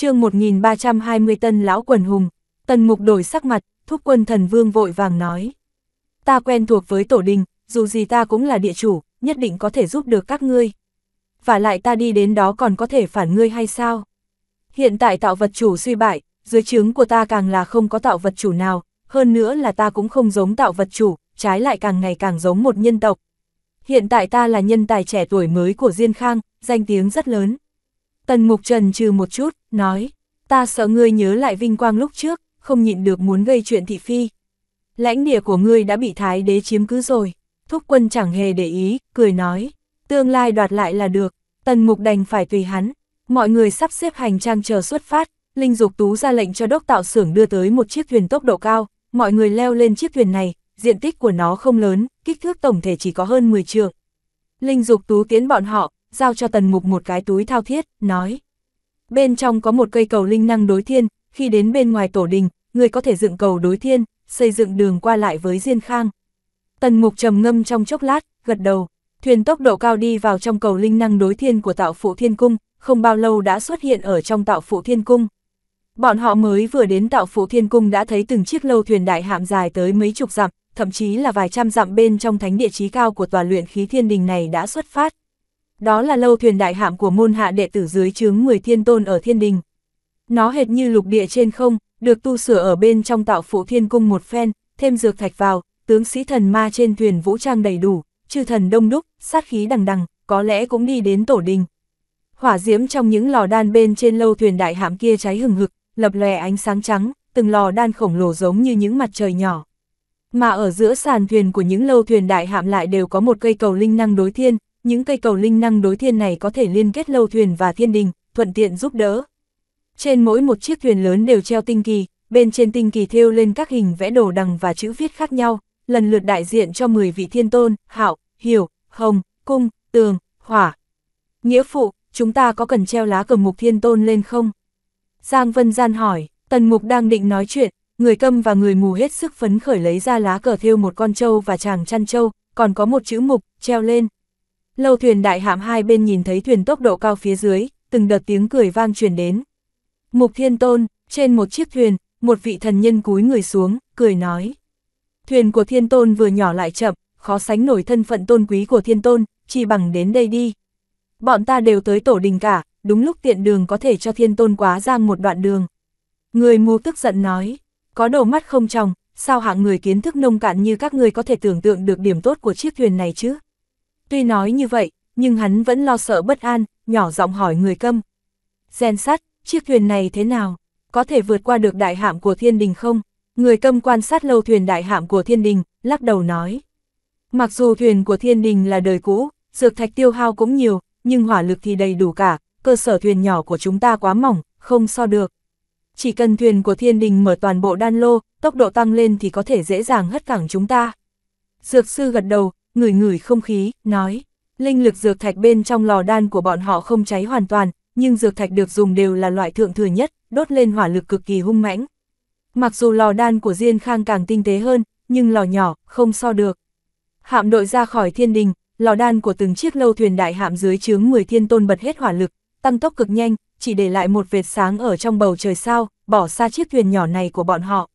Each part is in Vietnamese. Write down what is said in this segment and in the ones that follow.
chương 1320 tân lão quần hùng, tần mục đổi sắc mặt, thúc quân thần vương vội vàng nói. Ta quen thuộc với tổ đình, dù gì ta cũng là địa chủ, nhất định có thể giúp được các ngươi. Và lại ta đi đến đó còn có thể phản ngươi hay sao? Hiện tại tạo vật chủ suy bại, dưới trướng của ta càng là không có tạo vật chủ nào, hơn nữa là ta cũng không giống tạo vật chủ, trái lại càng ngày càng giống một nhân tộc. Hiện tại ta là nhân tài trẻ tuổi mới của Diên Khang, danh tiếng rất lớn. Tần Mục Trần trừ một chút, nói, ta sợ ngươi nhớ lại vinh quang lúc trước, không nhịn được muốn gây chuyện thị phi. Lãnh địa của ngươi đã bị thái đế chiếm cứ rồi, thúc quân chẳng hề để ý, cười nói, tương lai đoạt lại là được, tần mục đành phải tùy hắn. Mọi người sắp xếp hành trang chờ xuất phát, Linh Dục Tú ra lệnh cho đốc tạo xưởng đưa tới một chiếc thuyền tốc độ cao, mọi người leo lên chiếc thuyền này, diện tích của nó không lớn, kích thước tổng thể chỉ có hơn 10 trượng. Linh Dục Tú tiến bọn họ, giao cho Tần Mục một cái túi thao thiết, nói. Bên trong có một cây cầu linh năng đối thiên, khi đến bên ngoài tổ đình, người có thể dựng cầu đối thiên, xây dựng đường qua lại với Diên Khang. Tần Mục trầm ngâm trong chốc lát, gật đầu, thuyền tốc độ cao đi vào trong cầu linh năng đối thiên của tạo phụ thiên cung, không bao lâu đã xuất hiện ở trong tạo phụ thiên cung. Bọn họ mới vừa đến tạo phụ thiên cung đã thấy từng chiếc lâu thuyền đại hạm dài tới mấy chục dặm, thậm chí là vài trăm dặm bên trong thánh địa chí cao của tòa luyện khí thiên đình này đã xuất phát. Đó là lâu thuyền đại hạm của môn hạ đệ tử dưới chướng 10 thiên tôn ở thiên đình. Nó hệt như lục địa trên không, được tu sửa ở bên trong tạo phụ thiên cung một phen, thêm dược thạch vào, tướng sĩ thần ma trên thuyền vũ trang đầy đủ, chư thần đông đúc, sát khí đằng đằng, có lẽ cũng đi đến tổ đình. Hỏa diễm trong những lò đan bên trên lâu thuyền đại hạm kia cháy hừng hực, lập lòe ánh sáng trắng, từng lò đan khổng lồ giống như những mặt trời nhỏ. Mà ở giữa sàn thuyền của những lâu thuyền đại hạm lại đều có một cây cầu linh năng đối thiên, những cây cầu linh năng đối thiên này có thể liên kết lâu thuyền và thiên đình, thuận tiện giúp đỡ. Trên mỗi một chiếc thuyền lớn đều treo tinh kỳ, bên trên tinh kỳ thêu lên các hình vẽ đồ đằng và chữ viết khác nhau, lần lượt đại diện cho 10 vị thiên tôn, hạo, hiểu, hồng, cung, tường, hỏa. Nghĩa phụ, chúng ta có cần treo lá cờ mục thiên tôn lên không? Giang Vân Gian hỏi, tần mục đang định nói chuyện, người câm và người mù hết sức phấn khởi lấy ra lá cờ thêu một con trâu và chàng chăn trâu, còn có một chữ mục, treo lên. Lâu thuyền đại hạm hai bên nhìn thấy thuyền tốc độ cao phía dưới, từng đợt tiếng cười vang truyền đến. Mục Thiên Tôn, trên một chiếc thuyền, một vị thần nhân cúi người xuống, cười nói. Thuyền của Thiên Tôn vừa nhỏ lại chậm, khó sánh nổi thân phận tôn quý của Thiên Tôn, chỉ bằng đến đây đi. Bọn ta đều tới tổ đình cả, đúng lúc tiện đường có thể cho Thiên Tôn quá giang một đoạn đường. Người mù tức giận nói, có đầu mắt không tròng, sao hạng người kiến thức nông cạn như các người có thể tưởng tượng được điểm tốt của chiếc thuyền này chứ? Tuy nói như vậy, nhưng hắn vẫn lo sợ bất an, nhỏ giọng hỏi người câm. Gen sắt, chiếc thuyền này thế nào? Có thể vượt qua được đại hạm của thiên đình không? Người câm quan sát lâu thuyền đại hạm của thiên đình, lắc đầu nói. Mặc dù thuyền của thiên đình là đời cũ, dược thạch tiêu hao cũng nhiều, nhưng hỏa lực thì đầy đủ cả, cơ sở thuyền nhỏ của chúng ta quá mỏng, không so được. Chỉ cần thuyền của thiên đình mở toàn bộ đan lô, tốc độ tăng lên thì có thể dễ dàng hất cảng chúng ta. Dược sư gật đầu, ngửi ngửi không khí, nói, linh lực dược thạch bên trong lò đan của bọn họ không cháy hoàn toàn, nhưng dược thạch được dùng đều là loại thượng thừa nhất, đốt lên hỏa lực cực kỳ hung mãnh. Mặc dù lò đan của Diên Khang càng tinh tế hơn, nhưng lò nhỏ, không so được. Hạm đội ra khỏi thiên đình, lò đan của từng chiếc lâu thuyền đại hạm dưới chướng 10 thiên tôn bật hết hỏa lực, tăng tốc cực nhanh, chỉ để lại một vệt sáng ở trong bầu trời sao, bỏ xa chiếc thuyền nhỏ này của bọn họ.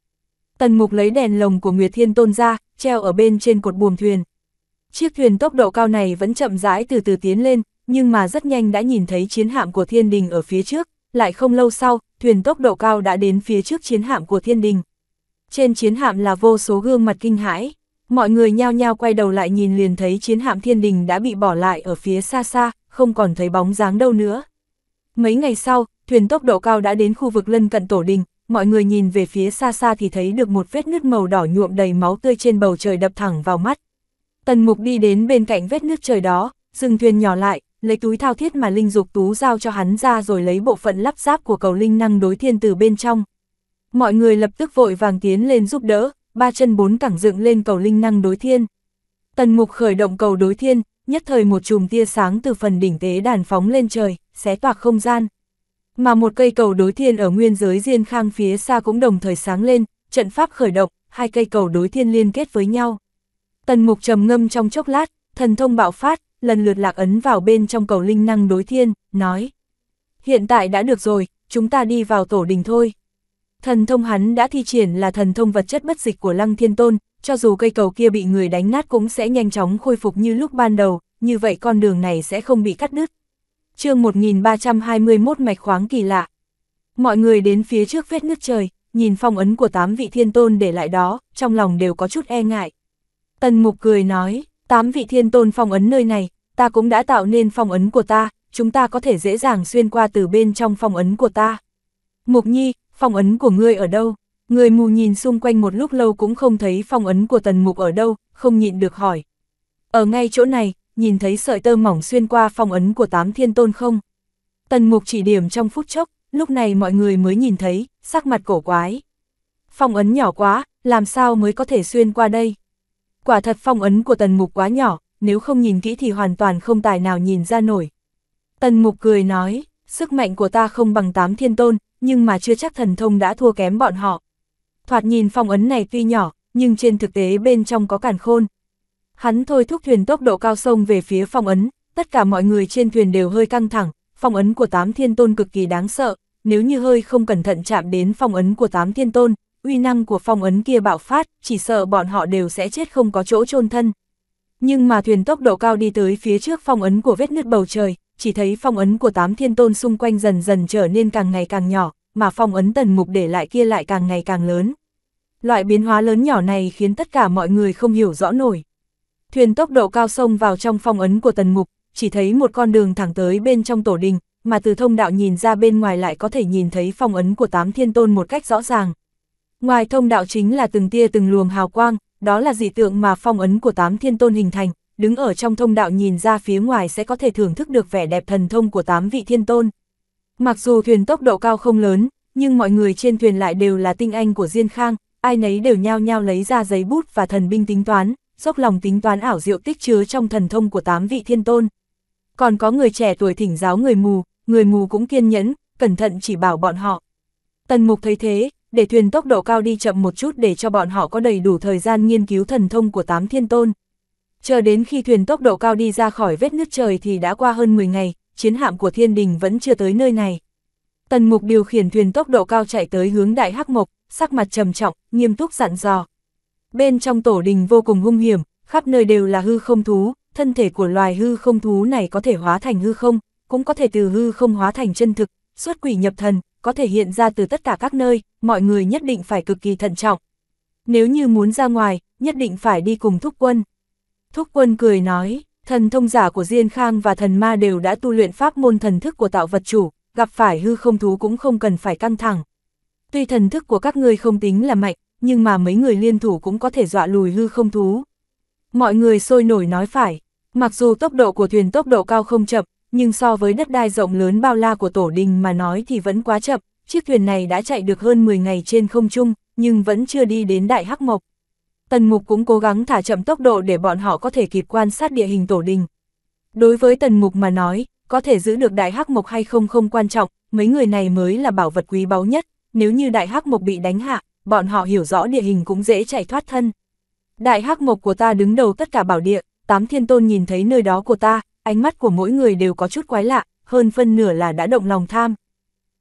Tần mục lấy đèn lồng của Nguyệt Thiên Tôn ra, treo ở bên trên cột buồm thuyền. Chiếc thuyền tốc độ cao này vẫn chậm rãi từ từ tiến lên, nhưng mà rất nhanh đã nhìn thấy chiến hạm của thiên đình ở phía trước, lại không lâu sau, thuyền tốc độ cao đã đến phía trước chiến hạm của thiên đình. Trên chiến hạm là vô số gương mặt kinh hãi, mọi người nhao nhao quay đầu lại nhìn liền thấy chiến hạm thiên đình đã bị bỏ lại ở phía xa xa, không còn thấy bóng dáng đâu nữa. Mấy ngày sau, thuyền tốc độ cao đã đến khu vực lân cận tổ đình, mọi người nhìn về phía xa xa thì thấy được một vết nứt màu đỏ nhuộm đầy máu tươi trên bầu trời đập thẳng vào mắt. Tần mục đi đến bên cạnh vết nước trời đó, dừng thuyền nhỏ lại, lấy túi thao thiết mà Linh Dục Tú giao cho hắn ra rồi lấy bộ phận lắp ráp của cầu linh năng đối thiên từ bên trong. Mọi người lập tức vội vàng tiến lên giúp đỡ, ba chân bốn cẳng dựng lên cầu linh năng đối thiên. Tần mục khởi động cầu đối thiên, nhất thời một chùm tia sáng từ phần đỉnh tế đàn phóng lên trời, xé toạc không gian. Mà một cây cầu đối thiên ở nguyên giới diên khang phía xa cũng đồng thời sáng lên, trận pháp khởi động, hai cây cầu đối thiên liên kết với nhau. Tần mục trầm ngâm trong chốc lát, thần thông bạo phát, lần lượt lạc ấn vào bên trong cầu linh năng đối thiên, nói. Hiện tại đã được rồi, chúng ta đi vào tổ đình thôi. Thần thông hắn đã thi triển là thần thông vật chất bất dịch của Lăng Thiên Tôn, cho dù cây cầu kia bị người đánh nát cũng sẽ nhanh chóng khôi phục như lúc ban đầu, như vậy con đường này sẽ không bị cắt đứt. chương 1321 mạch khoáng kỳ lạ. Mọi người đến phía trước vết nước trời, nhìn phong ấn của tám vị thiên tôn để lại đó, trong lòng đều có chút e ngại. Tần Mục cười nói, tám vị thiên tôn phong ấn nơi này, ta cũng đã tạo nên phong ấn của ta, chúng ta có thể dễ dàng xuyên qua từ bên trong phong ấn của ta. Mục Nhi, phong ấn của ngươi ở đâu? Người mù nhìn xung quanh một lúc lâu cũng không thấy phong ấn của tần mục ở đâu, không nhịn được hỏi. Ở ngay chỗ này, nhìn thấy sợi tơ mỏng xuyên qua phong ấn của tám thiên tôn không? Tần mục chỉ điểm trong phút chốc, lúc này mọi người mới nhìn thấy, sắc mặt cổ quái. Phong ấn nhỏ quá, làm sao mới có thể xuyên qua đây? Quả thật phong ấn của tần mục quá nhỏ, nếu không nhìn kỹ thì hoàn toàn không tài nào nhìn ra nổi. Tần mục cười nói, sức mạnh của ta không bằng tám thiên tôn, nhưng mà chưa chắc thần thông đã thua kém bọn họ. Thoạt nhìn phong ấn này tuy nhỏ, nhưng trên thực tế bên trong có cản khôn. Hắn thôi thúc thuyền tốc độ cao sông về phía phong ấn, tất cả mọi người trên thuyền đều hơi căng thẳng, phong ấn của tám thiên tôn cực kỳ đáng sợ, nếu như hơi không cẩn thận chạm đến phong ấn của tám thiên tôn, uy năng của phong ấn kia bạo phát, chỉ sợ bọn họ đều sẽ chết không có chỗ chôn thân. Nhưng mà thuyền tốc độ cao đi tới phía trước phong ấn của vết nứt bầu trời, chỉ thấy phong ấn của tám thiên tôn xung quanh dần dần trở nên càng ngày càng nhỏ, mà phong ấn tần mục để lại kia lại càng ngày càng lớn. Loại biến hóa lớn nhỏ này khiến tất cả mọi người không hiểu rõ nổi. Thuyền tốc độ cao sông vào trong phong ấn của tần mục, chỉ thấy một con đường thẳng tới bên trong tổ đình, mà từ thông đạo nhìn ra bên ngoài lại có thể nhìn thấy phong ấn của tám thiên tôn một cách rõ ràng. Ngoài thông đạo chính là từng tia từng luồng hào quang, đó là dị tượng mà phong ấn của tám thiên tôn hình thành, đứng ở trong thông đạo nhìn ra phía ngoài sẽ có thể thưởng thức được vẻ đẹp thần thông của tám vị thiên tôn. Mặc dù thuyền tốc độ cao không lớn, nhưng mọi người trên thuyền lại đều là tinh anh của Diên Khang, ai nấy đều nhao nhao lấy ra giấy bút và thần binh tính toán, dốc lòng tính toán ảo diệu tích chứa trong thần thông của tám vị thiên tôn. Còn có người trẻ tuổi thỉnh giáo người mù, người mù cũng kiên nhẫn, cẩn thận chỉ bảo bọn họ. Tần mục thấy thế, để thuyền tốc độ cao đi chậm một chút để cho bọn họ có đầy đủ thời gian nghiên cứu thần thông của tám thiên tôn. Chờ đến khi thuyền tốc độ cao đi ra khỏi vết nứt trời thì đã qua hơn 10 ngày, chiến hạm của thiên đình vẫn chưa tới nơi này. Tần mục điều khiển thuyền tốc độ cao chạy tới hướng đại hắc mộc, sắc mặt trầm trọng, nghiêm túc dặn dò. Bên trong tổ đình vô cùng hung hiểm, khắp nơi đều là hư không thú, thân thể của loài hư không thú này có thể hóa thành hư không, cũng có thể từ hư không hóa thành chân thực, xuất quỷ nhập thần, có thể hiện ra từ tất cả các nơi, mọi người nhất định phải cực kỳ thận trọng. Nếu như muốn ra ngoài, nhất định phải đi cùng thúc quân. Thúc quân cười nói, thần thông giả của Diên Khang và thần ma đều đã tu luyện pháp môn thần thức của tạo vật chủ, gặp phải hư không thú cũng không cần phải căng thẳng. Tuy thần thức của các ngươi không tính là mạnh, nhưng mà mấy người liên thủ cũng có thể dọa lùi hư không thú. Mọi người sôi nổi nói phải, mặc dù tốc độ của thuyền tốc độ cao không chậm, nhưng so với đất đai rộng lớn bao la của tổ đình mà nói thì vẫn quá chậm, chiếc thuyền này đã chạy được hơn 10 ngày trên không trung, nhưng vẫn chưa đi đến Đại Hắc Mộc. Tần Mục cũng cố gắng thả chậm tốc độ để bọn họ có thể kịp quan sát địa hình tổ đình. Đối với Tần Mục mà nói, có thể giữ được Đại Hắc Mộc hay không không quan trọng, mấy người này mới là bảo vật quý báu nhất, nếu như Đại Hắc Mộc bị đánh hạ, bọn họ hiểu rõ địa hình cũng dễ chạy thoát thân. Đại Hắc Mộc của ta đứng đầu tất cả bảo địa, tám thiên tôn nhìn thấy nơi đó của ta, ánh mắt của mỗi người đều có chút quái lạ, hơn phân nửa là đã động lòng tham.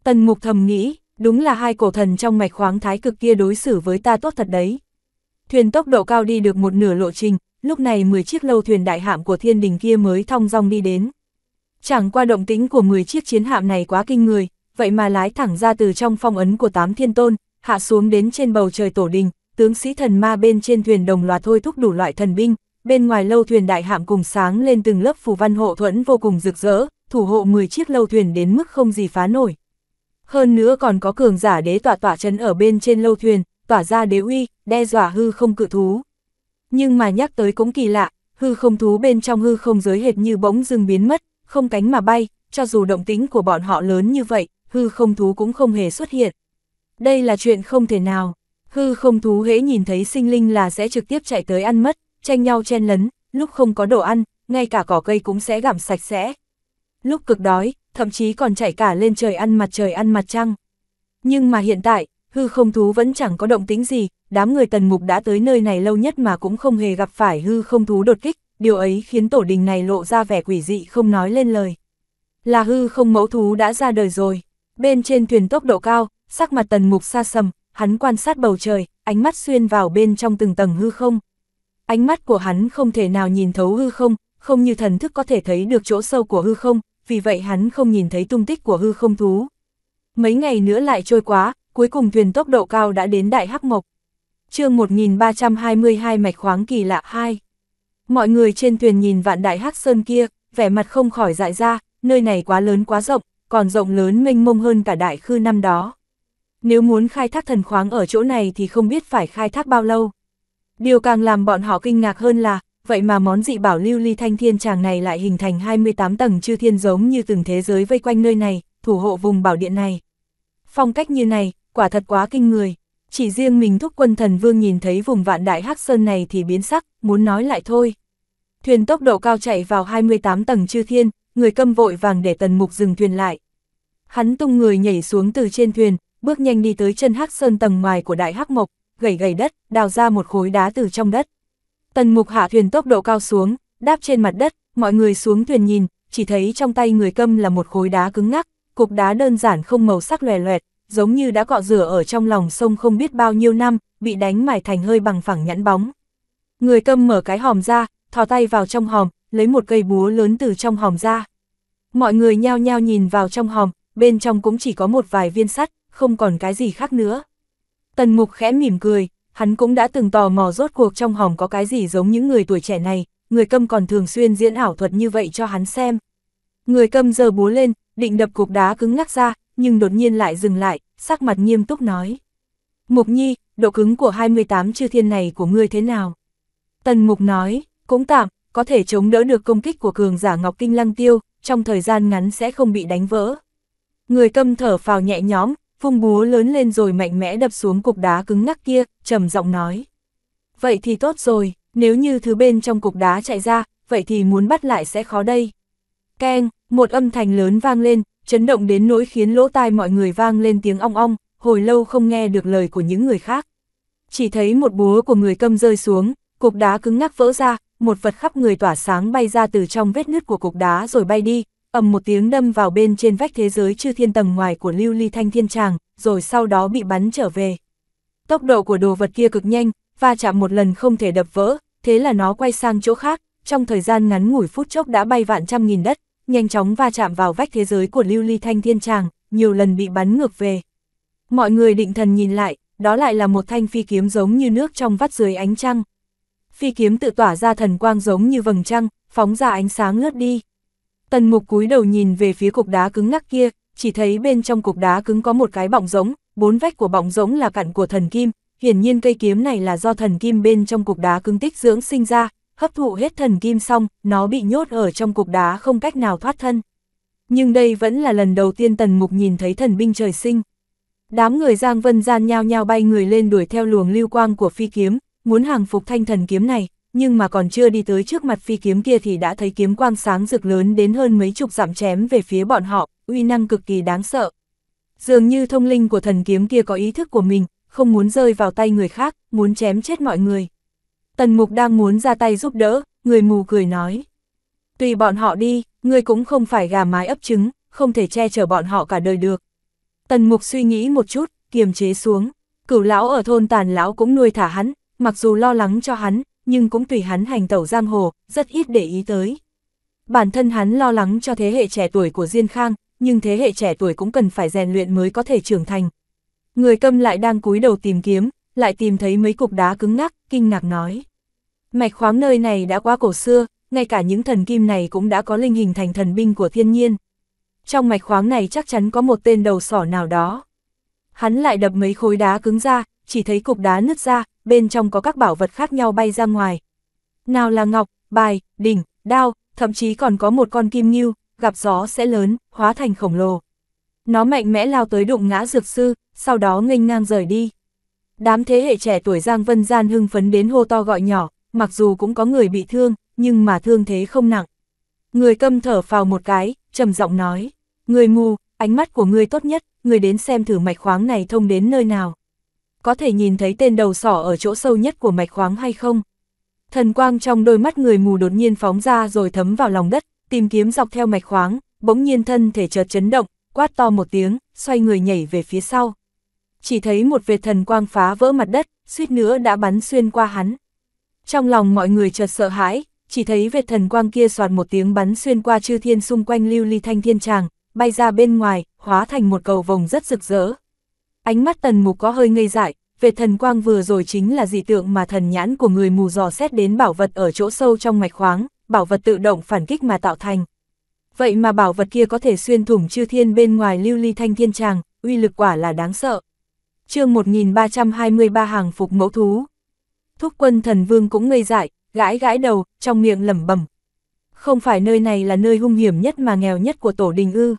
Tần Mục thầm nghĩ, đúng là hai cổ thần trong mạch khoáng thái cực kia đối xử với ta tốt thật đấy. Thuyền tốc độ cao đi được một nửa lộ trình, lúc này 10 chiếc lâu thuyền đại hạm của thiên đình kia mới thong dong đi đến. Chẳng qua động tính của 10 chiếc chiến hạm này quá kinh người, vậy mà lái thẳng ra từ trong phong ấn của tám thiên tôn, hạ xuống đến trên bầu trời tổ đình, tướng sĩ thần ma bên trên thuyền đồng loạt thôi thúc đủ loại thần binh, bên ngoài lâu thuyền đại hạm cùng sáng lên từng lớp phù văn hộ thuẫn vô cùng rực rỡ, thủ hộ 10 chiếc lâu thuyền đến mức không gì phá nổi. Hơn nữa còn có cường giả đế tọa tọa chân ở bên trên lâu thuyền, tỏa ra đế uy, đe dọa hư không cự thú. Nhưng mà nhắc tới cũng kỳ lạ, hư không thú bên trong hư không giới hệt như bỗng dưng biến mất, không cánh mà bay, cho dù động tính của bọn họ lớn như vậy, hư không thú cũng không hề xuất hiện. Đây là chuyện không thể nào, hư không thú hễ nhìn thấy sinh linh là sẽ trực tiếp chạy tới ăn mất, tranh nhau chen lấn, lúc không có đồ ăn, ngay cả cỏ cây cũng sẽ gặm sạch sẽ. Lúc cực đói, thậm chí còn chạy cả lên trời ăn mặt trời ăn mặt trăng. Nhưng mà hiện tại, hư không thú vẫn chẳng có động tính gì, đám người tần mục đã tới nơi này lâu nhất mà cũng không hề gặp phải hư không thú đột kích, điều ấy khiến tổ đình này lộ ra vẻ quỷ dị không nói lên lời. Là hư không mẫu thú đã ra đời rồi. Bên trên thuyền tốc độ cao, sắc mặt tần mục xa sầm, hắn quan sát bầu trời, ánh mắt xuyên vào bên trong từng tầng hư không. Ánh mắt của hắn không thể nào nhìn thấu hư không, không như thần thức có thể thấy được chỗ sâu của hư không, vì vậy hắn không nhìn thấy tung tích của hư không thú. Mấy ngày nữa lại trôi quá, cuối cùng thuyền tốc độ cao đã đến Đại Hắc Mộc. chương 1322 mạch khoáng kỳ lạ 2. Mọi người trên thuyền nhìn vạn Đại Hắc Sơn kia, vẻ mặt không khỏi dại ra, nơi này quá lớn quá rộng, còn rộng lớn mênh mông hơn cả Đại Khư năm đó. Nếu muốn khai thác thần khoáng ở chỗ này thì không biết phải khai thác bao lâu. Điều càng làm bọn họ kinh ngạc hơn là, vậy mà món dị bảo lưu ly thanh thiên tràng này lại hình thành 28 tầng chư thiên giống như từng thế giới vây quanh nơi này, thủ hộ vùng bảo điện này. Phong cách như này, quả thật quá kinh người. Chỉ riêng mình thúc quân thần vương nhìn thấy vùng vạn đại hắc sơn này thì biến sắc, muốn nói lại thôi. Thuyền tốc độ cao chạy vào 28 tầng chư thiên, người câm vội vàng để tần mục dừng thuyền lại. Hắn tung người nhảy xuống từ trên thuyền, bước nhanh đi tới chân hắc sơn tầng ngoài của đại hắc mộc, gầy gầy đất, đào ra một khối đá từ trong đất. Tần mục hạ thuyền tốc độ cao xuống, đáp trên mặt đất, mọi người xuống thuyền nhìn, chỉ thấy trong tay người câm là một khối đá cứng ngắc, cục đá đơn giản không màu sắc lòe loẹt, giống như đã cọ rửa ở trong lòng sông không biết bao nhiêu năm, bị đánh mài thành hơi bằng phẳng nhẵn bóng. Người câm mở cái hòm ra, thò tay vào trong hòm, lấy một cây búa lớn từ trong hòm ra. Mọi người nhao nhao nhìn vào trong hòm, bên trong cũng chỉ có một vài viên sắt, không còn cái gì khác nữa. Tần mục khẽ mỉm cười, hắn cũng đã từng tò mò rốt cuộc trong hòm có cái gì giống những người tuổi trẻ này, người câm còn thường xuyên diễn ảo thuật như vậy cho hắn xem. Người câm giờ búa lên, định đập cục đá cứng ngắc ra, nhưng đột nhiên lại dừng lại, sắc mặt nghiêm túc nói. Mục nhi, độ cứng của 28 chư thiên này của ngươi thế nào? Tần mục nói, cũng tạm, có thể chống đỡ được công kích của cường giả Ngọc Kinh Lăng Tiêu, trong thời gian ngắn sẽ không bị đánh vỡ. Người câm thở phào nhẹ nhõm, vung búa lớn lên rồi mạnh mẽ đập xuống cục đá cứng ngắc kia, trầm giọng nói. Vậy thì tốt rồi, nếu như thứ bên trong cục đá chạy ra, vậy thì muốn bắt lại sẽ khó đây. Keng, một âm thanh lớn vang lên, chấn động đến nỗi khiến lỗ tai mọi người vang lên tiếng ong ong, hồi lâu không nghe được lời của những người khác. Chỉ thấy một búa của người câm rơi xuống, cục đá cứng ngắc vỡ ra, một vật khắp người tỏa sáng bay ra từ trong vết nứt của cục đá rồi bay đi, ầm một tiếng đâm vào bên trên vách thế giới chư thiên tầng ngoài của lưu ly thanh thiên tràng, rồi sau đó bị bắn trở về. Tốc độ của đồ vật kia cực nhanh, va chạm một lần không thể đập vỡ, thế là nó quay sang chỗ khác, trong thời gian ngắn ngủi phút chốc đã bay vạn trăm nghìn đất, nhanh chóng va chạm vào vách thế giới của lưu ly thanh thiên tràng, nhiều lần bị bắn ngược về. Mọi người định thần nhìn lại, đó lại là một thanh phi kiếm giống như nước trong vắt dưới ánh trăng. Phi kiếm tự tỏa ra thần quang giống như vầng trăng, phóng ra ánh sáng lướt đi. Tần mục cúi đầu nhìn về phía cục đá cứng ngắc kia, chỉ thấy bên trong cục đá cứng có một cái bọng giống, bốn vách của bọng giống là cặn của thần kim, hiển nhiên cây kiếm này là do thần kim bên trong cục đá cứng tích dưỡng sinh ra, hấp thụ hết thần kim xong, nó bị nhốt ở trong cục đá không cách nào thoát thân. Nhưng đây vẫn là lần đầu tiên tần mục nhìn thấy thần binh trời sinh. Đám người Giang Vân Gian nhao nhao bay người lên đuổi theo luồng lưu quang của phi kiếm, muốn hàng phục thanh thần kiếm này, nhưng mà còn chưa đi tới trước mặt phi kiếm kia thì đã thấy kiếm quang sáng rực lớn đến hơn mấy chục dặm chém về phía bọn họ, uy năng cực kỳ đáng sợ. Dường như thông linh của thần kiếm kia có ý thức của mình, không muốn rơi vào tay người khác, muốn chém chết mọi người. Tần mục đang muốn ra tay giúp đỡ, người mù cười nói. Tùy bọn họ đi, người cũng không phải gà mái ấp trứng, không thể che chở bọn họ cả đời được. Tần mục suy nghĩ một chút, kiềm chế xuống. Cửu lão ở thôn tàn lão cũng nuôi thả hắn, mặc dù lo lắng cho hắn, nhưng cũng tùy hắn hành tẩu giang hồ, rất ít để ý tới. Bản thân hắn lo lắng cho thế hệ trẻ tuổi của Diên Khang, nhưng thế hệ trẻ tuổi cũng cần phải rèn luyện mới có thể trưởng thành. Người câm lại đang cúi đầu tìm kiếm, lại tìm thấy mấy cục đá cứng ngắc, kinh ngạc nói. Mạch khoáng nơi này đã quá cổ xưa, ngay cả những thần kim này cũng đã có linh hình thành thần binh của thiên nhiên. Trong mạch khoáng này chắc chắn có một tên đầu sỏ nào đó. Hắn lại đập mấy khối đá cứng ra, chỉ thấy cục đá nứt ra, bên trong có các bảo vật khác nhau bay ra ngoài. Nào là ngọc, bài, đỉnh, đao, thậm chí còn có một con kim ngưu, gặp gió sẽ lớn, hóa thành khổng lồ. Nó mạnh mẽ lao tới đụng ngã dược sư, sau đó nghênh ngang rời đi. Đám thế hệ trẻ tuổi Giang Vân Gian hưng phấn đến hô to gọi nhỏ, mặc dù cũng có người bị thương, nhưng mà thương thế không nặng. Người câm thở phào một cái, trầm giọng nói, người mù, ánh mắt của người tốt nhất, người đến xem thử mạch khoáng này thông đến nơi nào. Có thể nhìn thấy tên đầu sỏ ở chỗ sâu nhất của mạch khoáng hay không? Thần quang trong đôi mắt người mù đột nhiên phóng ra rồi thấm vào lòng đất, tìm kiếm dọc theo mạch khoáng, bỗng nhiên thân thể chợt chấn động, quát to một tiếng, xoay người nhảy về phía sau. Chỉ thấy một vệt thần quang phá vỡ mặt đất, suýt nữa đã bắn xuyên qua hắn. Trong lòng mọi người chợt sợ hãi, chỉ thấy vệt thần quang kia soạt một tiếng bắn xuyên qua chư thiên xung quanh lưu ly thanh thiên tràng, bay ra bên ngoài, hóa thành một cầu vồng rất rực rỡ. Ánh mắt tần mục có hơi ngây dại, Về thần quang vừa rồi chính là dị tượng mà thần nhãn của người mù dò xét đến bảo vật ở chỗ sâu trong mạch khoáng, bảo vật tự động phản kích mà tạo thành. Vậy mà bảo vật kia có thể xuyên thủng chư thiên bên ngoài lưu ly thanh thiên tràng, uy lực quả là đáng sợ. chương 1323 hàng phục mẫu thú. Thúc quân thần vương cũng ngây dại, gãi gãi đầu, trong miệng lẩm bẩm. Không phải nơi này là nơi hung hiểm nhất mà nghèo nhất của tổ đình ư.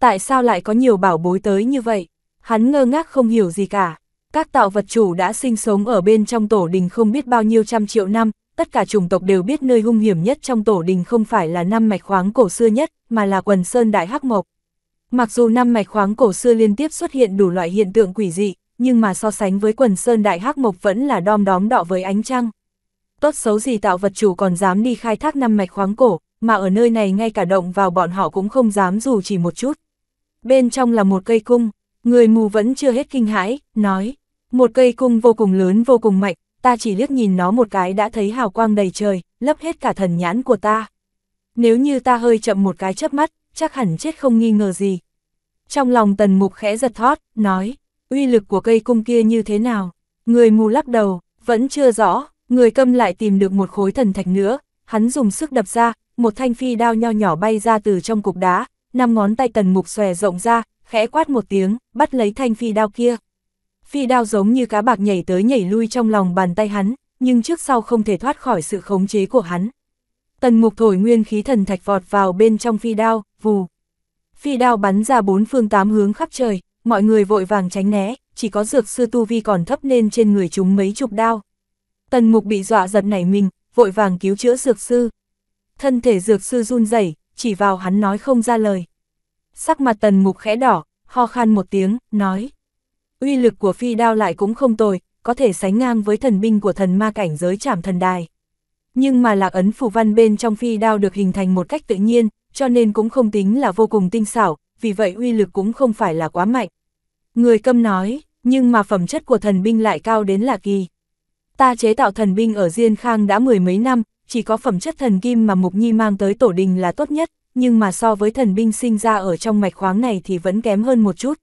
Tại sao lại có nhiều bảo bối tới như vậy? Hắn ngơ ngác không hiểu gì cả. Các tạo vật chủ đã sinh sống ở bên trong tổ đình không biết bao nhiêu trăm triệu năm, tất cả chủng tộc đều biết nơi hung hiểm nhất trong tổ đình không phải là năm mạch khoáng cổ xưa nhất, mà là quần sơn đại hắc mộc. Mặc dù năm mạch khoáng cổ xưa liên tiếp xuất hiện đủ loại hiện tượng quỷ dị, nhưng mà so sánh với quần sơn đại hắc mộc vẫn là đom đóm đọ với ánh trăng. Tốt xấu gì tạo vật chủ còn dám đi khai thác năm mạch khoáng cổ, mà ở nơi này ngay cả động vào bọn họ cũng không dám dù chỉ một chút. Bên trong là một cây cung, người mù vẫn chưa hết kinh hãi, nói, một cây cung vô cùng lớn vô cùng mạnh, ta chỉ liếc nhìn nó một cái đã thấy hào quang đầy trời, lấp hết cả thần nhãn của ta. Nếu như ta hơi chậm một cái chớp mắt, chắc hẳn chết không nghi ngờ gì. Trong lòng tần mục khẽ giật thót, nói, uy lực của cây cung kia như thế nào? Người mù lắc đầu, vẫn chưa rõ, người câm lại tìm được một khối thần thạch nữa, hắn dùng sức đập ra, một thanh phi đao nho nhỏ bay ra từ trong cục đá, năm ngón tay tần mục xòe rộng ra, khẽ quát một tiếng, bắt lấy thanh phi đao kia. Phi đao giống như cá bạc nhảy tới nhảy lui trong lòng bàn tay hắn, nhưng trước sau không thể thoát khỏi sự khống chế của hắn. Tần mục thổi nguyên khí thần thạch vọt vào bên trong phi đao, vù. Phi đao bắn ra bốn phương tám hướng khắp trời, mọi người vội vàng tránh né, chỉ có dược sư tu vi còn thấp nên trên người chúng mấy chục đao. Tần mục bị dọa giật nảy mình, vội vàng cứu chữa dược sư. Thân thể dược sư run rẩy chỉ vào hắn nói không ra lời. Sắc mặt tần mục khẽ đỏ, ho khan một tiếng, nói. Uy lực của phi đao lại cũng không tồi, có thể sánh ngang với thần binh của thần ma cảnh giới trảm thần đài. Nhưng mà lạc ấn phù văn bên trong phi đao được hình thành một cách tự nhiên, cho nên cũng không tính là vô cùng tinh xảo, vì vậy uy lực cũng không phải là quá mạnh. Người câm nói, nhưng mà phẩm chất của thần binh lại cao đến lạ kỳ. Ta chế tạo thần binh ở Diên Khang đã mười mấy năm, chỉ có phẩm chất thần kim mà Mục Nhi mang tới tổ đình là tốt nhất, nhưng mà so với thần binh sinh ra ở trong mạch khoáng này thì vẫn kém hơn một chút.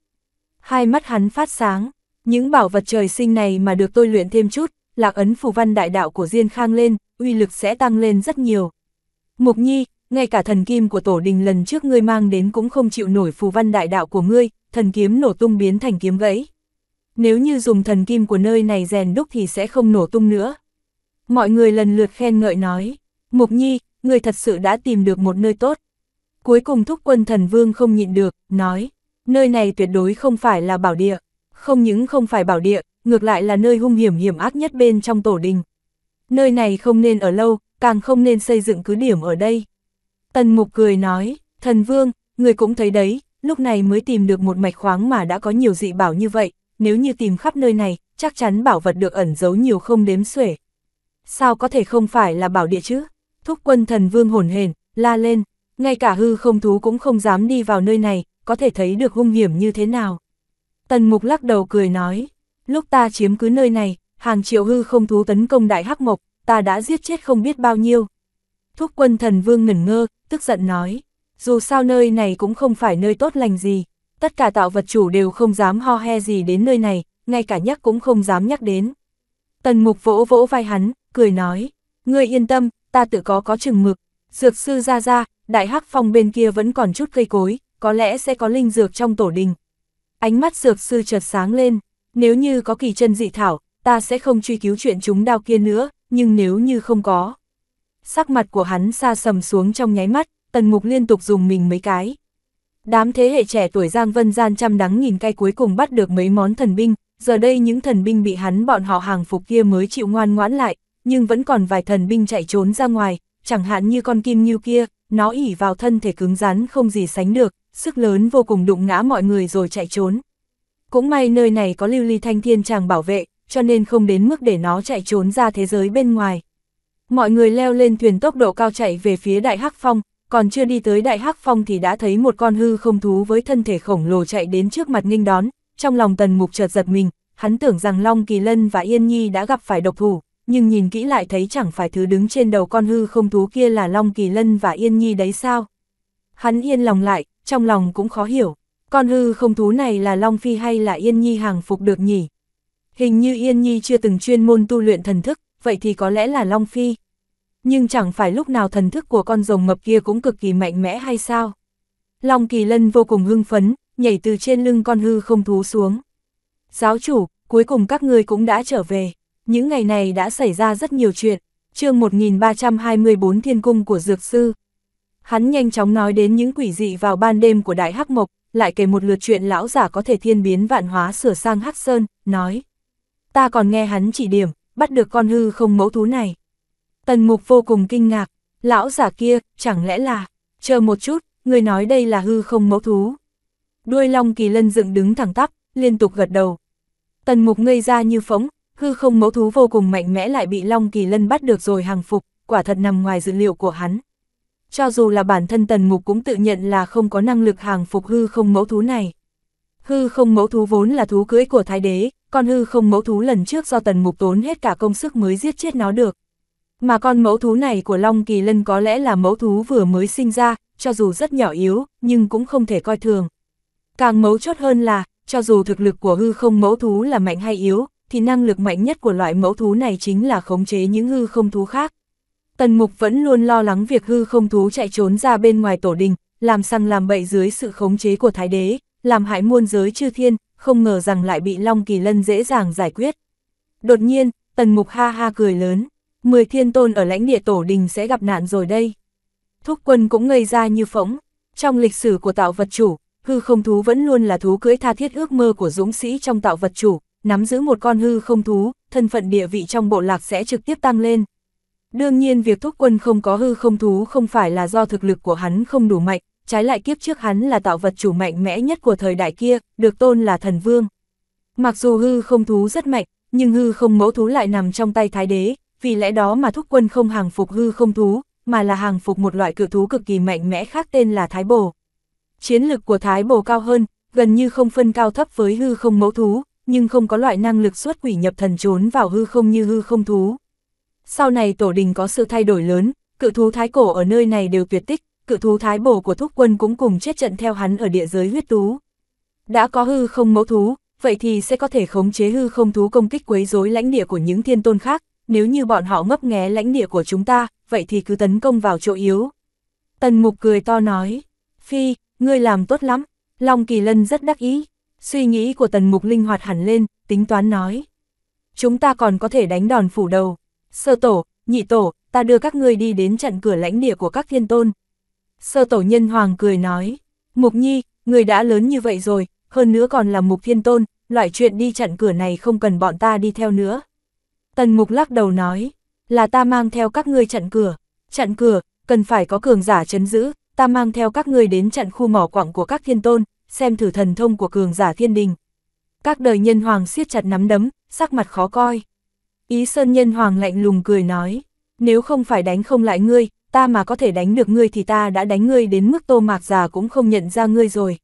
Hai mắt hắn phát sáng, những bảo vật trời sinh này mà được tôi luyện thêm chút, lạc ấn phù văn đại đạo của Diên Khang lên, uy lực sẽ tăng lên rất nhiều. Mục Nhi, ngay cả thần kim của tổ đình lần trước ngươi mang đến cũng không chịu nổi phù văn đại đạo của ngươi, thần kiếm nổ tung biến thành kiếm gãy. Nếu như dùng thần kim của nơi này rèn đúc thì sẽ không nổ tung nữa. Mọi người lần lượt khen ngợi nói, Mục Nhi, người thật sự đã tìm được một nơi tốt. Cuối cùng thúc quân thần vương không nhịn được, nói, nơi này tuyệt đối không phải là bảo địa, không những không phải bảo địa, ngược lại là nơi hung hiểm hiểm ác nhất bên trong tổ đình. Nơi này không nên ở lâu, càng không nên xây dựng cứ điểm ở đây. Tần Mục cười nói, thần vương, người cũng thấy đấy, lúc này mới tìm được một mạch khoáng mà đã có nhiều dị bảo như vậy, nếu như tìm khắp nơi này, chắc chắn bảo vật được ẩn giấu nhiều không đếm xuể. Sao có thể không phải là bảo địa chứ? Thúc quân thần vương hồn hền, la lên, ngay cả hư không thú cũng không dám đi vào nơi này, có thể thấy được hung hiểm như thế nào. Tần mục lắc đầu cười nói, lúc ta chiếm cứ nơi này, hàng triệu hư không thú tấn công đại hắc mộc, ta đã giết chết không biết bao nhiêu. Thúc quân thần vương ngẩn ngơ, tức giận nói, dù sao nơi này cũng không phải nơi tốt lành gì, tất cả tạo vật chủ đều không dám ho he gì đến nơi này, ngay cả nhắc cũng không dám nhắc đến. Tần mục vỗ vỗ vai hắn, cười nói, ngươi yên tâm, ta tự có có chừng mực, dược sư ra ra, đại hắc phong bên kia vẫn còn chút cây cối, có lẽ sẽ có linh dược trong tổ đình. Ánh mắt dược sư chợt sáng lên, nếu như có kỳ chân dị thảo, ta sẽ không truy cứu chuyện chúng đao kia nữa, nhưng nếu như không có. Sắc mặt của hắn xa sầm xuống trong nháy mắt, tần mục liên tục dùng mình mấy cái. Đám thế hệ trẻ tuổi Giang Vân gian trăm đắng nghìn cay cuối cùng bắt được mấy món thần binh, giờ đây những thần binh bị hắn bọn họ hàng phục kia mới chịu ngoan ngoãn lại, nhưng vẫn còn vài thần binh chạy trốn ra ngoài, chẳng hạn như con kim như kia, nó ỉ vào thân thể cứng rắn không gì sánh được, sức lớn vô cùng đụng ngã mọi người rồi chạy trốn. Cũng may nơi này có lưu ly thanh thiên chàng bảo vệ, cho nên không đến mức để nó chạy trốn ra thế giới bên ngoài. Mọi người leo lên thuyền tốc độ cao chạy về phía đại hắc phong, còn chưa đi tới đại hắc phong thì đã thấy một con hư không thú với thân thể khổng lồ chạy đến trước mặt nghênh đón, trong lòng tần mục chợt giật mình, hắn tưởng rằng Long Kỳ Lân và Yên Nhi đã gặp phải độc thủ, nhưng nhìn kỹ lại thấy chẳng phải thứ đứng trên đầu con hư không thú kia là Long Kỳ Lân và Yên Nhi đấy sao. Hắn yên lòng lại, trong lòng cũng khó hiểu, con hư không thú này là Long Phi hay là Yên Nhi hàng phục được nhỉ? Hình như Yên Nhi chưa từng chuyên môn tu luyện thần thức, vậy thì có lẽ là Long Phi. Nhưng chẳng phải lúc nào thần thức của con rồng mập kia cũng cực kỳ mạnh mẽ hay sao? Long Kỳ Lân vô cùng hưng phấn, nhảy từ trên lưng con hư không thú xuống. Giáo chủ, cuối cùng các ngươi cũng đã trở về. Những ngày này đã xảy ra rất nhiều chuyện. chương 1324 Thiên Cung của Dược Sư. Hắn nhanh chóng nói đến những quỷ dị vào ban đêm của Đại Hắc Mộc, lại kể một lượt chuyện lão giả có thể thiên biến vạn hóa sửa sang Hắc Sơn, nói. Ta còn nghe hắn chỉ điểm, bắt được con hư không mẫu thú này. Tần mục vô cùng kinh ngạc, lão giả kia, chẳng lẽ là, chờ một chút, người nói đây là hư không mẫu thú. Đuôi long kỳ lân dựng đứng thẳng tắp, liên tục gật đầu. Tần mục ngây ra như phóng, hư không mẫu thú vô cùng mạnh mẽ lại bị long kỳ lân bắt được rồi hàng phục, quả thật nằm ngoài dự liệu của hắn. Cho dù là bản thân tần mục cũng tự nhận là không có năng lực hàng phục hư không mẫu thú này. Hư không mẫu thú vốn là thú cưỡi của thái đế, con hư không mẫu thú lần trước do tần mục tốn hết cả công sức mới giết chết nó được. Mà con mẫu thú này của Long Kỳ Lân có lẽ là mẫu thú vừa mới sinh ra, cho dù rất nhỏ yếu, nhưng cũng không thể coi thường. Càng mấu chốt hơn là, cho dù thực lực của hư không mẫu thú là mạnh hay yếu, thì năng lực mạnh nhất của loại mẫu thú này chính là khống chế những hư không thú khác. Tần Mục vẫn luôn lo lắng việc hư không thú chạy trốn ra bên ngoài tổ đình, làm sang làm bậy dưới sự khống chế của Thái Đế, làm hại muôn giới chư thiên, không ngờ rằng lại bị Long Kỳ Lân dễ dàng giải quyết. Đột nhiên, Tần Mục ha ha cười lớn, mười thiên tôn ở lãnh địa tổ đình sẽ gặp nạn rồi đây. Thúc quân cũng ngây ra như phỗng, trong lịch sử của tạo vật chủ, hư không thú vẫn luôn là thú cưỡi tha thiết ước mơ của dũng sĩ trong tạo vật chủ, nắm giữ một con hư không thú, thân phận địa vị trong bộ lạc sẽ trực tiếp tăng lên. Đương nhiên việc thúc quân không có hư không thú không phải là do thực lực của hắn không đủ mạnh, trái lại kiếp trước hắn là tạo vật chủ mạnh mẽ nhất của thời đại kia, được tôn là thần vương. Mặc dù hư không thú rất mạnh, nhưng hư không mẫu thú lại nằm trong tay thái đế, vì lẽ đó mà thúc quân không hàng phục hư không thú, mà là hàng phục một loại cự thú cực kỳ mạnh mẽ khác tên là thái bồ. Chiến lực của thái bồ cao hơn, gần như không phân cao thấp với hư không mẫu thú, nhưng không có loại năng lực xuất quỷ nhập thần trốn vào hư không như hư không thú. Sau này tổ đình có sự thay đổi lớn, cự thú thái cổ ở nơi này đều tuyệt tích, cự thú thái bổ của thúc quân cũng cùng chết trận theo hắn ở địa giới huyết tú. Đã có hư không mẫu thú, vậy thì sẽ có thể khống chế hư không thú công kích quấy rối lãnh địa của những thiên tôn khác, nếu như bọn họ ngấp nghé lãnh địa của chúng ta, vậy thì cứ tấn công vào chỗ yếu. Tần mục cười to nói, Phi, ngươi làm tốt lắm, Long Kỳ Lân rất đắc ý, suy nghĩ của tần mục linh hoạt hẳn lên, tính toán nói. Chúng ta còn có thể đánh đòn phủ đầu, sơ tổ, nhị tổ, ta đưa các ngươi đi đến chặn cửa lãnh địa của các thiên tôn. Sơ tổ nhân hoàng cười nói, Mục Nhi, người đã lớn như vậy rồi, hơn nữa còn là Mục Thiên Tôn, loại chuyện đi chặn cửa này không cần bọn ta đi theo nữa. Tần Mục lắc đầu nói, là ta mang theo các ngươi chặn cửa, chặn cửa, cần phải có cường giả chấn giữ, ta mang theo các ngươi đến chặn khu mỏ quặng của các thiên tôn, xem thử thần thông của cường giả thiên đình. Các đời nhân hoàng siết chặt nắm đấm, sắc mặt khó coi. Ý Sơn nhân hoàng lạnh lùng cười nói, nếu không phải đánh không lại ngươi, ta mà có thể đánh được ngươi thì ta đã đánh ngươi đến mức tô mạc già cũng không nhận ra ngươi rồi.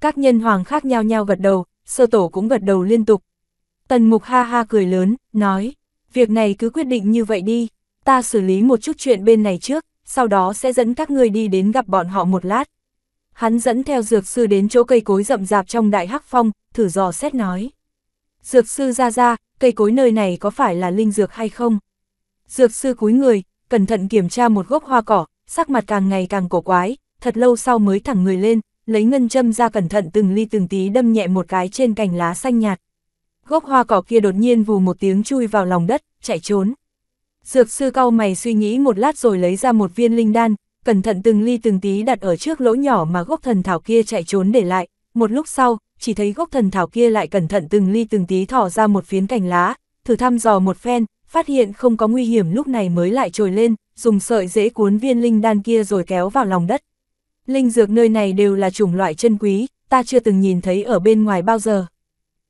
Các nhân hoàng khác nhau nhau gật đầu, sơ tổ cũng gật đầu liên tục. Tần mục ha ha cười lớn, nói, việc này cứ quyết định như vậy đi, ta xử lý một chút chuyện bên này trước, sau đó sẽ dẫn các ngươi đi đến gặp bọn họ một lát. Hắn dẫn theo dược sư đến chỗ cây cối rậm rạp trong đại hắc phong, thử dò xét nói. Dược sư ra ra, cây cối nơi này có phải là linh dược hay không? Dược sư cúi người, cẩn thận kiểm tra một gốc hoa cỏ, sắc mặt càng ngày càng cổ quái, thật lâu sau mới thẳng người lên, lấy ngân châm ra cẩn thận từng ly từng tí đâm nhẹ một cái trên cành lá xanh nhạt. Gốc hoa cỏ kia đột nhiên vù một tiếng chui vào lòng đất, chạy trốn. Dược sư cau mày suy nghĩ một lát rồi lấy ra một viên linh đan, cẩn thận từng ly từng tí đặt ở trước lỗ nhỏ mà gốc thần thảo kia chạy trốn để lại. Một lúc sau, chỉ thấy gốc thần thảo kia lại cẩn thận từng ly từng tí thỏ ra một phiến cành lá, thử thăm dò một phen, phát hiện không có nguy hiểm lúc này mới lại trồi lên, dùng sợi dễ cuốn viên linh đan kia rồi kéo vào lòng đất. Linh dược nơi này đều là chủng loại chân quý, ta chưa từng nhìn thấy ở bên ngoài bao giờ.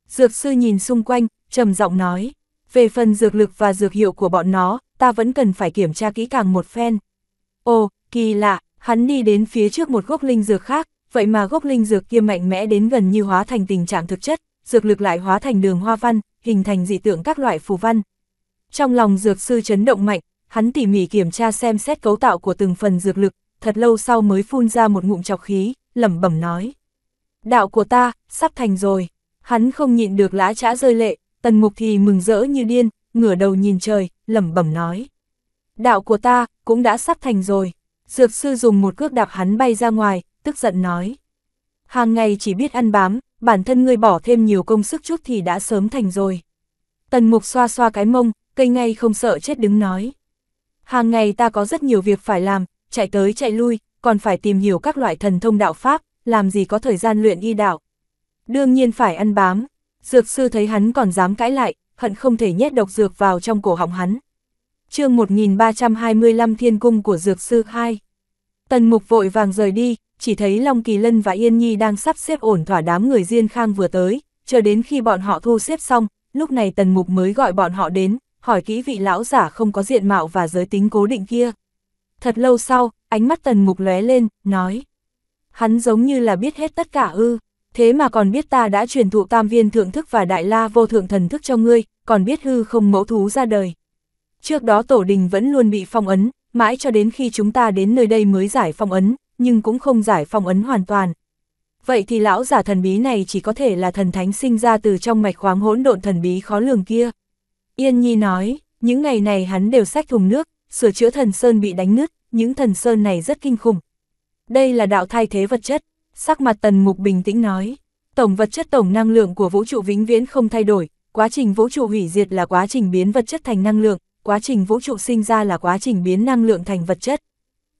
Dược sư nhìn xung quanh, trầm giọng nói, về phần dược lực và dược hiệu của bọn nó, ta vẫn cần phải kiểm tra kỹ càng một phen. Ồ, kỳ lạ, Hắn đi đến phía trước một gốc linh dược khác, vậy mà gốc linh dược kia mạnh mẽ đến gần như hóa thành tình trạng thực chất, dược lực lại hóa thành đường hoa văn, hình thành dị tượng các loại phù văn. Trong lòng dược sư chấn động mạnh, hắn tỉ mỉ kiểm tra xem xét cấu tạo của từng phần dược lực, thật lâu sau mới phun ra một ngụm chọc khí, lẩm bẩm nói. Đạo của ta, sắp thành rồi. Hắn không nhịn được lã trã rơi lệ, tần mục thì mừng rỡ như điên, ngửa đầu nhìn trời, lẩm bẩm nói. Đạo của ta, cũng đã sắp thành rồi. Dược sư dùng một cước đạp hắn bay ra ngoài, tức giận nói. Hàng ngày chỉ biết ăn bám, bản thân ngươi bỏ thêm nhiều công sức chút thì đã sớm thành rồi. Tần mục xoa xoa cái mông, cây ngay không sợ chết đứng nói. Hàng ngày ta có rất nhiều việc phải làm, chạy tới chạy lui, còn phải tìm hiểu các loại thần thông đạo pháp, làm gì có thời gian luyện y đạo. Đương nhiên phải ăn bám. Dược sư thấy hắn còn dám cãi lại, hận không thể nhét độc dược vào trong cổ họng hắn chương 1325 Thiên Cung của Dược Sư 2 Tần Mục vội vàng rời đi, chỉ thấy Long Kỳ Lân và Yên Nhi đang sắp xếp ổn thỏa đám người Diên Khang vừa tới, chờ đến khi bọn họ thu xếp xong, lúc này Tần Mục mới gọi bọn họ đến, hỏi kỹ vị lão giả không có diện mạo và giới tính cố định kia. Thật lâu sau, ánh mắt Tần Mục lóe lên, nói. Hắn giống như là biết hết tất cả ư, thế mà còn biết ta đã truyền thụ tam viên thượng thức và đại la vô thượng thần thức cho ngươi, còn biết hư không mẫu thú ra đời. Trước đó tổ đình vẫn luôn bị phong ấn, mãi cho đến khi chúng ta đến nơi đây mới giải phong ấn, nhưng cũng không giải phong ấn hoàn toàn. Vậy thì lão giả thần bí này chỉ có thể là thần thánh sinh ra từ trong mạch khoáng hỗn độn thần bí khó lường kia. Yên Nhi nói, những ngày này hắn đều xách thùng nước, sửa chữa thần sơn bị đánh nứt, những thần sơn này rất kinh khủng. Đây là đạo thay thế vật chất, sắc mặt tần mục bình tĩnh nói. Tổng vật chất tổng năng lượng của vũ trụ vĩnh viễn không thay đổi, quá trình vũ trụ hủy diệt là quá trình biến vật chất thành năng lượng, quá trình vũ trụ sinh ra là quá trình biến năng lượng thành vật chất.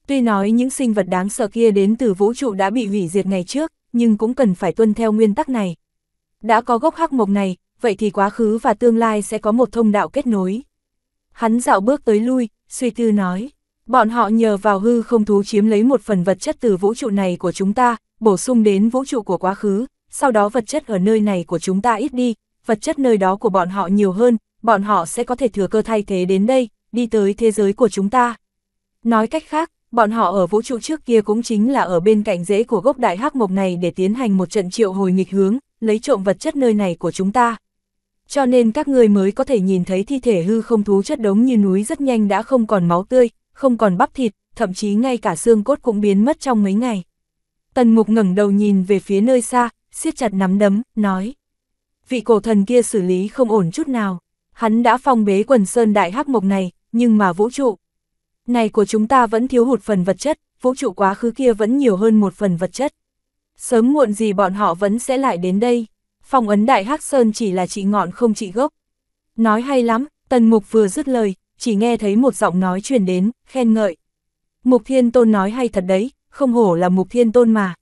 Tuy nói những sinh vật đáng sợ kia đến từ vũ trụ đã bị hủy diệt ngày trước, nhưng cũng cần phải tuân theo nguyên tắc này. Đã có gốc hắc mộc này, vậy thì quá khứ và tương lai sẽ có một thông đạo kết nối. Hắn dạo bước tới lui, suy tư nói, bọn họ nhờ vào hư không thú chiếm lấy một phần vật chất từ vũ trụ này của chúng ta, bổ sung đến vũ trụ của quá khứ, sau đó vật chất ở nơi này của chúng ta ít đi, vật chất nơi đó của bọn họ nhiều hơn, bọn họ sẽ có thể thừa cơ thay thế đến đây, đi tới thế giới của chúng ta. Nói cách khác, bọn họ ở vũ trụ trước kia cũng chính là ở bên cạnh rễ của gốc đại hắc mộc này để tiến hành một trận triệu hồi nghịch hướng, lấy trộm vật chất nơi này của chúng ta. Cho nên các người mới có thể nhìn thấy thi thể hư không thú chất đống như núi rất nhanh đã không còn máu tươi, không còn bắp thịt, thậm chí ngay cả xương cốt cũng biến mất trong mấy ngày. Tần mục ngẩng đầu nhìn về phía nơi xa, siết chặt nắm đấm, nói. Vị cổ thần kia xử lý không ổn chút nào. Hắn đã phong bế quần sơn đại hắc mộc này, nhưng mà vũ trụ. Này của chúng ta vẫn thiếu hụt phần vật chất, vũ trụ quá khứ kia vẫn nhiều hơn một phần vật chất. Sớm muộn gì bọn họ vẫn sẽ lại đến đây. Phong ấn đại hắc sơn chỉ là trị ngọn không trị gốc. Nói hay lắm, tần mục vừa dứt lời, chỉ nghe thấy một giọng nói truyền đến, khen ngợi. Mục Thiên Tôn nói hay thật đấy, không hổ là Mục Thiên Tôn mà.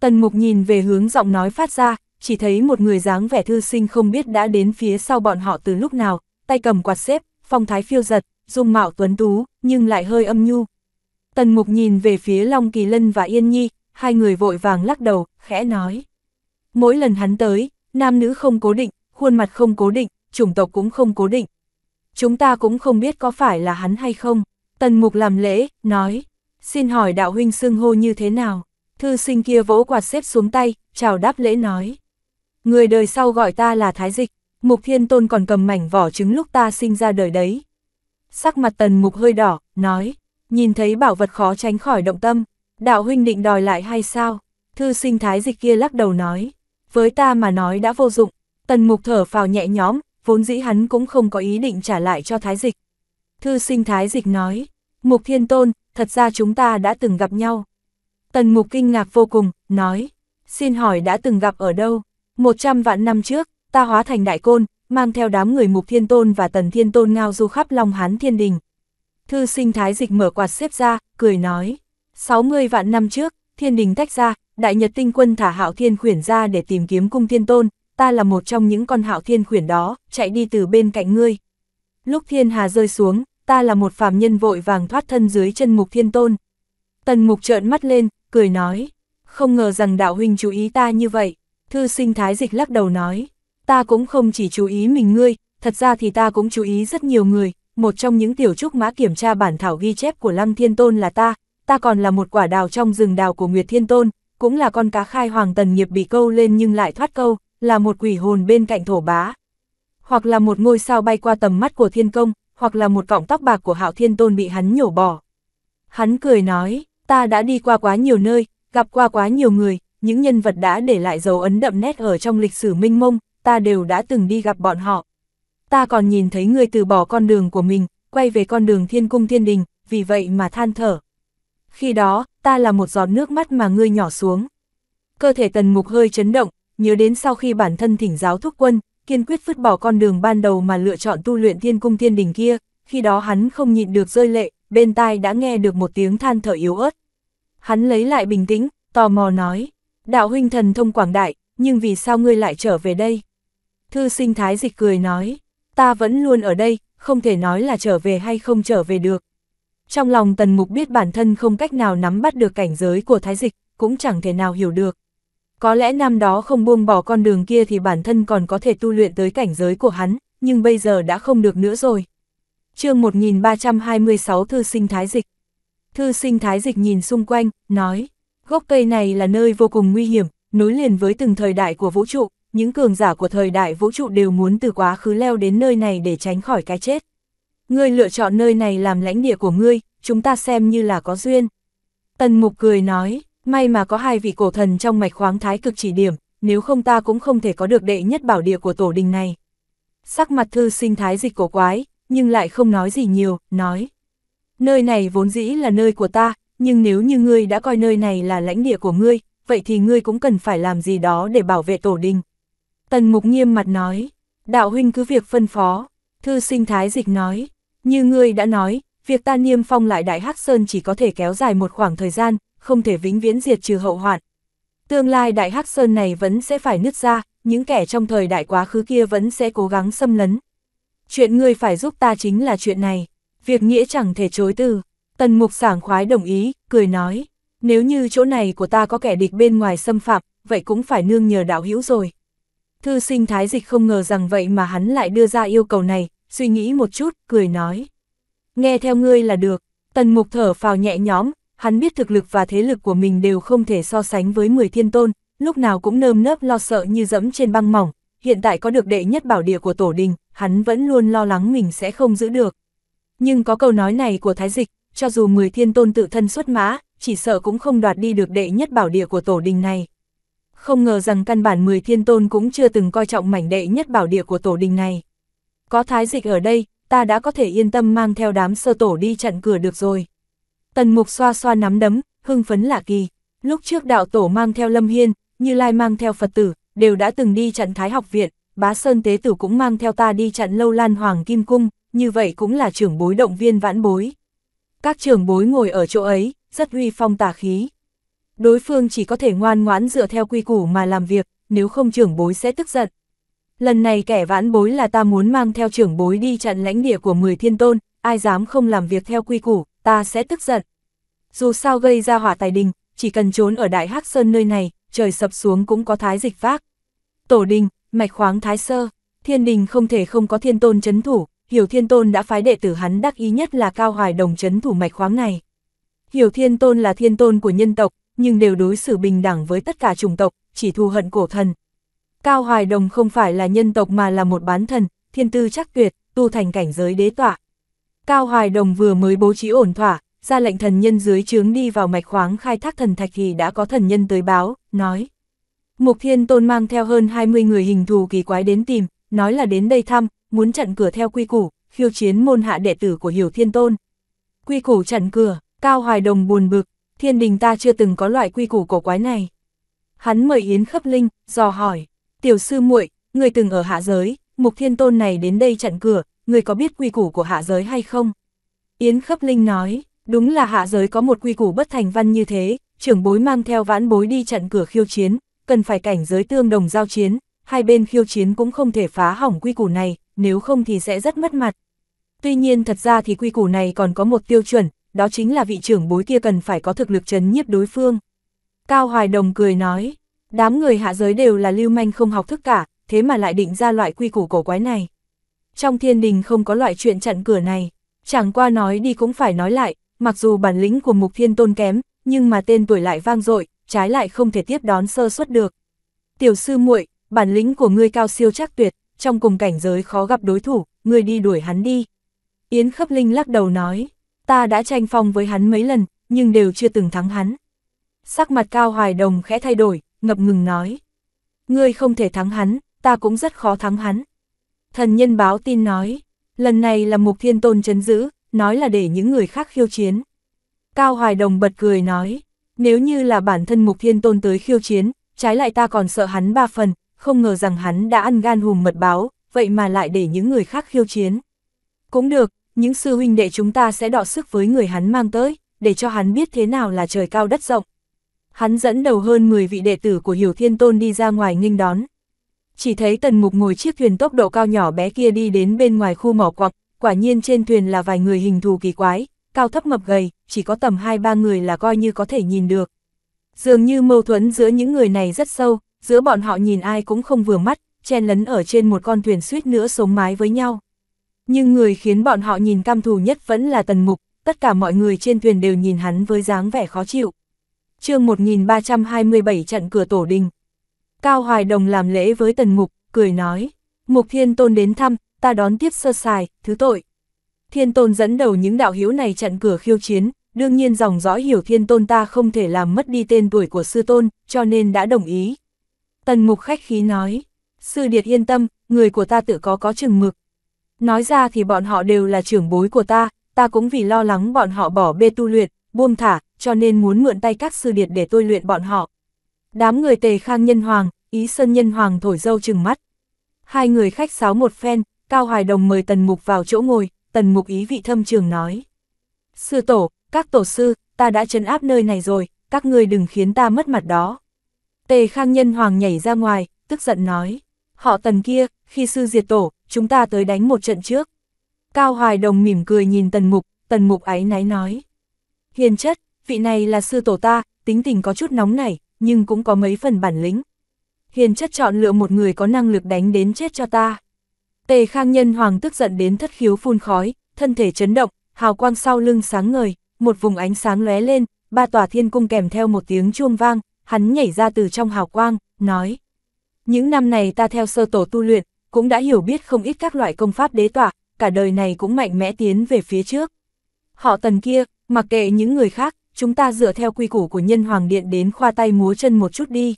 Tần Mục nhìn về hướng giọng nói phát ra, chỉ thấy một người dáng vẻ thư sinh không biết đã đến phía sau bọn họ từ lúc nào, tay cầm quạt xếp, phong thái phiêu giật, dung mạo tuấn tú, nhưng lại hơi âm nhu. Tần Mục nhìn về phía Long Kỳ Lân và Yên Nhi, hai người vội vàng lắc đầu, khẽ nói. Mỗi lần hắn tới, nam nữ không cố định, khuôn mặt không cố định, chủng tộc cũng không cố định. Chúng ta cũng không biết có phải là hắn hay không. Tần Mục làm lễ, nói, xin hỏi đạo huynh xưng hô như thế nào? Thư sinh kia vỗ quạt xếp xuống tay, chào đáp lễ nói. Người đời sau gọi ta là Thái Dịch, Mục Thiên Tôn còn cầm mảnh vỏ trứng lúc ta sinh ra đời đấy. Sắc mặt tần mục hơi đỏ, nói, nhìn thấy bảo vật khó tránh khỏi động tâm, đạo huynh định đòi lại hay sao? Thư sinh Thái Dịch kia lắc đầu nói, với ta mà nói đã vô dụng, tần mục thở phào nhẹ nhõm, vốn dĩ hắn cũng không có ý định trả lại cho Thái Dịch. Thư sinh Thái Dịch nói, Mục Thiên Tôn, thật ra chúng ta đã từng gặp nhau. Tần Mục kinh ngạc vô cùng, nói, xin hỏi đã từng gặp ở đâu? Một trăm vạn năm trước, ta hóa thành đại côn, mang theo đám người Mục Thiên Tôn và Tần Thiên Tôn ngao du khắp Long Hán Thiên Đình. Thư sinh Thái Dịch mở quạt xếp ra, cười nói, 60 vạn năm trước, Thiên Đình tách ra, Đại Nhật Tinh Quân thả hạo thiên khuyển ra để tìm kiếm cung Thiên Tôn, ta là một trong những con hạo thiên khuyển đó, chạy đi từ bên cạnh ngươi. Lúc thiên hà rơi xuống, ta là một phàm nhân vội vàng thoát thân dưới chân Mục Thiên Tôn. Tần Mục trợn mắt lên, cười nói, không ngờ rằng đạo huynh chú ý ta như vậy. Thư sinh thái dịch lắc đầu nói, ta cũng không chỉ chú ý mình ngươi, thật ra thì ta cũng chú ý rất nhiều người, một trong những tiểu trúc mã kiểm tra bản thảo ghi chép của Lăng Thiên Tôn là ta, ta còn là một quả đào trong rừng đào của Nguyệt Thiên Tôn, cũng là con cá khai hoàng tần nghiệp bị câu lên nhưng lại thoát câu, là một quỷ hồn bên cạnh thổ bá. Hoặc là một ngôi sao bay qua tầm mắt của thiên công, hoặc là một cọng tóc bạc của hạo thiên tôn bị hắn nhổ bỏ. Hắn cười nói, ta đã đi qua quá nhiều nơi, gặp qua quá nhiều người, những nhân vật đã để lại dấu ấn đậm nét ở trong lịch sử minh mông, ta đều đã từng đi gặp bọn họ. Ta còn nhìn thấy người từ bỏ con đường của mình, quay về con đường thiên cung thiên đình, vì vậy mà than thở. Khi đó, ta là một giọt nước mắt mà ngươi nhỏ xuống. Cơ thể tần mục hơi chấn động, nhớ đến sau khi bản thân thỉnh giáo thúc quân, kiên quyết vứt bỏ con đường ban đầu mà lựa chọn tu luyện thiên cung thiên đình kia, khi đó hắn không nhịn được rơi lệ, bên tai đã nghe được một tiếng than thở yếu ớt. Hắn lấy lại bình tĩnh, tò mò nói, đạo huynh thần thông quảng đại, nhưng vì sao ngươi lại trở về đây? Thư sinh thái dịch cười nói, ta vẫn luôn ở đây, không thể nói là trở về hay không trở về được. Trong lòng tần mục biết bản thân không cách nào nắm bắt được cảnh giới của thái dịch, cũng chẳng thể nào hiểu được. Có lẽ năm đó không buông bỏ con đường kia thì bản thân còn có thể tu luyện tới cảnh giới của hắn, nhưng bây giờ đã không được nữa rồi. chương 1326 Thư sinh Thái Dịch Thư sinh Thái Dịch nhìn xung quanh, nói, gốc cây này là nơi vô cùng nguy hiểm, nối liền với từng thời đại của vũ trụ, những cường giả của thời đại vũ trụ đều muốn từ quá khứ leo đến nơi này để tránh khỏi cái chết. Ngươi lựa chọn nơi này làm lãnh địa của ngươi, chúng ta xem như là có duyên. Tần Mục cười nói, may mà có hai vị cổ thần trong mạch khoáng thái cực chỉ điểm, nếu không ta cũng không thể có được đệ nhất bảo địa của tổ đình này. Sắc mặt thư sinh thái dịch cổ quái, nhưng lại không nói gì nhiều, nói. Nơi này vốn dĩ là nơi của ta, nhưng nếu như ngươi đã coi nơi này là lãnh địa của ngươi, vậy thì ngươi cũng cần phải làm gì đó để bảo vệ tổ đình. Tần mục nghiêm mặt nói, đạo huynh cứ việc phân phó, thư sinh thái dịch nói, như ngươi đã nói, việc ta niêm phong lại Đại Hắc Sơn chỉ có thể kéo dài một khoảng thời gian, không thể vĩnh viễn diệt trừ hậu hoạn. Tương lai Đại Hắc Sơn này vẫn sẽ phải nứt ra, những kẻ trong thời đại quá khứ kia vẫn sẽ cố gắng xâm lấn. Chuyện ngươi phải giúp ta chính là chuyện này, việc nghĩa chẳng thể chối từ. Tần mục sảng khoái đồng ý, cười nói, nếu như chỗ này của ta có kẻ địch bên ngoài xâm phạm, vậy cũng phải nương nhờ đạo hữu rồi. Thư sinh thái dịch không ngờ rằng vậy mà hắn lại đưa ra yêu cầu này, suy nghĩ một chút, cười nói. Nghe theo ngươi là được, tần mục thở phào nhẹ nhõm, hắn biết thực lực và thế lực của mình đều không thể so sánh với 10 thiên tôn, lúc nào cũng nơm nớp lo sợ như dẫm trên băng mỏng, hiện tại có được đệ nhất bảo địa của tổ đình, hắn vẫn luôn lo lắng mình sẽ không giữ được. Nhưng có câu nói này của Thái Dịch, cho dù 10 thiên tôn tự thân xuất mã, chỉ sợ cũng không đoạt đi được đệ nhất bảo địa của tổ đình này. Không ngờ rằng căn bản 10 thiên tôn cũng chưa từng coi trọng mảnh đệ nhất bảo địa của tổ đình này. Có thái dịch ở đây, ta đã có thể yên tâm mang theo đám sơ tổ đi chặn cửa được rồi. Tần mục xoa xoa nắm đấm, hưng phấn lạ kỳ. Lúc trước đạo tổ mang theo Lâm Hiên, Như Lai mang theo Phật tử, đều đã từng đi chặn Thái học viện, bá Sơn Tế Tử cũng mang theo ta đi chặn Lâu Lan Hoàng Kim Cung, như vậy cũng là trưởng bối động viên vãn bối. Các trưởng bối ngồi ở chỗ ấy, rất uy phong tà khí. Đối phương chỉ có thể ngoan ngoãn dựa theo quy củ mà làm việc, nếu không trưởng bối sẽ tức giận. Lần này kẻ vãn bối là ta muốn mang theo trưởng bối đi chặn lãnh địa của 10 thiên tôn, ai dám không làm việc theo quy củ, ta sẽ tức giận. Dù sao gây ra hỏa tài đình, chỉ cần trốn ở Đại Hắc Sơn nơi này, trời sập xuống cũng có thái dịch vác. Tổ đình, mạch khoáng thái sơ, thiên đình không thể không có thiên tôn chấn thủ, hiểu thiên tôn đã phái đệ tử hắn đắc ý nhất là cao hoài đồng chấn thủ mạch khoáng này. Hiểu thiên tôn là thiên tôn của nhân tộc, nhưng đều đối xử bình đẳng với tất cả chủng tộc, chỉ thù hận cổ thần. Cao Hoài Đồng không phải là nhân tộc mà là một bán thần, thiên tư chắc tuyệt, tu thành cảnh giới đế tọa. Cao Hoài Đồng vừa mới bố trí ổn thỏa, ra lệnh thần nhân dưới trướng đi vào mạch khoáng khai thác thần thạch thì đã có thần nhân tới báo, nói. Mục Thiên Tôn mang theo hơn 20 người hình thù kỳ quái đến tìm, nói là đến đây thăm, muốn chặn cửa theo quy củ, khiêu chiến môn hạ đệ tử của Hiểu Thiên Tôn. Quy củ chặn cửa, Cao Hoài Đồng buồn bực, thiên đình ta chưa từng có loại quy củ cổ quái này. Hắn mời Yến Khấp Linh, dò hỏi, tiểu sư muội, người từng ở hạ giới, mục thiên tôn này đến đây chặn cửa, người có biết quy củ của hạ giới hay không? Yến Khấp Linh nói, đúng là hạ giới có một quy củ bất thành văn như thế, trưởng bối mang theo vãn bối đi chặn cửa khiêu chiến, cần phải cảnh giới tương đồng giao chiến, hai bên khiêu chiến cũng không thể phá hỏng quy củ này, nếu không thì sẽ rất mất mặt. Tuy nhiên thật ra thì quy củ này còn có một tiêu chuẩn, đó chính là vị trưởng bối kia cần phải có thực lực chấn nhiếp đối phương. Cao Hoài Đồng cười nói, đám người hạ giới đều là lưu manh không học thức cả, thế mà lại định ra loại quy củ cổ quái này. Trong thiên đình không có loại chuyện chặn cửa này, chẳng qua nói đi cũng phải nói lại, mặc dù bản lĩnh của Mục Thiên Tôn kém, nhưng mà tên tuổi lại vang dội, trái lại không thể tiếp đón sơ suất được. Tiểu sư muội, bản lĩnh của ngươi cao siêu chắc tuyệt, trong cùng cảnh giới khó gặp đối thủ, người đi đuổi hắn đi. Yến Khấp Linh lắc đầu nói, ta đã tranh phong với hắn mấy lần, nhưng đều chưa từng thắng hắn. Sắc mặt Cao Hoài Đồng khẽ thay đổi, ngập ngừng nói. Ngươi không thể thắng hắn, ta cũng rất khó thắng hắn. Thần nhân báo tin nói, lần này là Mục Thiên Tôn chấn giữ, nói là để những người khác khiêu chiến. Cao Hoài Đồng bật cười nói, nếu như là bản thân Mục Thiên Tôn tới khiêu chiến, trái lại ta còn sợ hắn ba phần, không ngờ rằng hắn đã ăn gan hùm mật báo, vậy mà lại để những người khác khiêu chiến. Cũng được, những sư huynh đệ chúng ta sẽ đọ sức với người hắn mang tới, để cho hắn biết thế nào là trời cao đất rộng. Hắn dẫn đầu hơn 10 vị đệ tử của Hiểu Thiên Tôn đi ra ngoài nghênh đón. Chỉ thấy tần mục ngồi chiếc thuyền tốc độ cao nhỏ bé kia đi đến bên ngoài khu mỏ quặng, quả nhiên trên thuyền là vài người hình thù kỳ quái, cao thấp mập gầy, chỉ có tầm 2-3 người là coi như có thể nhìn được. Dường như mâu thuẫn giữa những người này rất sâu, giữa bọn họ nhìn ai cũng không vừa mắt, chen lấn ở trên một con thuyền suýt nữa sống mái với nhau. Nhưng người khiến bọn họ nhìn cam thù nhất vẫn là tần mục, tất cả mọi người trên thuyền đều nhìn hắn với dáng vẻ khó chịu. chương 1327 trận cửa tổ đình. Cao Hoài Đồng làm lễ với tần mục, cười nói, Mục Thiên Tôn đến thăm, ta đón tiếp sơ sài, thứ tội. Thiên Tôn dẫn đầu những đạo hiếu này chặn cửa khiêu chiến, đương nhiên dòng dõi hiểu Thiên Tôn ta không thể làm mất đi tên tuổi của sư tôn, cho nên đã đồng ý. Tần Mục khách khí nói, sư điệt yên tâm, người của ta tự có có chừng mực. Nói ra thì bọn họ đều là trưởng bối của ta, ta cũng vì lo lắng bọn họ bỏ bê tu luyện, buông thả, cho nên muốn mượn tay các sư điệt để tôi luyện bọn họ. Đám người tề khang nhân hoàng, ý sơn nhân hoàng thổi dâu chừng mắt. Hai người khách sáo một phen, Cao Hoài Đồng mời Tần Mục vào chỗ ngồi, Tần Mục ý vị thâm trường nói. Sư tổ, các tổ sư, ta đã trấn áp nơi này rồi, các người đừng khiến ta mất mặt đó. Tề Khang Nhân Hoàng nhảy ra ngoài, tức giận nói. Họ Tần kia, khi sư diệt tổ, chúng ta tới đánh một trận trước. Cao Hoài Đồng mỉm cười nhìn Tần Mục, Tần Mục ấy náy nói. Hiền chất, vị này là sư tổ ta, tính tình có chút nóng nảy, nhưng cũng có mấy phần bản lĩnh. Hiền chất chọn lựa một người có năng lực đánh đến chết cho ta. Tề Khang Nhân Hoàng tức giận đến thất khiếu phun khói, thân thể chấn động, hào quang sau lưng sáng ngời, một vùng ánh sáng lóe lên, ba tòa thiên cung kèm theo một tiếng chuông vang, hắn nhảy ra từ trong hào quang, nói. Những năm này ta theo sơ tổ tu luyện, cũng đã hiểu biết không ít các loại công pháp đế tỏa, cả đời này cũng mạnh mẽ tiến về phía trước. Họ tần kia, mặc kệ những người khác, chúng ta dựa theo quy củ của nhân hoàng điện đến khoa tay múa chân một chút đi.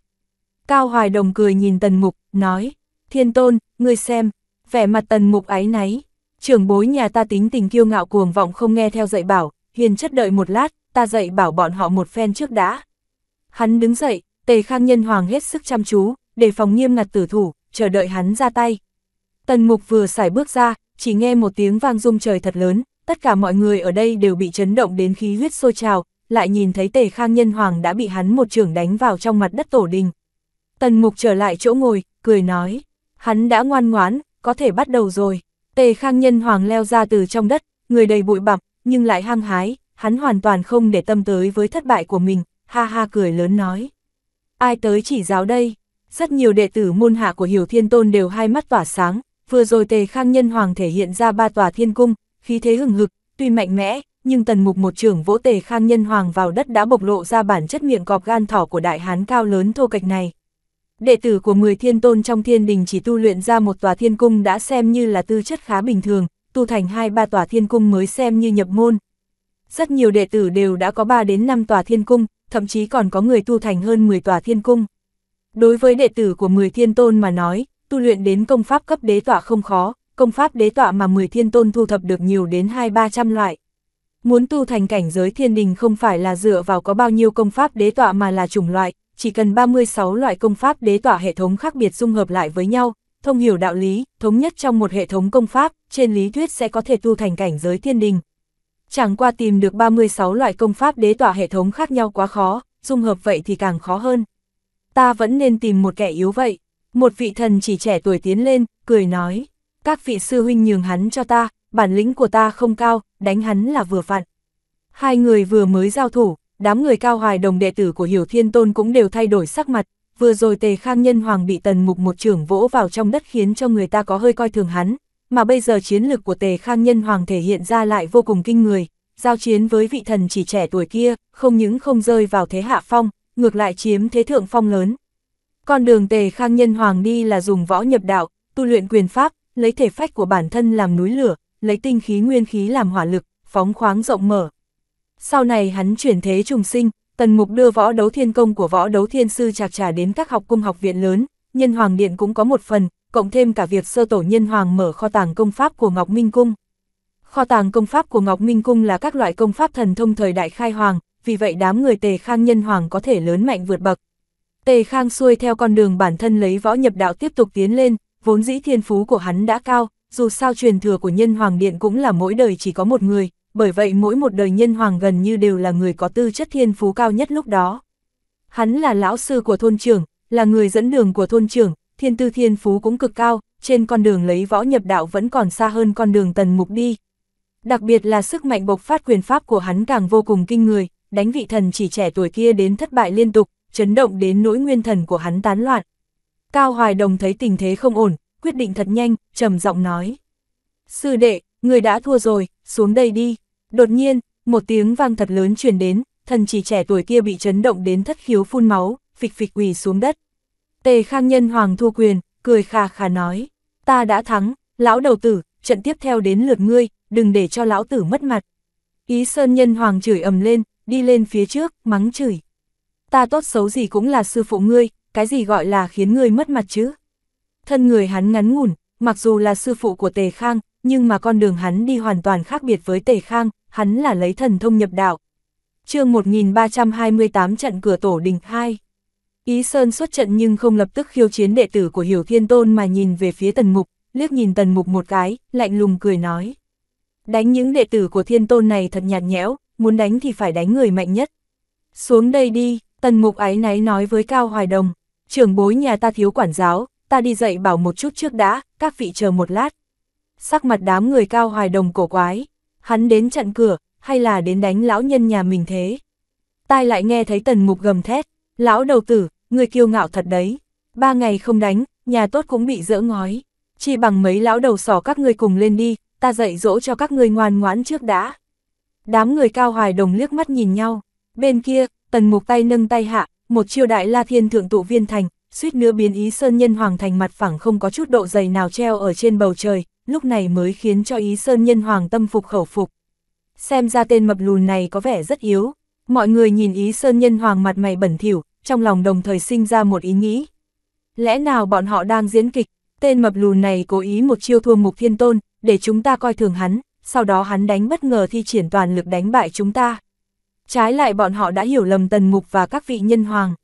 Cao Hoài Đồng cười nhìn tần mục, nói, thiên tôn, ngươi xem, vẻ mặt tần mục ái náy, trưởng bối nhà ta tính tình kiêu ngạo cuồng vọng không nghe theo dạy bảo, hiền chất đợi một lát, ta dạy bảo bọn họ một phen trước đã. Hắn đứng dậy, tề khang nhân hoàng hết sức chăm chú, để phòng nghiêm ngặt tử thủ, chờ đợi hắn ra tay. Tần mục vừa xài bước ra, chỉ nghe một tiếng vang rung trời thật lớn, tất cả mọi người ở đây đều bị chấn động đến khí huyết sôi trào, lại nhìn thấy tề khang nhân hoàng đã bị hắn một trường đánh vào trong mặt đất tổ đình. Tần mục trở lại chỗ ngồi, cười nói, hắn đã ngoan ngoãn, có thể bắt đầu rồi. Tề khang nhân hoàng leo ra từ trong đất, người đầy bụi bặm, nhưng lại hăng hái, hắn hoàn toàn không để tâm tới với thất bại của mình, ha ha cười lớn nói. Ai tới chỉ giáo đây? Rất nhiều đệ tử môn hạ của Hiểu Thiên Tôn đều hai mắt tỏa sáng, vừa rồi Tề Khang Nhân Hoàng thể hiện ra ba tòa thiên cung, khí thế hừng hực, tuy mạnh mẽ, nhưng tần mục một trưởng vỗ Tề Khang Nhân Hoàng vào đất đã bộc lộ ra bản chất miệng cọp gan thỏ của đại hán cao lớn thô kệch này. Đệ tử của 10 thiên tôn trong thiên đình chỉ tu luyện ra một tòa thiên cung đã xem như là tư chất khá bình thường, tu thành hai ba tòa thiên cung mới xem như nhập môn. Rất nhiều đệ tử đều đã có 3 đến 5 tòa thiên cung, thậm chí còn có người tu thành hơn 10 tòa thiên cung. Đối với đệ tử của 10 thiên tôn mà nói, tu luyện đến công pháp cấp đế tọa không khó, công pháp đế tọa mà 10 thiên tôn thu thập được nhiều đến 2-300 loại. Muốn tu thành cảnh giới thiên đình không phải là dựa vào có bao nhiêu công pháp đế tọa mà là chủng loại, chỉ cần 36 loại công pháp đế tọa hệ thống khác biệt dung hợp lại với nhau, thông hiểu đạo lý, thống nhất trong một hệ thống công pháp, trên lý thuyết sẽ có thể tu thành cảnh giới thiên đình. Chẳng qua tìm được 36 loại công pháp đế tọa hệ thống khác nhau quá khó, dung hợp vậy thì càng khó hơn. Ta vẫn nên tìm một kẻ yếu vậy. Một vị thần chỉ trẻ tuổi tiến lên, cười nói, các vị sư huynh nhường hắn cho ta, bản lĩnh của ta không cao, đánh hắn là vừa vặn. Hai người vừa mới giao thủ, đám người cao hoài đồng đệ tử của Hiểu Thiên Tôn cũng đều thay đổi sắc mặt, vừa rồi tề khang nhân hoàng bị tần mục một trưởng vỗ vào trong đất khiến cho người ta có hơi coi thường hắn, mà bây giờ chiến lược của tề khang nhân hoàng thể hiện ra lại vô cùng kinh người, giao chiến với vị thần chỉ trẻ tuổi kia, không những không rơi vào thế hạ phong, ngược lại chiếm thế thượng phong lớn. Con đường tề khang nhân hoàng đi là dùng võ nhập đạo, tu luyện quyền pháp, lấy thể phách của bản thân làm núi lửa, lấy tinh khí nguyên khí làm hỏa lực, phóng khoáng rộng mở. Sau này hắn chuyển thế trùng sinh, tần mục đưa võ đấu thiên công của võ đấu thiên sư chạc trà đến các học cung học viện lớn, nhân hoàng điện cũng có một phần, cộng thêm cả việc sơ tổ nhân hoàng mở kho tàng công pháp của Ngọc Minh Cung. Kho tàng công pháp của Ngọc Minh Cung là các loại công pháp thần thông thời đại khai hoàng, vì vậy đám người tề khang nhân hoàng có thể lớn mạnh vượt bậc. Tề khang xuôi theo con đường bản thân lấy võ nhập đạo tiếp tục tiến lên, vốn dĩ thiên phú của hắn đã cao, dù sao truyền thừa của nhân hoàng điện cũng là mỗi đời chỉ có một người, bởi vậy mỗi một đời nhân hoàng gần như đều là người có tư chất thiên phú cao nhất lúc đó. Hắn là lão sư của thôn trưởng, là người dẫn đường của thôn trưởng, thiên tư thiên phú cũng cực cao, trên con đường lấy võ nhập đạo vẫn còn xa hơn con đường tần mục đi. Đặc biệt là sức mạnh bộc phát quyền pháp của hắn càng vô cùng kinh người, đánh vị thần chỉ trẻ tuổi kia đến thất bại liên tục, chấn động đến nỗi nguyên thần của hắn tán loạn. Cao Hoài Đồng thấy tình thế không ổn, quyết định thật nhanh, trầm giọng nói. Sư đệ, người đã thua rồi, xuống đây đi. Đột nhiên, một tiếng vang thật lớn truyền đến, thần chỉ trẻ tuổi kia bị chấn động đến thất khiếu phun máu, phịch phịch quỳ xuống đất. Tề Khang Nhân Hoàng thua quyền, cười khà khà nói, ta đã thắng, lão đầu tử, trận tiếp theo đến lượt ngươi, đừng để cho lão tử mất mặt. Ý Sơn Nhân Hoàng chửi ầm lên, đi lên phía trước, mắng chửi. Ta tốt xấu gì cũng là sư phụ ngươi, cái gì gọi là khiến ngươi mất mặt chứ? Thân người hắn ngắn ngủn, mặc dù là sư phụ của Tề Khang, nhưng mà con đường hắn đi hoàn toàn khác biệt với Tề Khang, hắn là lấy thần thông nhập đạo. chương 1328 trận cửa tổ đình 2 Ý Sơn xuất trận nhưng không lập tức khiêu chiến đệ tử của Hiểu Thiên Tôn mà nhìn về phía Tần Mục, liếc nhìn Tần Mục một cái, lạnh lùng cười nói. Đánh những đệ tử của Thiên Tôn này thật nhạt nhẽo, muốn đánh thì phải đánh người mạnh nhất. Xuống đây đi, Tần Mục ái náy nói với Cao Hoài Đồng, trưởng bối nhà ta thiếu quản giáo, ta đi dậy bảo một chút trước đã, các vị chờ một lát. Sắc mặt đám người Cao Hoài Đồng cổ quái, hắn đến chặn cửa, hay là đến đánh lão nhân nhà mình thế? Tai lại nghe thấy Tần Mục gầm thét, lão đầu tử, người kiêu ngạo thật đấy. Ba ngày không đánh, nhà tốt cũng bị dỡ ngói. Chỉ bằng mấy lão đầu sỏ các ngươi cùng lên đi, ta dạy dỗ cho các ngươi ngoan ngoãn trước đã. Đám người cao hoài đồng liếc mắt nhìn nhau. Bên kia, tần mục tay nâng tay hạ, một chiêu đại la thiên thượng tụ viên thành, suýt nữa biến ý sơn nhân hoàng thành mặt phẳng không có chút độ dày nào treo ở trên bầu trời, lúc này mới khiến cho ý sơn nhân hoàng tâm phục khẩu phục. Xem ra tên mập lùn này có vẻ rất yếu. Mọi người nhìn ý sơn nhân hoàng mặt mày bẩn thỉu, trong lòng đồng thời sinh ra một ý nghĩ. Lẽ nào bọn họ đang diễn kịch, tên mập lùn này cố ý một chiêu thua mục thiên tôn, để chúng ta coi thường hắn, sau đó hắn đánh bất ngờ thi triển toàn lực đánh bại chúng ta. Trái lại bọn họ đã hiểu lầm tần mục và các vị nhân hoàng.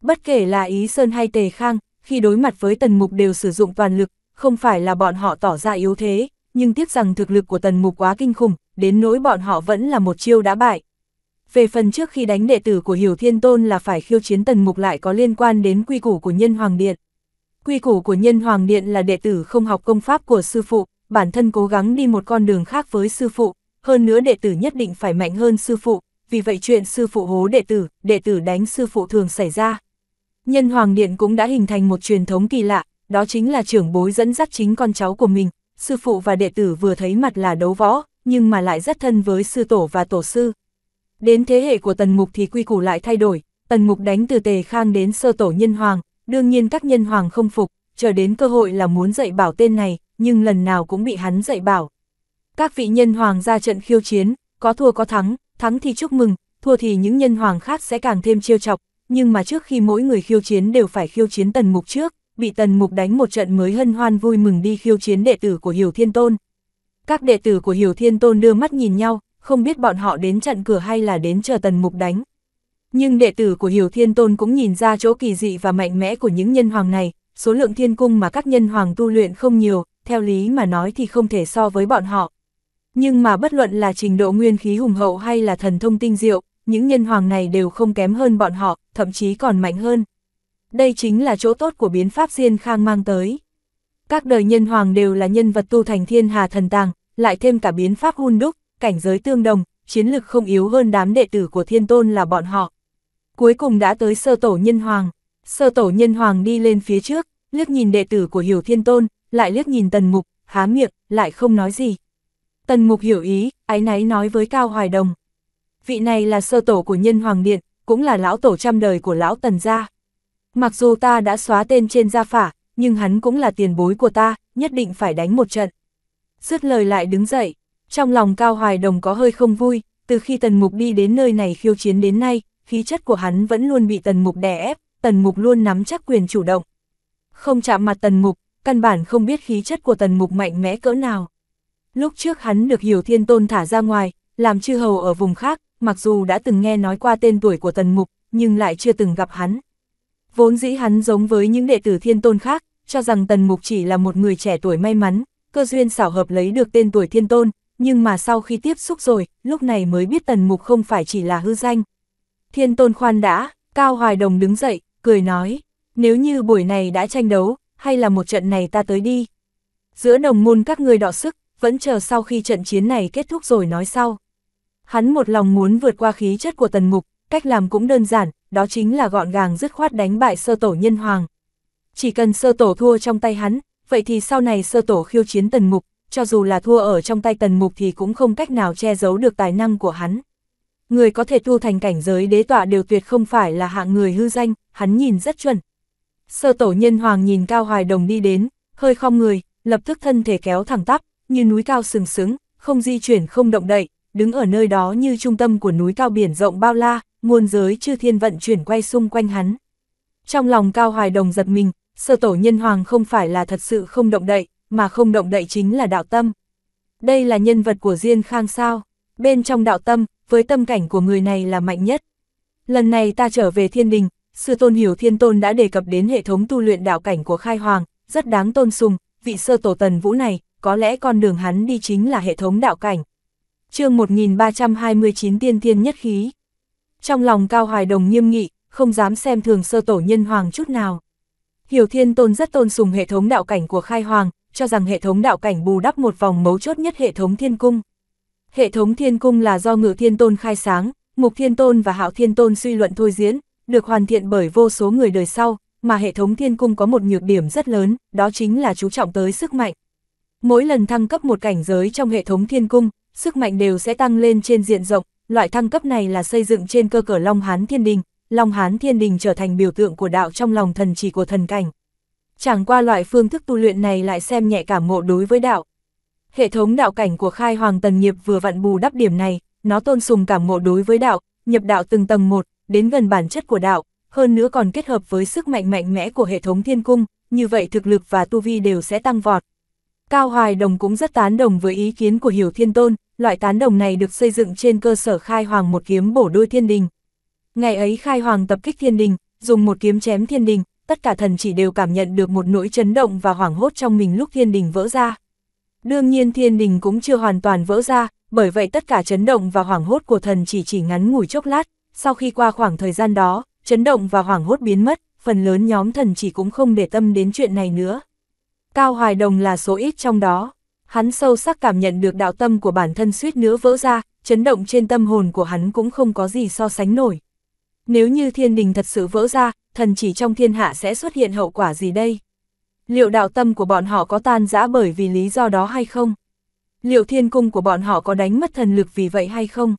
Bất kể là Ý Sơn hay Tề Khang, khi đối mặt với tần mục đều sử dụng toàn lực, không phải là bọn họ tỏ ra yếu thế, nhưng tiếc rằng thực lực của tần mục quá kinh khủng, đến nỗi bọn họ vẫn là một chiêu đã bại. Về phần trước khi đánh đệ tử của Hiểu Thiên Tôn là phải khiêu chiến tần mục lại có liên quan đến quy củ của Nhân Hoàng Điện. Quy củ của Nhân Hoàng Điện là đệ tử không học công pháp của sư phụ, bản thân cố gắng đi một con đường khác với sư phụ, hơn nữa đệ tử nhất định phải mạnh hơn sư phụ, vì vậy chuyện sư phụ hố đệ tử, đệ tử đánh sư phụ thường xảy ra. Nhân Hoàng Điện cũng đã hình thành một truyền thống kỳ lạ, đó chính là trưởng bối dẫn dắt chính con cháu của mình, sư phụ và đệ tử vừa thấy mặt là đấu võ, nhưng mà lại rất thân với sư tổ và tổ sư, Đến thế hệ của Tần Mục thì quy củ lại thay đổi, Tần Mục đánh từ Tề Khang đến sơ tổ nhân hoàng, đương nhiên các nhân hoàng không phục, chờ đến cơ hội là muốn dạy bảo tên này, nhưng lần nào cũng bị hắn dạy bảo. Các vị nhân hoàng ra trận khiêu chiến, có thua có thắng, thắng thì chúc mừng, thua thì những nhân hoàng khác sẽ càng thêm chiêu chọc, nhưng mà trước khi mỗi người khiêu chiến đều phải khiêu chiến Tần Mục trước, bị Tần Mục đánh một trận mới hân hoan vui mừng đi khiêu chiến đệ tử của Hiểu Thiên Tôn. Các đệ tử của Hiểu Thiên Tôn đưa mắt nhìn nhau, không biết bọn họ đến chặn cửa hay là đến chờ tần mục đánh. Nhưng đệ tử của Hiểu Thiên Tôn cũng nhìn ra chỗ kỳ dị và mạnh mẽ của những nhân hoàng này, số lượng thiên cung mà các nhân hoàng tu luyện không nhiều, theo lý mà nói thì không thể so với bọn họ. Nhưng mà bất luận là trình độ nguyên khí hùng hậu hay là thần thông tinh diệu, những nhân hoàng này đều không kém hơn bọn họ, thậm chí còn mạnh hơn. Đây chính là chỗ tốt của biến pháp Diên Khang mang tới. Các đời nhân hoàng đều là nhân vật tu thành thiên hà thần tàng, lại thêm cả biến pháp hun đúc, cảnh giới tương đồng, chiến lực không yếu hơn đám đệ tử của thiên tôn là bọn họ. Cuối cùng đã tới sơ tổ nhân hoàng, sơ tổ nhân hoàng đi lên phía trước, liếc nhìn đệ tử của hiểu thiên tôn, lại liếc nhìn tần mục, há miệng, lại không nói gì. Tần Mục hiểu ý, ái náy nói với Cao Hoài Đồng. Vị này là sơ tổ của nhân hoàng điện, cũng là lão tổ trăm đời của lão Tần gia. Mặc dù ta đã xóa tên trên gia phả, nhưng hắn cũng là tiền bối của ta, nhất định phải đánh một trận. Dứt lời lại đứng dậy, trong lòng Cao Hoài Đồng có hơi không vui, từ khi Tần Mục đi đến nơi này khiêu chiến đến nay, khí chất của hắn vẫn luôn bị Tần Mục đè ép, Tần Mục luôn nắm chắc quyền chủ động. Không chạm mặt Tần Mục, căn bản không biết khí chất của Tần Mục mạnh mẽ cỡ nào. Lúc trước hắn được Hiểu Thiên Tôn thả ra ngoài, làm chư hầu ở vùng khác, mặc dù đã từng nghe nói qua tên tuổi của Tần Mục, nhưng lại chưa từng gặp hắn. Vốn dĩ hắn giống với những đệ tử Thiên Tôn khác, cho rằng Tần Mục chỉ là một người trẻ tuổi may mắn, cơ duyên xảo hợp lấy được tên tuổi Thiên Tôn, nhưng mà sau khi tiếp xúc rồi, lúc này mới biết Tần Mục không phải chỉ là hư danh. Thiên Tôn khoan đã, Cao Hoài Đồng đứng dậy, cười nói, nếu như buổi này đã tranh đấu, hay là một trận này ta tới đi. Giữa đồng môn các người đọ sức, vẫn chờ sau khi trận chiến này kết thúc rồi nói sau. Hắn một lòng muốn vượt qua khí chất của tần mục, cách làm cũng đơn giản, đó chính là gọn gàng dứt khoát đánh bại sơ tổ nhân hoàng. Chỉ cần sơ tổ thua trong tay hắn, vậy thì sau này sơ tổ khiêu chiến tần mục, cho dù là thua ở trong tay tần mục thì cũng không cách nào che giấu được tài năng của hắn. Người có thể tu thành cảnh giới đế tọa đều tuyệt không phải là hạng người hư danh, hắn nhìn rất chuẩn. Sơ tổ nhân hoàng nhìn Cao Hoài Đồng đi đến, hơi khom người, lập tức thân thể kéo thẳng tắp, như núi cao sừng sững, không di chuyển không động đậy, đứng ở nơi đó như trung tâm của núi cao biển rộng bao la, muôn giới chư thiên vận chuyển quay xung quanh hắn. Trong lòng Cao Hoài Đồng giật mình, sơ tổ nhân hoàng không phải là thật sự không động đậy, mà không động đậy chính là đạo tâm. Đây là nhân vật của Diên Khang sao, bên trong đạo tâm, với tâm cảnh của người này là mạnh nhất. Lần này ta trở về thiên đình, sư tôn hiểu thiên tôn đã đề cập đến hệ thống tu luyện đạo cảnh của khai hoàng, rất đáng tôn sùng, vị sơ tổ tần vũ này, có lẽ con đường hắn đi chính là hệ thống đạo cảnh. chương 1329 tiên thiên nhất khí. Trong lòng Cao Hoài Đồng nghiêm nghị, không dám xem thường sơ tổ nhân hoàng chút nào. Hiểu Thiên Tôn rất tôn sùng hệ thống đạo cảnh của Khai Hoàng, cho rằng hệ thống đạo cảnh bù đắp một vòng mấu chốt nhất hệ thống thiên cung. Hệ thống thiên cung là do Ngự Thiên Tôn khai sáng, Mục Thiên Tôn và Hạo Thiên Tôn suy luận thôi diễn, được hoàn thiện bởi vô số người đời sau, mà hệ thống thiên cung có một nhược điểm rất lớn, đó chính là chú trọng tới sức mạnh. Mỗi lần thăng cấp một cảnh giới trong hệ thống thiên cung, sức mạnh đều sẽ tăng lên trên diện rộng, loại thăng cấp này là xây dựng trên cơ cờ Long Hán Thiên Đình, Long Hán Thiên Đình trở thành biểu tượng của đạo trong lòng thần chỉ của thần cảnh. Chẳng qua loại phương thức tu luyện này lại xem nhẹ cảm ngộ đối với đạo. Hệ thống đạo cảnh của khai hoàng tần nghiệp vừa vặn bù đắp điểm này, nó tôn sùng cảm ngộ đối với đạo, nhập đạo từng tầng một, đến gần bản chất của đạo, hơn nữa còn kết hợp với sức mạnh mạnh mẽ của hệ thống thiên cung, như vậy thực lực và tu vi đều sẽ tăng vọt. Cao Hoài Đồng cũng rất tán đồng với ý kiến của Hiểu Thiên Tôn, loại tán đồng này được xây dựng trên cơ sở khai hoàng một kiếm bổ đôi thiên đình. Ngày ấy khai hoàng tập kích thiên đình, dùng một kiếm chém thiên đình, tất cả thần chỉ đều cảm nhận được một nỗi chấn động và hoảng hốt trong mình lúc thiên đình vỡ ra. Đương nhiên thiên đình cũng chưa hoàn toàn vỡ ra, bởi vậy tất cả chấn động và hoảng hốt của thần chỉ chỉ ngắn ngủi chốc lát, sau khi qua khoảng thời gian đó, chấn động và hoảng hốt biến mất, phần lớn nhóm thần chỉ cũng không để tâm đến chuyện này nữa. Cao Hoài Đồng là số ít trong đó. Hắn sâu sắc cảm nhận được đạo tâm của bản thân suýt nữa vỡ ra, chấn động trên tâm hồn của hắn cũng không có gì so sánh nổi. Nếu như thiên đình thật sự vỡ ra, thần chỉ trong thiên hạ sẽ xuất hiện hậu quả gì đây? Liệu đạo tâm của bọn họ có tan rã bởi vì lý do đó hay không? Liệu thiên cung của bọn họ có đánh mất thần lực vì vậy hay không?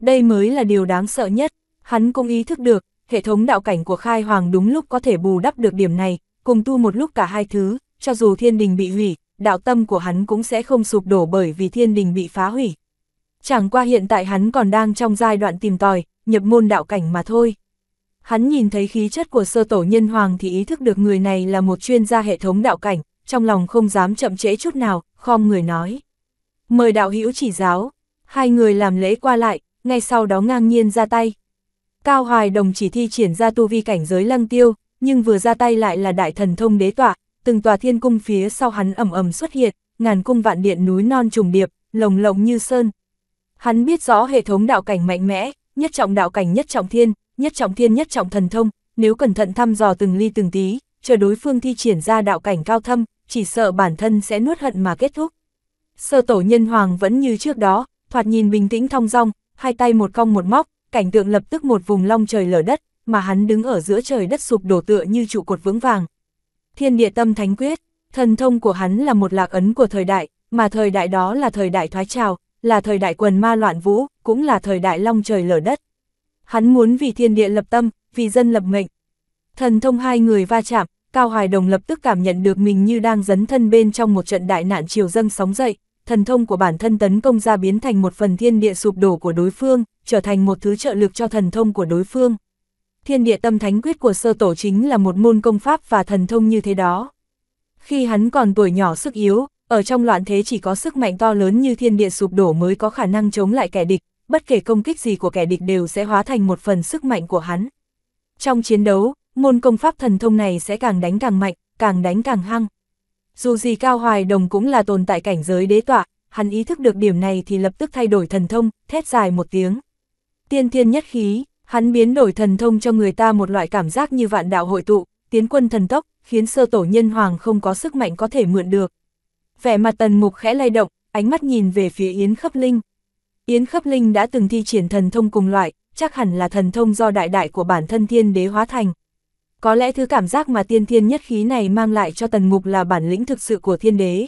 Đây mới là điều đáng sợ nhất, hắn cũng ý thức được, hệ thống đạo cảnh của khai hoàng đúng lúc có thể bù đắp được điểm này, cùng tu một lúc cả hai thứ, cho dù thiên đình bị hủy, đạo tâm của hắn cũng sẽ không sụp đổ bởi vì thiên đình bị phá hủy. Chẳng qua hiện tại hắn còn đang trong giai đoạn tìm tòi, nhập môn đạo cảnh mà thôi. Hắn nhìn thấy khí chất của sơ tổ nhân hoàng thì ý thức được người này là một chuyên gia hệ thống đạo cảnh, trong lòng không dám chậm trễ chút nào, khom người nói. Mời đạo hữu chỉ giáo, hai người làm lễ qua lại, ngay sau đó ngang nhiên ra tay. Cao Hoài Đồng chỉ thi triển ra tu vi cảnh giới lăng tiêu, nhưng vừa ra tay lại là đại thần thông đế tọa, từng tòa thiên cung phía sau hắn ẩm ẩm xuất hiện, ngàn cung vạn điện núi non trùng điệp, lồng lộng như sơn. Hắn biết rõ hệ thống đạo cảnh mạnh mẽ, nhất trọng đạo cảnh nhất trọng thiên, nhất trọng thiên nhất trọng thần thông, nếu cẩn thận thăm dò từng ly từng tí, chờ đối phương thi triển ra đạo cảnh cao thâm, chỉ sợ bản thân sẽ nuốt hận mà kết thúc. Sơ tổ nhân hoàng vẫn như trước đó, thoạt nhìn bình tĩnh thong dong, hai tay một cong một móc, cảnh tượng lập tức một vùng long trời lở đất, mà hắn đứng ở giữa trời đất sụp đổ tựa như trụ cột vững vàng. Thiên địa tâm thánh quyết, thần thông của hắn là một lạc ấn của thời đại, mà thời đại đó là thời đại thoái trào, là thời đại quần ma loạn vũ, cũng là thời đại long trời lở đất. Hắn muốn vì thiên địa lập tâm, vì dân lập mệnh. Thần thông hai người va chạm, Cao Hoài Đồng lập tức cảm nhận được mình như đang dấn thân bên trong một trận đại nạn triều dâng sóng dậy, thần thông của bản thân tấn công ra biến thành một phần thiên địa sụp đổ của đối phương, trở thành một thứ trợ lực cho thần thông của đối phương. Thiên địa tâm thánh quyết của sơ tổ chính là một môn công pháp và thần thông như thế đó. Khi hắn còn tuổi nhỏ sức yếu, ở trong loạn thế chỉ có sức mạnh to lớn như thiên địa sụp đổ mới có khả năng chống lại kẻ địch, bất kể công kích gì của kẻ địch đều sẽ hóa thành một phần sức mạnh của hắn. Trong chiến đấu, môn công pháp thần thông này sẽ càng đánh càng mạnh, càng đánh càng hăng. Dù gì Cao Hoài Đồng cũng là tồn tại cảnh giới đế tọa, hắn ý thức được điểm này thì lập tức thay đổi thần thông, thét dài một tiếng. Tiên thiên nhất khí, hắn biến đổi thần thông cho người ta một loại cảm giác như vạn đạo hội tụ, tiến quân thần tốc, khiến sơ tổ nhân hoàng không có sức mạnh có thể mượn được. Vẻ mặt tần mục khẽ lay động, ánh mắt nhìn về phía Yến Khấp Linh. Yến Khấp Linh đã từng thi triển thần thông cùng loại, chắc hẳn là thần thông do đại đại của bản thân thiên đế hóa thành. Có lẽ thứ cảm giác mà tiên thiên nhất khí này mang lại cho tần mục là bản lĩnh thực sự của thiên đế.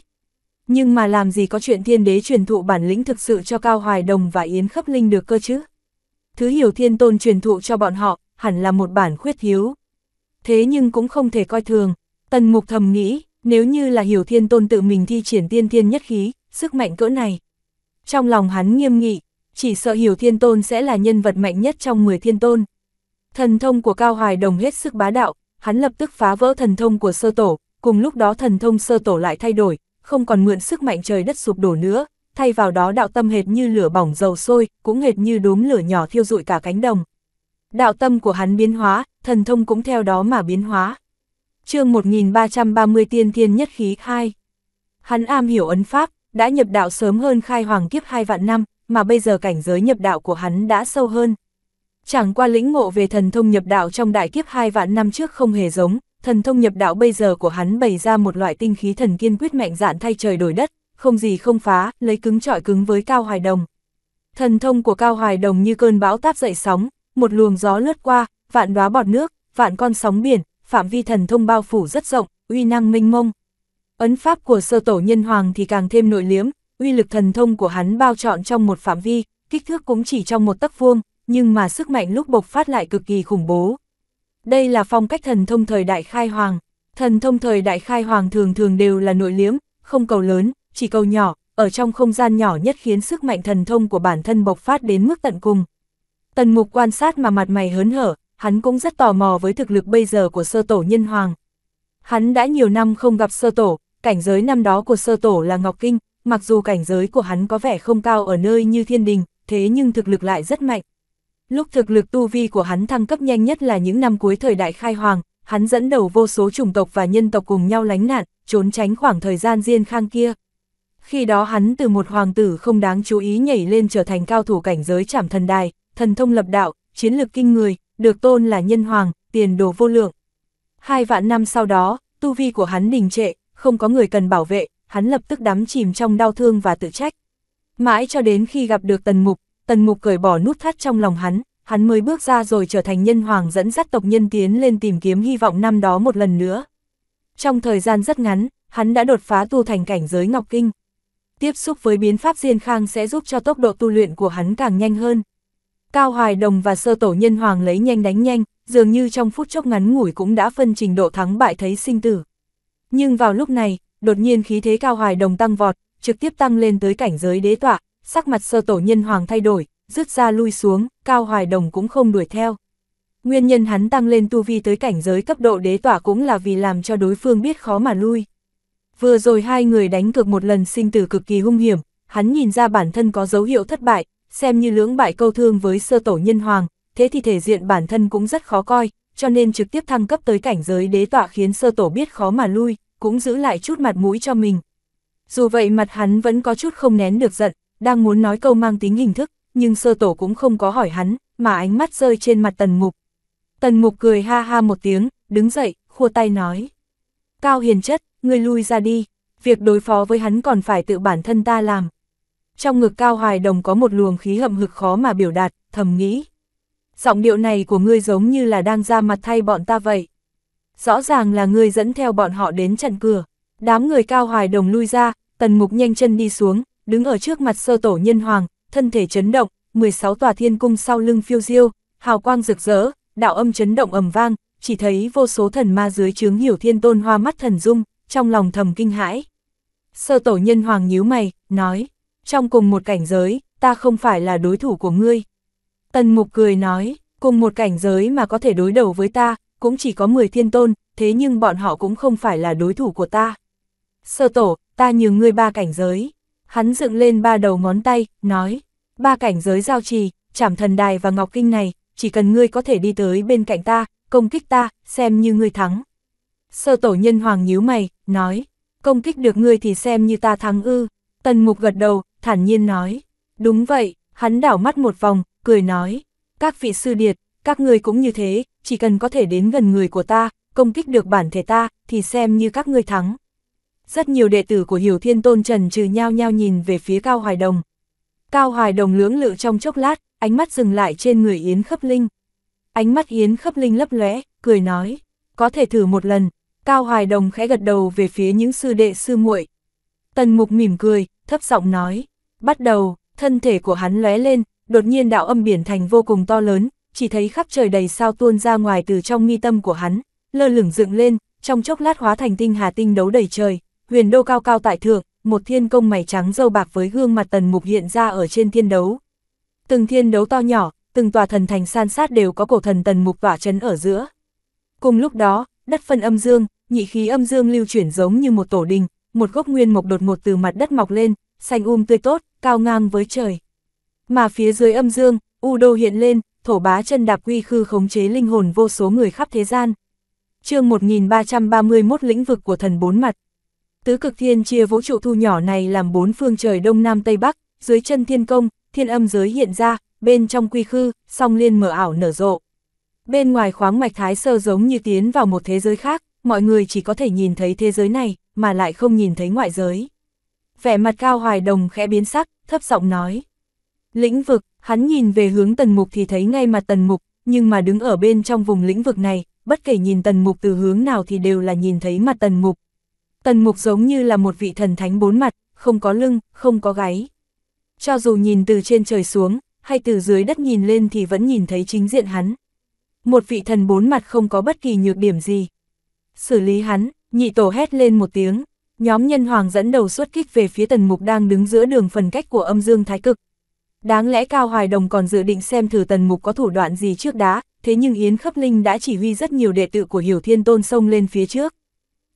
Nhưng mà làm gì có chuyện thiên đế truyền thụ bản lĩnh thực sự cho Cao Hoài Đồng và Yến Khấp Linh được cơ chứ? Thứ hiểu thiên tôn truyền thụ cho bọn họ, hẳn là một bản khuyết thiếu. Thế nhưng cũng không thể coi thường, tần mục thầm nghĩ, nếu như là hiểu thiên tôn tự mình thi triển tiên thiên nhất khí, sức mạnh cỡ này. Trong lòng hắn nghiêm nghị, chỉ sợ hiểu thiên tôn sẽ là nhân vật mạnh nhất trong 10 thiên tôn. Thần thông của Cao Hoài Đồng hết sức bá đạo, hắn lập tức phá vỡ thần thông của sơ tổ, cùng lúc đó thần thông sơ tổ lại thay đổi, không còn mượn sức mạnh trời đất sụp đổ nữa, thay vào đó đạo tâm hệt như lửa bỏng dầu sôi, cũng hệt như đốm lửa nhỏ thiêu rụi cả cánh đồng. Đạo tâm của hắn biến hóa, thần thông cũng theo đó mà biến hóa chương 1330 tiên thiên nhất khí khai. Hắn am hiểu ấn pháp, đã nhập đạo sớm hơn khai hoàng kiếp hai vạn năm, mà bây giờ cảnh giới nhập đạo của hắn đã sâu hơn. Chẳng qua lĩnh ngộ về thần thông nhập đạo trong đại kiếp hai vạn năm trước không hề giống, thần thông nhập đạo bây giờ của hắn bày ra một loại tinh khí thần kiên quyết mạnh dạn thay trời đổi đất, không gì không phá, lấy cứng trọi cứng với Cao Hoài Đồng. Thần thông của Cao Hoài Đồng như cơn bão táp dậy sóng, một luồng gió lướt qua, vạn đóa bọt nước, vạn con sóng biển, phạm vi thần thông bao phủ rất rộng, uy năng minh mông. Ấn pháp của sơ tổ nhân hoàng thì càng thêm nội liếm, uy lực thần thông của hắn bao trọn trong một phạm vi, kích thước cũng chỉ trong một tấc vuông, nhưng mà sức mạnh lúc bộc phát lại cực kỳ khủng bố. Đây là phong cách thần thông thời đại khai hoàng. Thần thông thời đại khai hoàng thường thường đều là nội liếm, không cầu lớn, chỉ cầu nhỏ, ở trong không gian nhỏ nhất khiến sức mạnh thần thông của bản thân bộc phát đến mức tận cùng. Tần mục quan sát mà mặt mày hớn hở, hắn cũng rất tò mò với thực lực bây giờ của sơ tổ nhân hoàng. Hắn đã nhiều năm không gặp sơ tổ, cảnh giới năm đó của sơ tổ là Ngọc Kinh, mặc dù cảnh giới của hắn có vẻ không cao ở nơi như thiên đình, thế nhưng thực lực lại rất mạnh. Lúc thực lực tu vi của hắn thăng cấp nhanh nhất là những năm cuối thời đại khai hoàng, hắn dẫn đầu vô số chủng tộc và nhân tộc cùng nhau lánh nạn, trốn tránh khoảng thời gian diên khang kia. Khi đó hắn từ một hoàng tử không đáng chú ý nhảy lên trở thành cao thủ cảnh giới trảm thần đài, thần thông lập đạo, chiến lược kinh người, được tôn là nhân hoàng, tiền đồ vô lượng. Hai vạn năm sau đó, tu vi của hắn đình trệ, không có người cần bảo vệ, hắn lập tức đắm chìm trong đau thương và tự trách. Mãi cho đến khi gặp được tần mục, tần mục cởi bỏ nút thắt trong lòng hắn, hắn mới bước ra rồi trở thành nhân hoàng dẫn dắt tộc nhân tiến lên tìm kiếm hy vọng năm đó một lần nữa. Trong thời gian rất ngắn, hắn đã đột phá tu thành cảnh giới Ngọc Kinh. Tiếp xúc với biến pháp Diên Khang sẽ giúp cho tốc độ tu luyện của hắn càng nhanh hơn. Cao Hoài Đồng và sơ tổ nhân hoàng lấy nhanh đánh nhanh, dường như trong phút chốc ngắn ngủi cũng đã phân trình độ thắng bại thấy sinh tử. Nhưng vào lúc này, đột nhiên khí thế Cao Hoài Đồng tăng vọt, trực tiếp tăng lên tới cảnh giới đế tọa, sắc mặt sơ tổ nhân hoàng thay đổi, rứt ra lui xuống, Cao Hoài Đồng cũng không đuổi theo. Nguyên nhân hắn tăng lên tu vi tới cảnh giới cấp độ đế tỏa cũng là vì làm cho đối phương biết khó mà lui. Vừa rồi hai người đánh cược một lần sinh tử cực kỳ hung hiểm, hắn nhìn ra bản thân có dấu hiệu thất bại, xem như lưỡng bại câu thương với sơ tổ nhân hoàng, thế thì thể diện bản thân cũng rất khó coi, cho nên trực tiếp thăng cấp tới cảnh giới đế tọa khiến sơ tổ biết khó mà lui, cũng giữ lại chút mặt mũi cho mình. Dù vậy mặt hắn vẫn có chút không nén được giận, đang muốn nói câu mang tính hình thức, nhưng sơ tổ cũng không có hỏi hắn, mà ánh mắt rơi trên mặt tần mục. Tần mục cười ha ha một tiếng, đứng dậy, khua tay nói. Cao hiền chất, ngươi lui ra đi, việc đối phó với hắn còn phải tự bản thân ta làm. Trong ngực cao hoài đồng có một luồng khí hậm hực khó mà biểu đạt, thầm nghĩ. Giọng điệu này của ngươi giống như là đang ra mặt thay bọn ta vậy. Rõ ràng là ngươi dẫn theo bọn họ đến chặn cửa. Đám người cao hoài đồng lui ra, tần mục nhanh chân đi xuống, đứng ở trước mặt sơ tổ nhân hoàng, thân thể chấn động, 16 tòa thiên cung sau lưng phiêu diêu, hào quang rực rỡ, đạo âm chấn động ầm vang, chỉ thấy vô số thần ma dưới chướng hiểu thiên tôn hoa mắt thần dung, trong lòng thầm kinh hãi. Sơ tổ nhân hoàng nhíu mày, nói, trong cùng một cảnh giới, ta không phải là đối thủ của ngươi. Tần mục cười nói, cùng một cảnh giới mà có thể đối đầu với ta, cũng chỉ có 10 thiên tôn, thế nhưng bọn họ cũng không phải là đối thủ của ta. Sơ tổ, ta nhường ngươi ba cảnh giới. Hắn dựng lên ba đầu ngón tay, nói, ba cảnh giới giao trì, chảm thần đài và ngọc kinh này, chỉ cần ngươi có thể đi tới bên cạnh ta, công kích ta, xem như ngươi thắng. Sơ tổ nhân hoàng nhíu mày, nói, công kích được ngươi thì xem như ta thắng ư. Tần mục gật đầu, thản nhiên nói, đúng vậy, hắn đảo mắt một vòng, cười nói, các vị sư điệt, các ngươi cũng như thế, chỉ cần có thể đến gần người của ta, công kích được bản thể ta, thì xem như các ngươi thắng. Rất nhiều đệ tử của Hiểu Thiên Tôn Trần trừ nhau nhau nhìn về phía Cao Hoài Đồng. Cao Hoài Đồng lưỡng lự trong chốc lát, ánh mắt dừng lại trên người Yến Khấp Linh. Ánh mắt Yến Khấp Linh lấp lóe, cười nói, có thể thử một lần. Cao Hoài Đồng khẽ gật đầu về phía những sư đệ sư muội. Tần Mục mỉm cười, thấp giọng nói, bắt đầu, thân thể của hắn lóe lên, đột nhiên đạo âm biển thành vô cùng to lớn, chỉ thấy khắp trời đầy sao tuôn ra ngoài từ trong mi tâm của hắn, lơ lửng dựng lên, trong chốc lát hóa thành tinh hà tinh đấu đầy trời, huyền đô cao cao tại thượng, một thiên công mày trắng dâu bạc với gương mặt tần mục hiện ra ở trên thiên đấu. Từng thiên đấu to nhỏ, từng tòa thần thành san sát đều có cổ thần tần mục tỏa chấn ở giữa. Cùng lúc đó, đất phân âm dương, nhị khí âm dương lưu chuyển giống như một tổ đình, một gốc nguyên mộc đột ngột từ mặt đất mọc lên, xanh um tươi tốt, cao ngang với trời. Mà phía dưới âm dương, U Đô hiện lên, thổ bá chân đạp quy khư khống chế linh hồn vô số người khắp thế gian. chương 1331 lĩnh vực của thần bốn mặt. Tứ cực thiên chia vũ trụ thu nhỏ này làm bốn phương trời đông nam tây bắc, dưới chân thiên công, thiên âm giới hiện ra, bên trong quy khư, song liên mở ảo nở rộ. Bên ngoài khoáng mạch thái sơ giống như tiến vào một thế giới khác, mọi người chỉ có thể nhìn thấy thế giới này, mà lại không nhìn thấy ngoại giới. Vẻ mặt cao hoài đồng khẽ biến sắc, thấp giọng nói. Lĩnh vực, hắn nhìn về hướng tần mục thì thấy ngay mặt tần mục, nhưng mà đứng ở bên trong vùng lĩnh vực này, bất kể nhìn tần mục từ hướng nào thì đều là nhìn thấy mặt tần mục. Tần mục giống như là một vị thần thánh bốn mặt, không có lưng, không có gáy. Cho dù nhìn từ trên trời xuống, hay từ dưới đất nhìn lên thì vẫn nhìn thấy chính diện hắn. Một vị thần bốn mặt không có bất kỳ nhược điểm gì. Xử lý hắn, nhị tổ hét lên một tiếng, nhóm nhân hoàng dẫn đầu xuất kích về phía tần mục đang đứng giữa đường phần cách của âm dương thái cực. Đáng lẽ Cao Hoài Đồng còn dự định xem thử tần mục có thủ đoạn gì trước đá, thế nhưng Yến Khấp Linh đã chỉ huy rất nhiều đệ tử của Hiểu Thiên Tôn sông lên phía trước.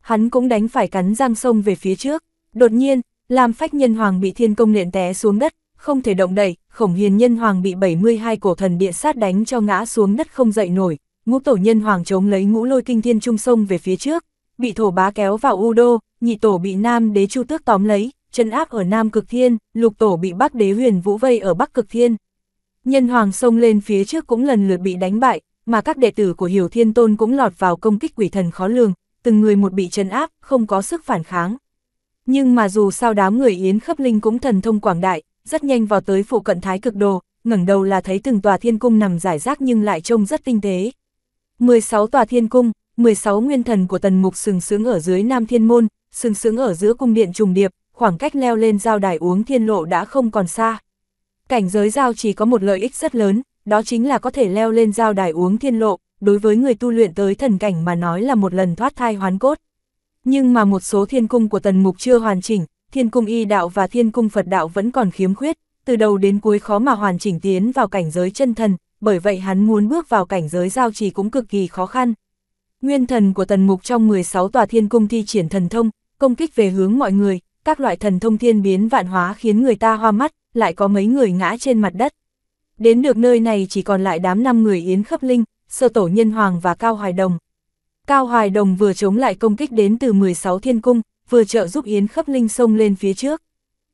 Hắn cũng đánh phải cắn răng sông về phía trước. Đột nhiên, làm phách nhân hoàng bị thiên công nện té xuống đất, không thể động đẩy, khổng hiền nhân hoàng bị 72 cổ thần địa sát đánh cho ngã xuống đất không dậy nổi, ngũ tổ nhân hoàng chống lấy ngũ lôi kinh thiên trung sông về phía trước, bị thổ bá kéo vào u đô, nhị tổ bị nam đế chu tước tóm lấy, chân áp ở nam cực thiên, lục tổ bị bắc đế huyền vũ vây ở bắc cực thiên. Nhân hoàng sông lên phía trước cũng lần lượt bị đánh bại, mà các đệ tử của Hiểu Thiên Tôn cũng lọt vào công kích quỷ thần khó lường, từng người một bị chân áp, không có sức phản kháng. Nhưng mà dù sao đám người Yến Khấp Linh cũng thần thông quảng đại, rất nhanh vào tới phụ cận thái cực đồ, ngẩng đầu là thấy từng tòa thiên cung nằm giải rác nhưng lại trông rất tinh tế. 16 tòa thiên cung, 16 nguyên thần của tần mục sừng sướng ở dưới Nam Thiên Môn, sừng sướng ở giữa cung điện trùng điệp, khoảng cách leo lên giao đài uống thiên lộ đã không còn xa. Cảnh giới giao chỉ có một lợi ích rất lớn, đó chính là có thể leo lên giao đài uống thiên lộ, đối với người tu luyện tới thần cảnh mà nói là một lần thoát thai hoán cốt. Nhưng mà một số thiên cung của tần mục chưa hoàn chỉnh, thiên cung y đạo và thiên cung Phật đạo vẫn còn khiếm khuyết, từ đầu đến cuối khó mà hoàn chỉnh tiến vào cảnh giới chân thần, bởi vậy hắn muốn bước vào cảnh giới giao trì cũng cực kỳ khó khăn. Nguyên thần của tần mục trong 16 tòa thiên cung thi triển thần thông, công kích về hướng mọi người, các loại thần thông thiên biến vạn hóa khiến người ta hoa mắt, lại có mấy người ngã trên mặt đất. Đến được nơi này chỉ còn lại đám năm người Yến Khấp Linh, Sơ Tổ Nhân Hoàng và Cao Hoài Đồng. Cao Hoài Đồng vừa chống lại công kích đến từ 16 thiên cung, vừa trợ giúp Yến Khấp Linh xông lên phía trước.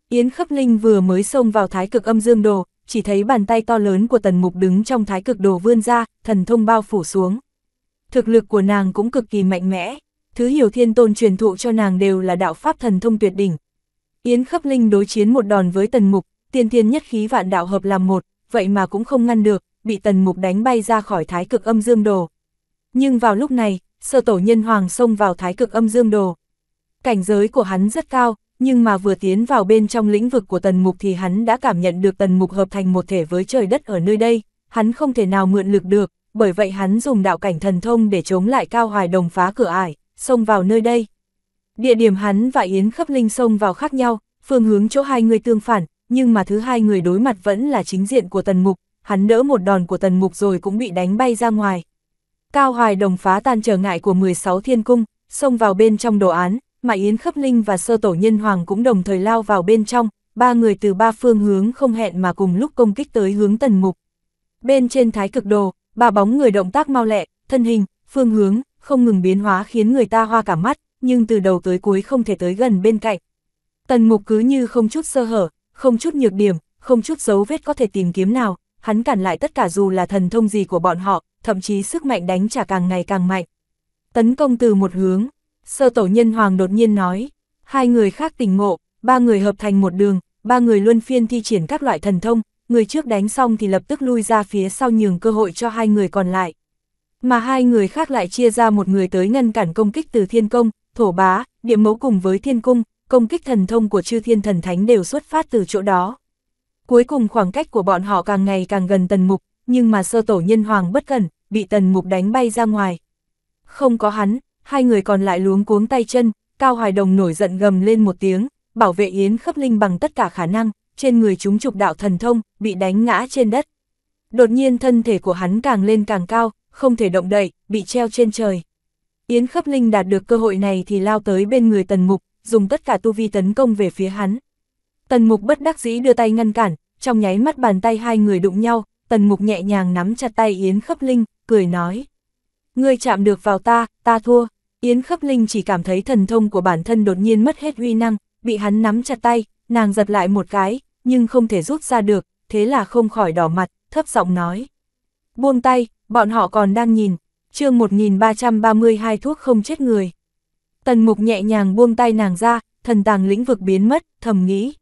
Yến Khấp Linh vừa mới xông vào thái cực âm dương đồ, chỉ thấy bàn tay to lớn của tần mục đứng trong thái cực đồ vươn ra, thần thông bao phủ xuống. Thực lực của nàng cũng cực kỳ mạnh mẽ, thứ hiểu thiên tôn truyền thụ cho nàng đều là đạo pháp thần thông tuyệt đỉnh. Yến Khấp Linh đối chiến một đòn với tần mục, tiên thiên nhất khí vạn đạo hợp làm một, vậy mà cũng không ngăn được, bị tần mục đánh bay ra khỏi thái cực âm dương đồ. Nhưng vào lúc này, sơ tổ nhân hoàng xông vào thái cực âm dương đồ. Cảnh giới của hắn rất cao, nhưng mà vừa tiến vào bên trong lĩnh vực của tần mục thì hắn đã cảm nhận được tần mục hợp thành một thể với trời đất ở nơi đây, hắn không thể nào mượn lực được, bởi vậy hắn dùng đạo cảnh thần thông để chống lại cao hoài đồng phá cửa ải, xông vào nơi đây. Địa điểm hắn và Yến Khấp Linh xông vào khác nhau, phương hướng chỗ hai người tương phản, nhưng mà thứ hai người đối mặt vẫn là chính diện của tần mục, hắn đỡ một đòn của tần mục rồi cũng bị đánh bay ra ngoài. Cao Hoài Đồng phá tan trở ngại của 16 thiên cung, xông vào bên trong đồ án, mà Yến Khấp Linh và Sơ Tổ Nhân Hoàng cũng đồng thời lao vào bên trong, ba người từ ba phương hướng không hẹn mà cùng lúc công kích tới hướng tần mục. Bên trên thái cực đồ, ba bóng người động tác mau lẹ, thân hình, phương hướng, không ngừng biến hóa khiến người ta hoa cả mắt, nhưng từ đầu tới cuối không thể tới gần bên cạnh. Tần mục cứ như không chút sơ hở, không chút nhược điểm, không chút dấu vết có thể tìm kiếm nào, hắn cản lại tất cả dù là thần thông gì của bọn họ, thậm chí sức mạnh đánh trả càng ngày càng mạnh. Tấn công từ một hướng, sơ tổ nhân hoàng đột nhiên nói, hai người khác tỉnh ngộ, ba người hợp thành một đường, ba người luân phiên thi triển các loại thần thông, người trước đánh xong thì lập tức lui ra phía sau nhường cơ hội cho hai người còn lại. Mà hai người khác lại chia ra một người tới ngăn cản công kích từ thiên công, thổ bá, địa mẫu cùng với thiên cung, công kích thần thông của chư thiên thần thánh đều xuất phát từ chỗ đó. Cuối cùng khoảng cách của bọn họ càng ngày càng gần tần mục, nhưng mà sơ tổ nhân hoàng bất cẩn, bị tần mục đánh bay ra ngoài. Không có hắn, hai người còn lại luống cuống tay chân, Cao Hoài Đồng nổi giận gầm lên một tiếng, bảo vệ Yến Khấp Linh bằng tất cả khả năng, trên người chúng trục đạo thần thông, bị đánh ngã trên đất. Đột nhiên thân thể của hắn càng lên càng cao, không thể động đậy, bị treo trên trời. Yến Khấp Linh đạt được cơ hội này thì lao tới bên người Tần Mục, dùng tất cả tu vi tấn công về phía hắn. Tần Mục bất đắc dĩ đưa tay ngăn cản, trong nháy mắt bàn tay hai người đụng nhau, Tần Mục nhẹ nhàng nắm chặt tay Yến Khấp Linh, cười nói. Ngươi chạm được vào ta, ta thua. Yến Khấp Linh chỉ cảm thấy thần thông của bản thân đột nhiên mất hết uy năng, bị hắn nắm chặt tay, nàng giật lại một cái, nhưng không thể rút ra được, thế là không khỏi đỏ mặt, thấp giọng nói. Buông tay, bọn họ còn đang nhìn, chương 1332 thuốc không chết người. Tần mục nhẹ nhàng buông tay nàng ra, thần tàng lĩnh vực biến mất, thầm nghĩ.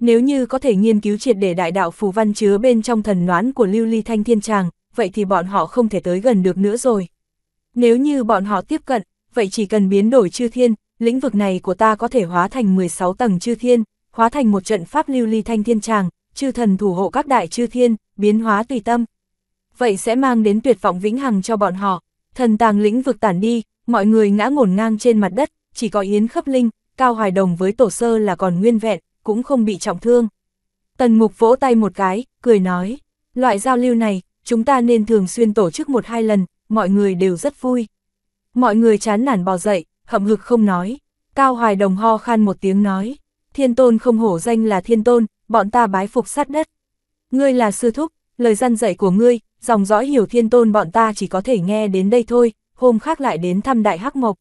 Nếu như có thể nghiên cứu triệt để đại đạo phù văn chứa bên trong thần noán của lưu ly thanh thiên tràng, vậy thì bọn họ không thể tới gần được nữa rồi. Nếu như bọn họ tiếp cận, vậy chỉ cần biến đổi chư thiên, lĩnh vực này của ta có thể hóa thành 16 tầng chư thiên, hóa thành một trận pháp lưu ly thanh thiên tràng, chư thần thủ hộ các đại chư thiên, biến hóa tùy tâm. Vậy sẽ mang đến tuyệt vọng vĩnh hằng cho bọn họ, thần tàng lĩnh vực tản đi, mọi người ngã ngổn ngang trên mặt đất, chỉ có Yến Khấp Linh, Cao Hoài Đồng với Tổ Sơ là còn nguyên vẹn, cũng không bị trọng thương. Tần Mục vỗ tay một cái, cười nói, loại giao lưu này, chúng ta nên thường xuyên tổ chức một hai lần, mọi người đều rất vui. Mọi người chán nản bò dậy, hậm hực không nói. Cao Hoài Đồng ho khan một tiếng nói, thiên tôn không hổ danh là thiên tôn, bọn ta bái phục sát đất. Ngươi là sư thúc, lời gian dạy của ngươi, dòng dõi hiểu thiên tôn bọn ta chỉ có thể nghe đến đây thôi, hôm khác lại đến thăm đại hắc mộc.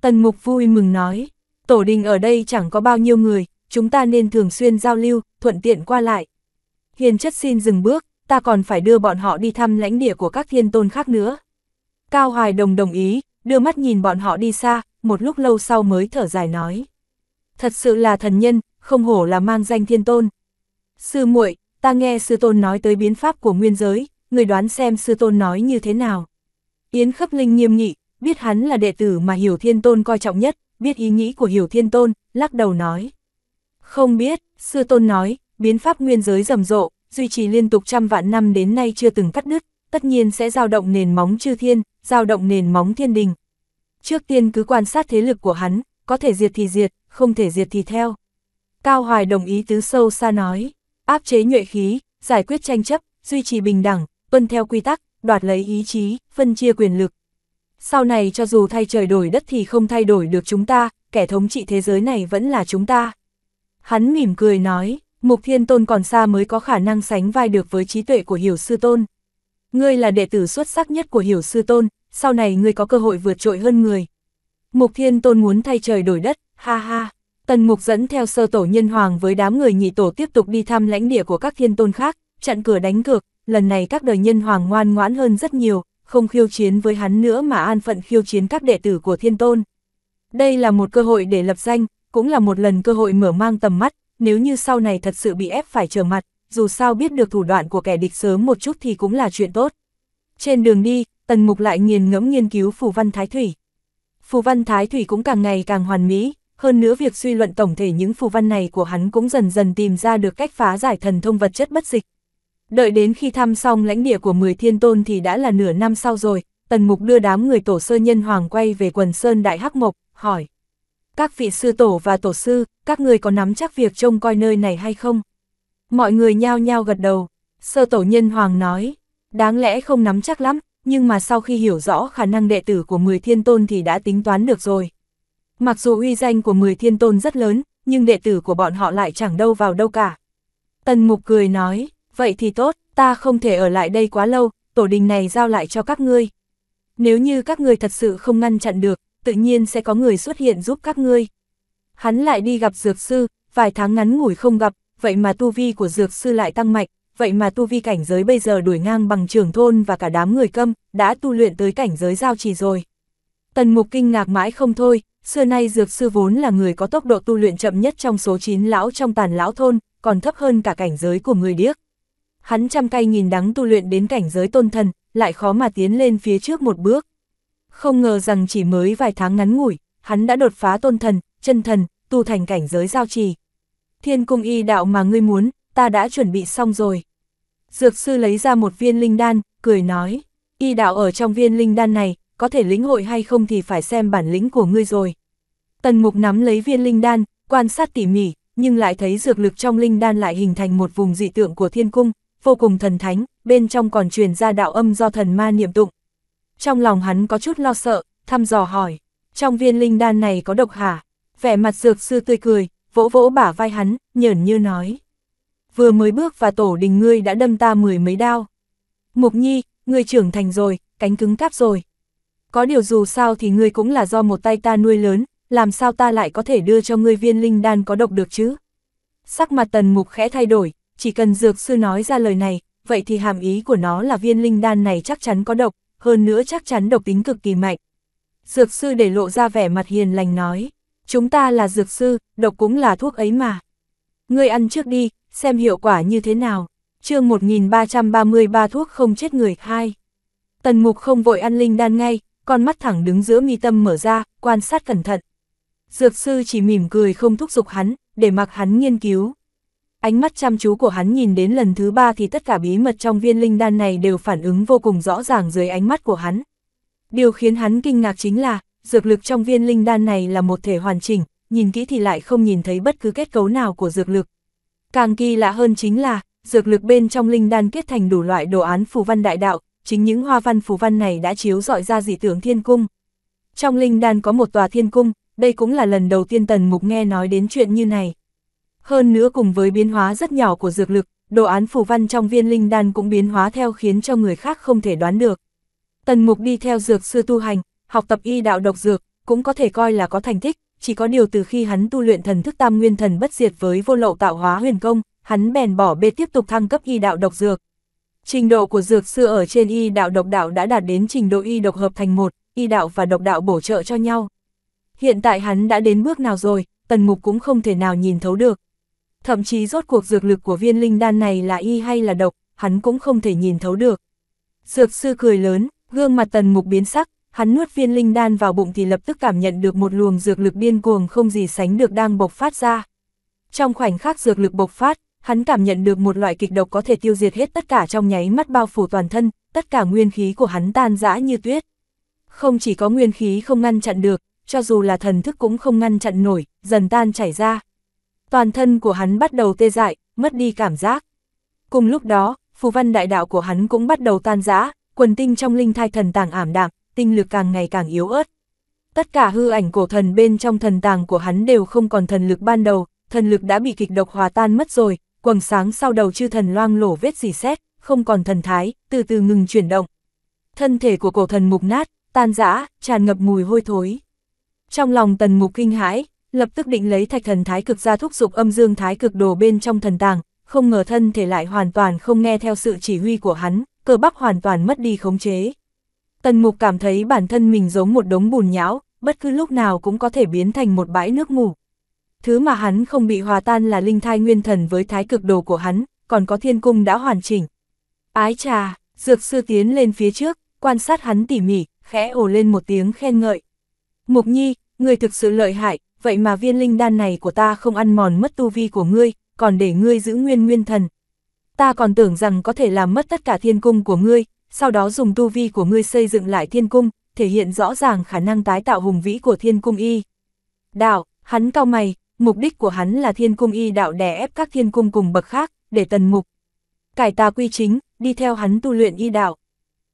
Tần mục vui mừng nói, tổ đình ở đây chẳng có bao nhiêu người, chúng ta nên thường xuyên giao lưu, thuận tiện qua lại. Hiền chất xin dừng bước, ta còn phải đưa bọn họ đi thăm lãnh địa của các thiên tôn khác nữa. Cao Hoài Đồng đồng ý, đưa mắt nhìn bọn họ đi xa, một lúc lâu sau mới thở dài nói. Thật sự là thần nhân, không hổ là mang danh thiên tôn. Sư muội, ta nghe sư tôn nói tới biến pháp của nguyên giới, người đoán xem sư tôn nói như thế nào. Yến Khấp Linh nghiêm nghị, biết hắn là đệ tử mà Hiểu Thiên Tôn coi trọng nhất, biết ý nghĩ của Hiểu Thiên Tôn, lắc đầu nói. Không biết, sư tôn nói, biến pháp nguyên giới rầm rộ, duy trì liên tục trăm vạn năm đến nay chưa từng cắt đứt, tất nhiên sẽ dao động nền móng chư thiên, dao động nền móng thiên đình. Trước tiên cứ quan sát thế lực của hắn, có thể diệt thì diệt, không thể diệt thì theo. Cao Hoài đồng ý tứ sâu xa nói, áp chế nhuệ khí, giải quyết tranh chấp, duy trì bình đẳng, tuân theo quy tắc, đoạt lấy ý chí, phân chia quyền lực. Sau này cho dù thay trời đổi đất thì không thay đổi được chúng ta, kẻ thống trị thế giới này vẫn là chúng ta. Hắn mỉm cười nói, Mục Thiên Tôn còn xa mới có khả năng sánh vai được với trí tuệ của Hiểu Sư Tôn. Ngươi là đệ tử xuất sắc nhất của Hiểu Sư Tôn, sau này ngươi có cơ hội vượt trội hơn người. Mục Thiên Tôn muốn thay trời đổi đất, ha ha. Tần Mục dẫn theo sơ tổ nhân hoàng với đám người nhị tổ tiếp tục đi thăm lãnh địa của các thiên tôn khác, chặn cửa đánh cược, lần này các đời nhân hoàng ngoan ngoãn hơn rất nhiều, không khiêu chiến với hắn nữa mà an phận khiêu chiến các đệ tử của thiên tôn. Đây là một cơ hội để lập danh, cũng là một lần cơ hội mở mang tầm mắt, nếu như sau này thật sự bị ép phải trở mặt, dù sao biết được thủ đoạn của kẻ địch sớm một chút thì cũng là chuyện tốt. Trên đường đi, Tần Mục lại nghiền ngẫm nghiên cứu phù văn thái thủy. Phù văn thái thủy cũng càng ngày càng hoàn mỹ, hơn nữa việc suy luận tổng thể những phù văn này của hắn cũng dần dần tìm ra được cách phá giải thần thông vật chất bất dịch. Đợi đến khi thăm xong lãnh địa của 10 thiên tôn thì đã là nửa năm sau rồi, tần mục đưa đám người tổ sơ nhân hoàng quay về quần sơn đại hắc mộc, hỏi. Các vị sư tổ và tổ sư, các người có nắm chắc việc trông coi nơi này hay không? Mọi người nhao nhao gật đầu, sơ tổ nhân hoàng nói, đáng lẽ không nắm chắc lắm, nhưng mà sau khi hiểu rõ khả năng đệ tử của 10 thiên tôn thì đã tính toán được rồi. Mặc dù uy danh của 10 thiên tôn rất lớn, nhưng đệ tử của bọn họ lại chẳng đâu vào đâu cả. Tần mục cười nói, vậy thì tốt, ta không thể ở lại đây quá lâu, tổ đình này giao lại cho các ngươi. Nếu như các ngươi thật sự không ngăn chặn được, tự nhiên sẽ có người xuất hiện giúp các ngươi. Hắn lại đi gặp dược sư, vài tháng ngắn ngủi không gặp, vậy mà tu vi của dược sư lại tăng mạnh, vậy mà tu vi cảnh giới bây giờ đuổi ngang bằng trưởng thôn và cả đám người câm, đã tu luyện tới cảnh giới giao trì rồi. Tần mục kinh ngạc mãi không thôi, xưa nay dược sư vốn là người có tốc độ tu luyện chậm nhất trong số 9 lão trong tàn lão thôn, còn thấp hơn cả cảnh giới của người điếc. Hắn trăm tay nghìn đắng tu luyện đến cảnh giới tôn thần, lại khó mà tiến lên phía trước một bước. Không ngờ rằng chỉ mới vài tháng ngắn ngủi, hắn đã đột phá tôn thần, chân thần, tu thành cảnh giới giao trì. Thiên cung y đạo mà ngươi muốn, ta đã chuẩn bị xong rồi. Dược sư lấy ra một viên linh đan, cười nói, y đạo ở trong viên linh đan này, có thể lĩnh hội hay không thì phải xem bản lĩnh của ngươi rồi. Tần mục nắm lấy viên linh đan, quan sát tỉ mỉ, nhưng lại thấy dược lực trong linh đan lại hình thành một vùng dị tượng của thiên cung, vô cùng thần thánh, bên trong còn truyền ra đạo âm do thần ma niệm tụng. Trong lòng hắn có chút lo sợ, thăm dò hỏi, trong viên linh đan này có độc hả? Vẻ mặt dược sư tươi cười, vỗ vỗ bả vai hắn, nhởn như nói. Vừa mới bước vào tổ đình ngươi đã đâm ta mười mấy đao. Mục nhi, ngươi trưởng thành rồi, cánh cứng cáp rồi. Có điều dù sao thì ngươi cũng là do một tay ta nuôi lớn, làm sao ta lại có thể đưa cho ngươi viên linh đan có độc được chứ? Sắc mặt tần mục khẽ thay đổi, chỉ cần dược sư nói ra lời này, vậy thì hàm ý của nó là viên linh đan này chắc chắn có độc, hơn nữa chắc chắn độc tính cực kỳ mạnh. Dược sư để lộ ra vẻ mặt hiền lành nói, chúng ta là dược sư, độc cũng là thuốc ấy mà. Ngươi ăn trước đi, xem hiệu quả như thế nào. chương 1333 thuốc không chết người, hai. Tần mục không vội ăn linh đan ngay, con mắt thẳng đứng giữa mi tâm mở ra, quan sát cẩn thận. Dược sư chỉ mỉm cười không thúc giục hắn, để mặc hắn nghiên cứu. Ánh mắt chăm chú của hắn nhìn đến lần thứ ba thì tất cả bí mật trong viên linh đan này đều phản ứng vô cùng rõ ràng dưới ánh mắt của hắn. Điều khiến hắn kinh ngạc chính là, dược lực trong viên linh đan này là một thể hoàn chỉnh, nhìn kỹ thì lại không nhìn thấy bất cứ kết cấu nào của dược lực. Càng kỳ lạ hơn chính là, dược lực bên trong linh đan kết thành đủ loại đồ án phù văn đại đạo, chính những hoa văn phù văn này đã chiếu dọi ra dị tưởng thiên cung. Trong linh đan có một tòa thiên cung, đây cũng là lần đầu tiên Tần Mục nghe nói đến chuyện như này. Hơn nữa cùng với biến hóa rất nhỏ của dược lực, đồ án phù văn trong viên linh đan cũng biến hóa theo khiến cho người khác không thể đoán được. Tần Mục đi theo dược sư tu hành, học tập y đạo độc dược, cũng có thể coi là có thành tích, chỉ có điều từ khi hắn tu luyện thần thức tam nguyên thần bất diệt với vô lậu tạo hóa huyền công, hắn bèn bỏ bê tiếp tục thăng cấp y đạo độc dược. Trình độ của dược sư ở trên y đạo độc đạo đã đạt đến trình độ y độc hợp thành một, y đạo và độc đạo bổ trợ cho nhau. Hiện tại hắn đã đến bước nào rồi, tần mục cũng không thể nào nhìn thấu được. Thậm chí rốt cuộc dược lực của viên linh đan này là y hay là độc, hắn cũng không thể nhìn thấu được. Dược sư cười lớn, gương mặt tần mục biến sắc, hắn nuốt viên linh đan vào bụng thì lập tức cảm nhận được một luồng dược lực điên cuồng không gì sánh được đang bộc phát ra. Trong khoảnh khắc dược lực bộc phát, hắn cảm nhận được một loại kịch độc có thể tiêu diệt hết tất cả trong nháy mắt bao phủ toàn thân, tất cả nguyên khí của hắn tan rã như tuyết. Không chỉ có nguyên khí không ngăn chặn được, cho dù là thần thức cũng không ngăn chặn nổi, dần tan chảy ra. Toàn thân của hắn bắt đầu tê dại, mất đi cảm giác. Cùng lúc đó, phù văn đại đạo của hắn cũng bắt đầu tan rã, quần tinh trong linh thai thần tàng ảm đạm, tinh lực càng ngày càng yếu ớt. Tất cả hư ảnh cổ thần bên trong thần tàng của hắn đều không còn thần lực ban đầu, thần lực đã bị kịch độc hòa tan mất rồi, quầng sáng sau đầu chư thần loang lổ vết dì xét, không còn thần thái, từ từ ngừng chuyển động. Thân thể của cổ thần mục nát, tan rã, tràn ngập mùi hôi thối. Trong lòng tần mục kinh hãi, lập tức định lấy thạch thần thái cực ra thúc dục âm dương thái cực đồ bên trong thần tàng, không ngờ thân thể lại hoàn toàn không nghe theo sự chỉ huy của hắn, cơ bắp hoàn toàn mất đi khống chế. Tần mục cảm thấy bản thân mình giống một đống bùn nhão, bất cứ lúc nào cũng có thể biến thành một bãi nước ngủ. Thứ mà hắn không bị hòa tan là linh thai nguyên thần với thái cực đồ của hắn, còn có thiên cung đã hoàn chỉnh. Ái trà, dược sư tiến lên phía trước, quan sát hắn tỉ mỉ, khẽ ồ lên một tiếng khen ngợi. Mục nhi, người thực sự lợi hại, vậy mà viên linh đan này của ta không ăn mòn mất tu vi của ngươi, còn để ngươi giữ nguyên nguyên thần. Ta còn tưởng rằng có thể làm mất tất cả thiên cung của ngươi, sau đó dùng tu vi của ngươi xây dựng lại thiên cung, thể hiện rõ ràng khả năng tái tạo hùng vĩ của thiên cung y. Đạo, hắn cao mày, mục đích của hắn là thiên cung y đạo đè ép các thiên cung cùng bậc khác, để tần mục. Cải tà quy chính, đi theo hắn tu luyện y đạo.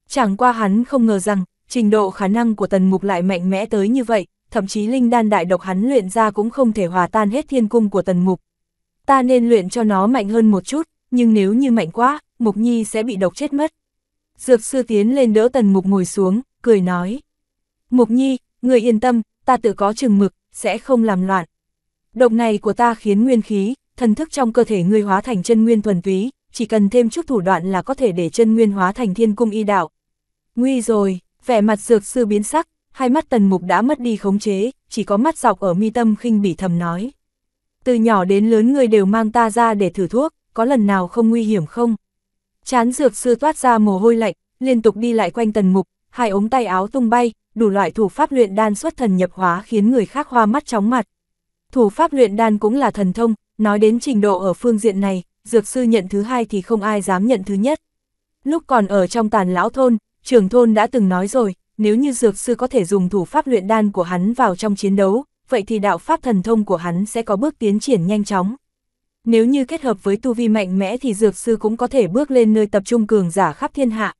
Chẳng qua hắn không ngờ rằng, trình độ khả năng của tần mục lại mạnh mẽ tới như vậy, thậm chí linh đan đại độc hắn luyện ra cũng không thể hòa tan hết thiên cung của tần mục. Ta nên luyện cho nó mạnh hơn một chút, nhưng nếu như mạnh quá, mục nhi sẽ bị độc chết mất. Dược sư tiến lên đỡ tần mục ngồi xuống, cười nói. Mục nhi, người yên tâm, ta tự có chừng mực, sẽ không làm loạn. Độc này của ta khiến nguyên khí, thần thức trong cơ thể ngươi hóa thành chân nguyên thuần túy, chỉ cần thêm chút thủ đoạn là có thể để chân nguyên hóa thành thiên cung y đạo. Nguy rồi, vẻ mặt dược sư biến sắc, hai mắt tần mục đã mất đi khống chế, chỉ có mắt dọc ở mi tâm khinh bỉ thầm nói. Từ nhỏ đến lớn người đều mang ta ra để thử thuốc, có lần nào không nguy hiểm không? Chán dược sư toát ra mồ hôi lạnh, liên tục đi lại quanh tần mục, hai ống tay áo tung bay, đủ loại thủ pháp luyện đan xuất thần nhập hóa khiến người khác hoa mắt chóng mặt. Thủ pháp luyện đan cũng là thần thông, nói đến trình độ ở phương diện này, dược sư nhận thứ hai thì không ai dám nhận thứ nhất. Lúc còn ở trong tàn lão thôn, trưởng thôn đã từng nói rồi, nếu như dược sư có thể dùng thủ pháp luyện đan của hắn vào trong chiến đấu, vậy thì đạo pháp thần thông của hắn sẽ có bước tiến triển nhanh chóng. Nếu như kết hợp với tu vi mạnh mẽ thì dược sư cũng có thể bước lên nơi tập trung cường giả khắp thiên hạ.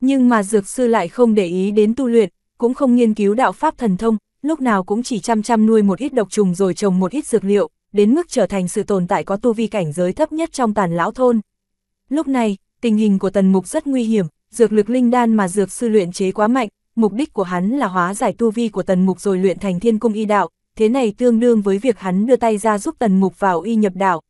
Nhưng mà dược sư lại không để ý đến tu luyện, cũng không nghiên cứu đạo pháp thần thông, lúc nào cũng chỉ chăm chăm nuôi một ít độc trùng rồi trồng một ít dược liệu, đến mức trở thành sự tồn tại có tu vi cảnh giới thấp nhất trong tàn lão thôn. Lúc này, tình hình của tần mục rất nguy hiểm, dược lực linh đan mà dược sư luyện chế quá mạnh, mục đích của hắn là hóa giải tu vi của tần mục rồi luyện thành thiên cung y đạo, thế này tương đương với việc hắn đưa tay ra giúp tần mục vào y nhập đạo.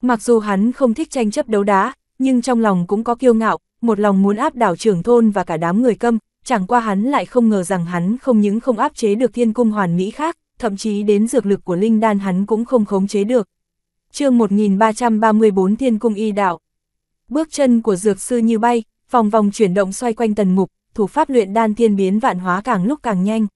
Mặc dù hắn không thích tranh chấp đấu đá, nhưng trong lòng cũng có kiêu ngạo, một lòng muốn áp đảo trưởng thôn và cả đám người câm, chẳng qua hắn lại không ngờ rằng hắn không những không áp chế được thiên cung hoàn mỹ khác, thậm chí đến dược lực của linh đan hắn cũng không khống chế được. chương 1334 thiên cung y đạo. Bước chân của dược sư như bay, vòng vòng chuyển động xoay quanh tần mục, thủ pháp luyện đan thiên biến vạn hóa càng lúc càng nhanh.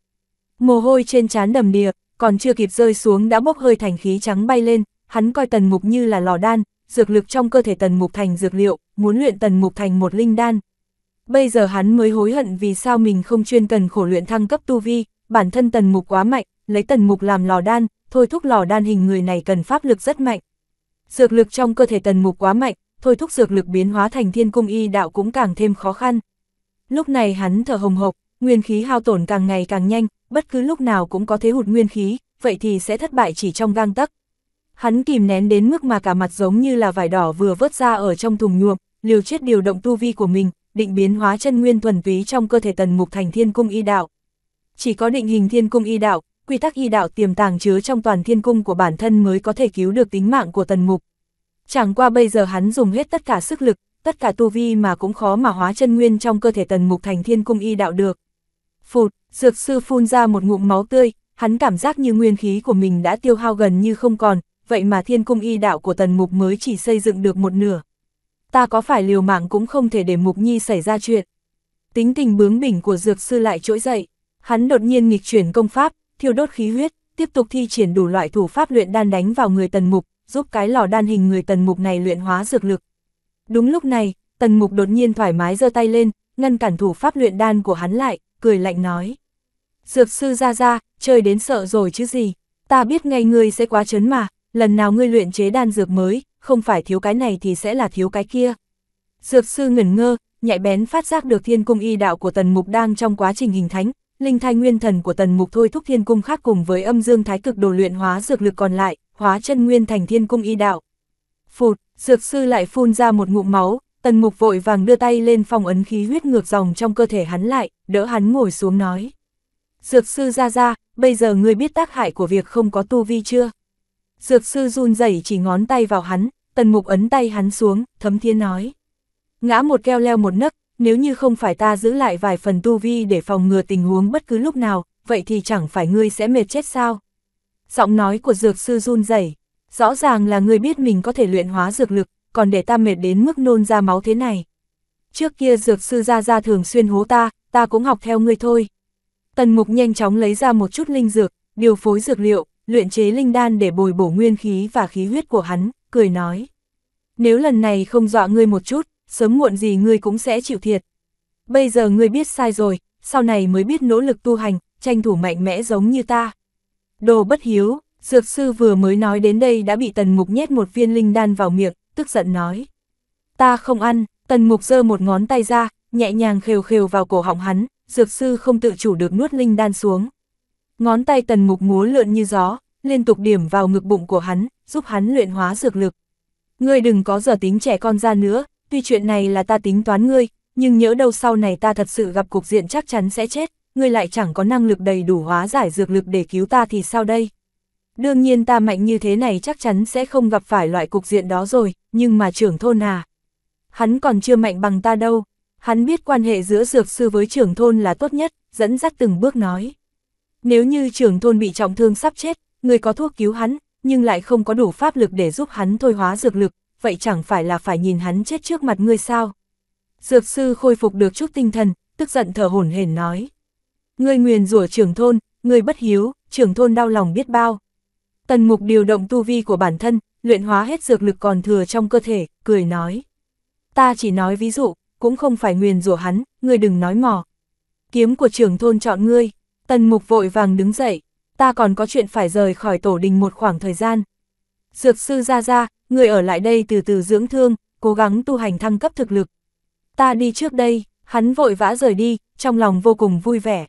Mồ hôi trên trán đầm đìa, còn chưa kịp rơi xuống đã bốc hơi thành khí trắng bay lên, hắn coi tần mục như là lò đan, dược lực trong cơ thể tần mục thành dược liệu, muốn luyện tần mục thành một linh đan. Bây giờ hắn mới hối hận vì sao mình không chuyên cần khổ luyện thăng cấp tu vi, bản thân tần mục quá mạnh, lấy tần mục làm lò đan, thôi thúc lò đan hình người này cần pháp lực rất mạnh. Dược lực trong cơ thể tần mục quá mạnh, thôi thúc dược lực biến hóa thành thiên cung y đạo cũng càng thêm khó khăn. Lúc này hắn thở hồng hộc, nguyên khí hao tổn càng ngày càng nhanh, bất cứ lúc nào cũng có thế hụt nguyên khí, vậy thì sẽ thất bại chỉ trong gang tấc. Hắn kìm nén đến mức mà cả mặt giống như là vải đỏ vừa vớt ra ở trong thùng nhuộm, liều chết điều động tu vi của mình, định biến hóa chân nguyên thuần túy trong cơ thể tần mục thành thiên cung y đạo. Chỉ có định hình thiên cung y đạo, quy tắc y đạo tiềm tàng chứa trong toàn thiên cung của bản thân mới có thể cứu được tính mạng của tần mục. Chẳng qua bây giờ hắn dùng hết tất cả sức lực, tất cả tu vi mà cũng khó mà hóa chân nguyên trong cơ thể tần mục thành thiên cung y đạo được. Phụt, dược sư phun ra một ngụm máu tươi, hắn cảm giác như nguyên khí của mình đã tiêu hao gần như không còn, vậy mà thiên cung y đạo của tần mục mới chỉ xây dựng được một nửa. Ta có phải liều mạng cũng không thể để mục nhi xảy ra chuyện. Tính tình bướng bỉnh của dược sư lại trỗi dậy, hắn đột nhiên nghịch chuyển công pháp, thiêu đốt khí huyết, tiếp tục thi triển đủ loại thủ pháp luyện đan đánh vào người tần mục, giúp cái lò đan hình người tần mục này luyện hóa dược lực. Đúng lúc này, tần mục đột nhiên thoải mái giơ tay lên, ngăn cản thủ pháp luyện đan của hắn lại, cười lạnh nói. Dược sư ra ra, chơi đến sợ rồi chứ gì, ta biết ngay ngươi sẽ quá chấn mà, lần nào ngươi luyện chế đan dược mới, không phải thiếu cái này thì sẽ là thiếu cái kia. Dược sư ngẩn ngơ, nhạy bén phát giác được thiên cung y đạo của tần mục đang trong quá trình hình thánh, linh thai nguyên thần của tần mục thôi thúc thiên cung khác cùng với âm dương thái cực đồ luyện hóa dược lực còn lại, hóa chân nguyên thành thiên cung y đạo. Phụt, dược sư lại phun ra một ngụm máu, tần mục vội vàng đưa tay lên phong ấn khí huyết ngược dòng trong cơ thể hắn lại, đỡ hắn ngồi xuống nói. Dược sư ra ra, bây giờ ngươi biết tác hại của việc không có tu vi chưa? Dược sư run rẩy chỉ ngón tay vào hắn, tần mục ấn tay hắn xuống, thấm thiên nói. Ngã một keo leo một nấc, nếu như không phải ta giữ lại vài phần tu vi để phòng ngừa tình huống bất cứ lúc nào, vậy thì chẳng phải ngươi sẽ mệt chết sao? Giọng nói của dược sư run rẩy, rõ ràng là ngươi biết mình có thể luyện hóa dược lực, còn để ta mệt đến mức nôn ra máu thế này. Trước kia dược sư ra ra thường xuyên hố ta, ta cũng học theo ngươi thôi. Tần mục nhanh chóng lấy ra một chút linh dược, điều phối dược liệu, luyện chế linh đan để bồi bổ nguyên khí và khí huyết của hắn, cười nói. Nếu lần này không dọa ngươi một chút, sớm muộn gì ngươi cũng sẽ chịu thiệt. Bây giờ ngươi biết sai rồi, sau này mới biết nỗ lực tu hành, tranh thủ mạnh mẽ giống như ta. Đồ bất hiếu, dược sư vừa mới nói đến đây đã bị tần mục nhét một viên linh đan vào miệng, tức giận nói. Ta không ăn, tần mục giơ một ngón tay ra, nhẹ nhàng khều khều vào cổ họng hắn, dược sư không tự chủ được nuốt linh đan xuống. Ngón tay tần mục múa lượn như gió, liên tục điểm vào ngực bụng của hắn, giúp hắn luyện hóa dược lực. Ngươi đừng có giờ tính trẻ con ra nữa, tuy chuyện này là ta tính toán ngươi, nhưng nhớ đâu sau này ta thật sự gặp cục diện chắc chắn sẽ chết, ngươi lại chẳng có năng lực đầy đủ hóa giải dược lực để cứu ta thì sao đây? Đương nhiên ta mạnh như thế này chắc chắn sẽ không gặp phải loại cục diện đó rồi, nhưng mà trưởng thôn à? Hắn còn chưa mạnh bằng ta đâu, hắn biết quan hệ giữa dược sư với trưởng thôn là tốt nhất, dẫn dắt từng bước nói. Nếu như trưởng thôn bị trọng thương sắp chết, người có thuốc cứu hắn, nhưng lại không có đủ pháp lực để giúp hắn thôi hóa dược lực, vậy chẳng phải là phải nhìn hắn chết trước mặt ngươi sao? Dược sư khôi phục được chút tinh thần, tức giận thở hổn hển nói. Ngươi nguyền rủa trưởng thôn, ngươi bất hiếu, trưởng thôn đau lòng biết bao. Tần mục điều động tu vi của bản thân, luyện hóa hết dược lực còn thừa trong cơ thể, cười nói. Ta chỉ nói ví dụ, cũng không phải nguyền rủa hắn, ngươi đừng nói mò. Kiếm của trưởng thôn chọn ngươi, tần mục vội vàng đứng dậy, ta còn có chuyện phải rời khỏi tổ đình một khoảng thời gian. Dược sư ra ra, người ở lại đây từ từ dưỡng thương, cố gắng tu hành thăng cấp thực lực. Ta đi trước đây, hắn vội vã rời đi, trong lòng vô cùng vui vẻ.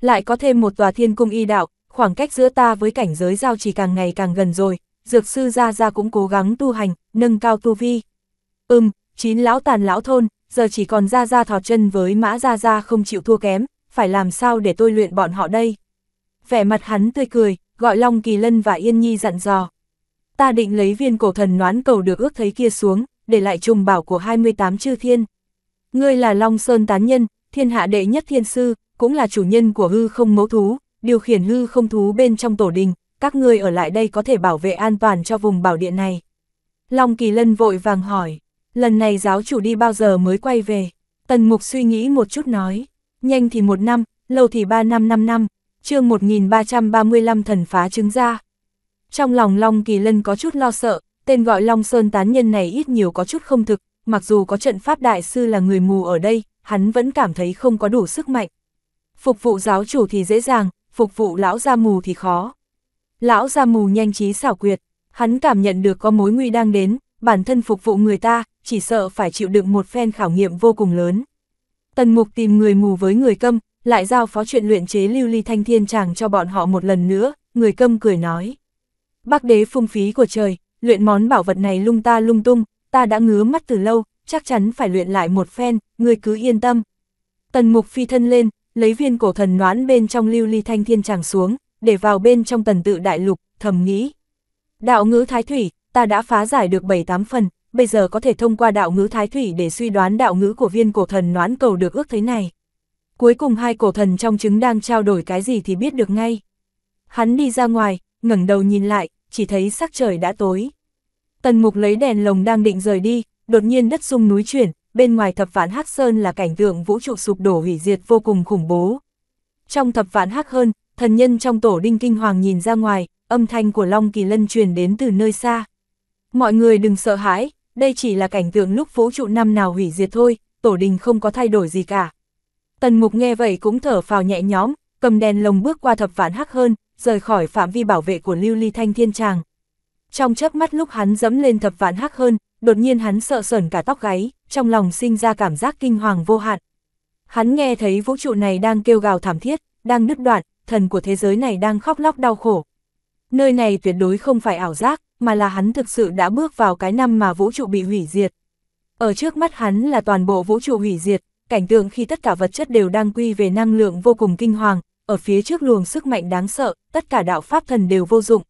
Lại có thêm một tòa thiên cung y đạo, khoảng cách giữa ta với cảnh giới giao chỉ càng ngày càng gần rồi, dược sư ra ra cũng cố gắng tu hành, nâng cao tu vi. Ừm, chín lão tàn lão thôn, giờ chỉ còn ra ra thọt chân với mã ra ra không chịu thua kém, phải làm sao để tôi luyện bọn họ đây. Vẻ mặt hắn tươi cười, gọi Long Kỳ Lân và Yên Nhi dặn dò. Ta định lấy viên cổ thần noán cầu được ước thấy kia xuống, để lại trùng bảo của 28 chư thiên. Ngươi là Long Sơn tán nhân, thiên hạ đệ nhất thiên sư, cũng là chủ nhân của hư không mẫu thú, điều khiển hư không thú bên trong tổ đình, các ngươi ở lại đây có thể bảo vệ an toàn cho vùng bảo điện này. Long Kỳ Lân vội vàng hỏi, lần này giáo chủ đi bao giờ mới quay về? Tần Mục suy nghĩ một chút nói, nhanh thì một năm, lâu thì ba năm năm năm, chương 1335 thần phá trứng ra. Trong lòng Long Kỳ Lân có chút lo sợ, tên gọi Long Sơn tán nhân này ít nhiều có chút không thực, mặc dù có trận pháp đại sư là người mù ở đây, hắn vẫn cảm thấy không có đủ sức mạnh. Phục vụ giáo chủ thì dễ dàng, phục vụ lão gia mù thì khó. Lão gia mù nhanh trí xảo quyệt, hắn cảm nhận được có mối nguy đang đến, bản thân phục vụ người ta, chỉ sợ phải chịu đựng một phen khảo nghiệm vô cùng lớn. Tần mục tìm người mù với người câm, lại giao phó chuyện luyện chế lưu ly thanh thiên chàng cho bọn họ một lần nữa, người câm cười nói. Bác đế phung phí của trời, luyện món bảo vật này lung ta lung tung, ta đã ngứa mắt từ lâu, chắc chắn phải luyện lại một phen, người cứ yên tâm. Tần mục phi thân lên, lấy viên cổ thần noãn bên trong lưu ly thanh thiên chàng xuống, để vào bên trong tần tự đại lục, thầm nghĩ. Đạo ngữ thái thủy, ta đã phá giải được 7-8 phần, bây giờ có thể thông qua đạo ngữ thái thủy để suy đoán đạo ngữ của viên cổ thần noãn cầu được ước thế này. Cuối cùng hai cổ thần trong trứng đang trao đổi cái gì thì biết được ngay. Hắn đi ra ngoài, ngẩng đầu nhìn lại, chỉ thấy sắc trời đã tối. Tần mục lấy đèn lồng đang định rời đi, đột nhiên đất sung núi chuyển, bên ngoài thập vạn hắc sơn là cảnh tượng vũ trụ sụp đổ hủy diệt vô cùng khủng bố. Trong thập vạn hắc hơn, thần nhân trong tổ đinh kinh hoàng nhìn ra ngoài, âm thanh của Long Kỳ Lân truyền đến từ nơi xa. Mọi người đừng sợ hãi, đây chỉ là cảnh tượng lúc vũ trụ năm nào hủy diệt thôi, tổ đình không có thay đổi gì cả. Tần mục nghe vậy cũng thở phào nhẹ nhõm, cầm đèn lồng bước qua thập vạn hắc hơn, rời khỏi phạm vi bảo vệ của lưu ly thanh thiên tràng. Trong chớp mắt lúc hắn dẫm lên thập vạn hắc hơn, đột nhiên hắn sợ sởn cả tóc gáy, trong lòng sinh ra cảm giác kinh hoàng vô hạn. Hắn nghe thấy vũ trụ này đang kêu gào thảm thiết, đang nứt đoạn, thần của thế giới này đang khóc lóc đau khổ. Nơi này tuyệt đối không phải ảo giác, mà là hắn thực sự đã bước vào cái năm mà vũ trụ bị hủy diệt. Ở trước mắt hắn là toàn bộ vũ trụ hủy diệt, cảnh tượng khi tất cả vật chất đều đang quy về năng lượng vô cùng kinh hoàng, ở phía trước luồng sức mạnh đáng sợ, tất cả đạo pháp thần đều vô dụng.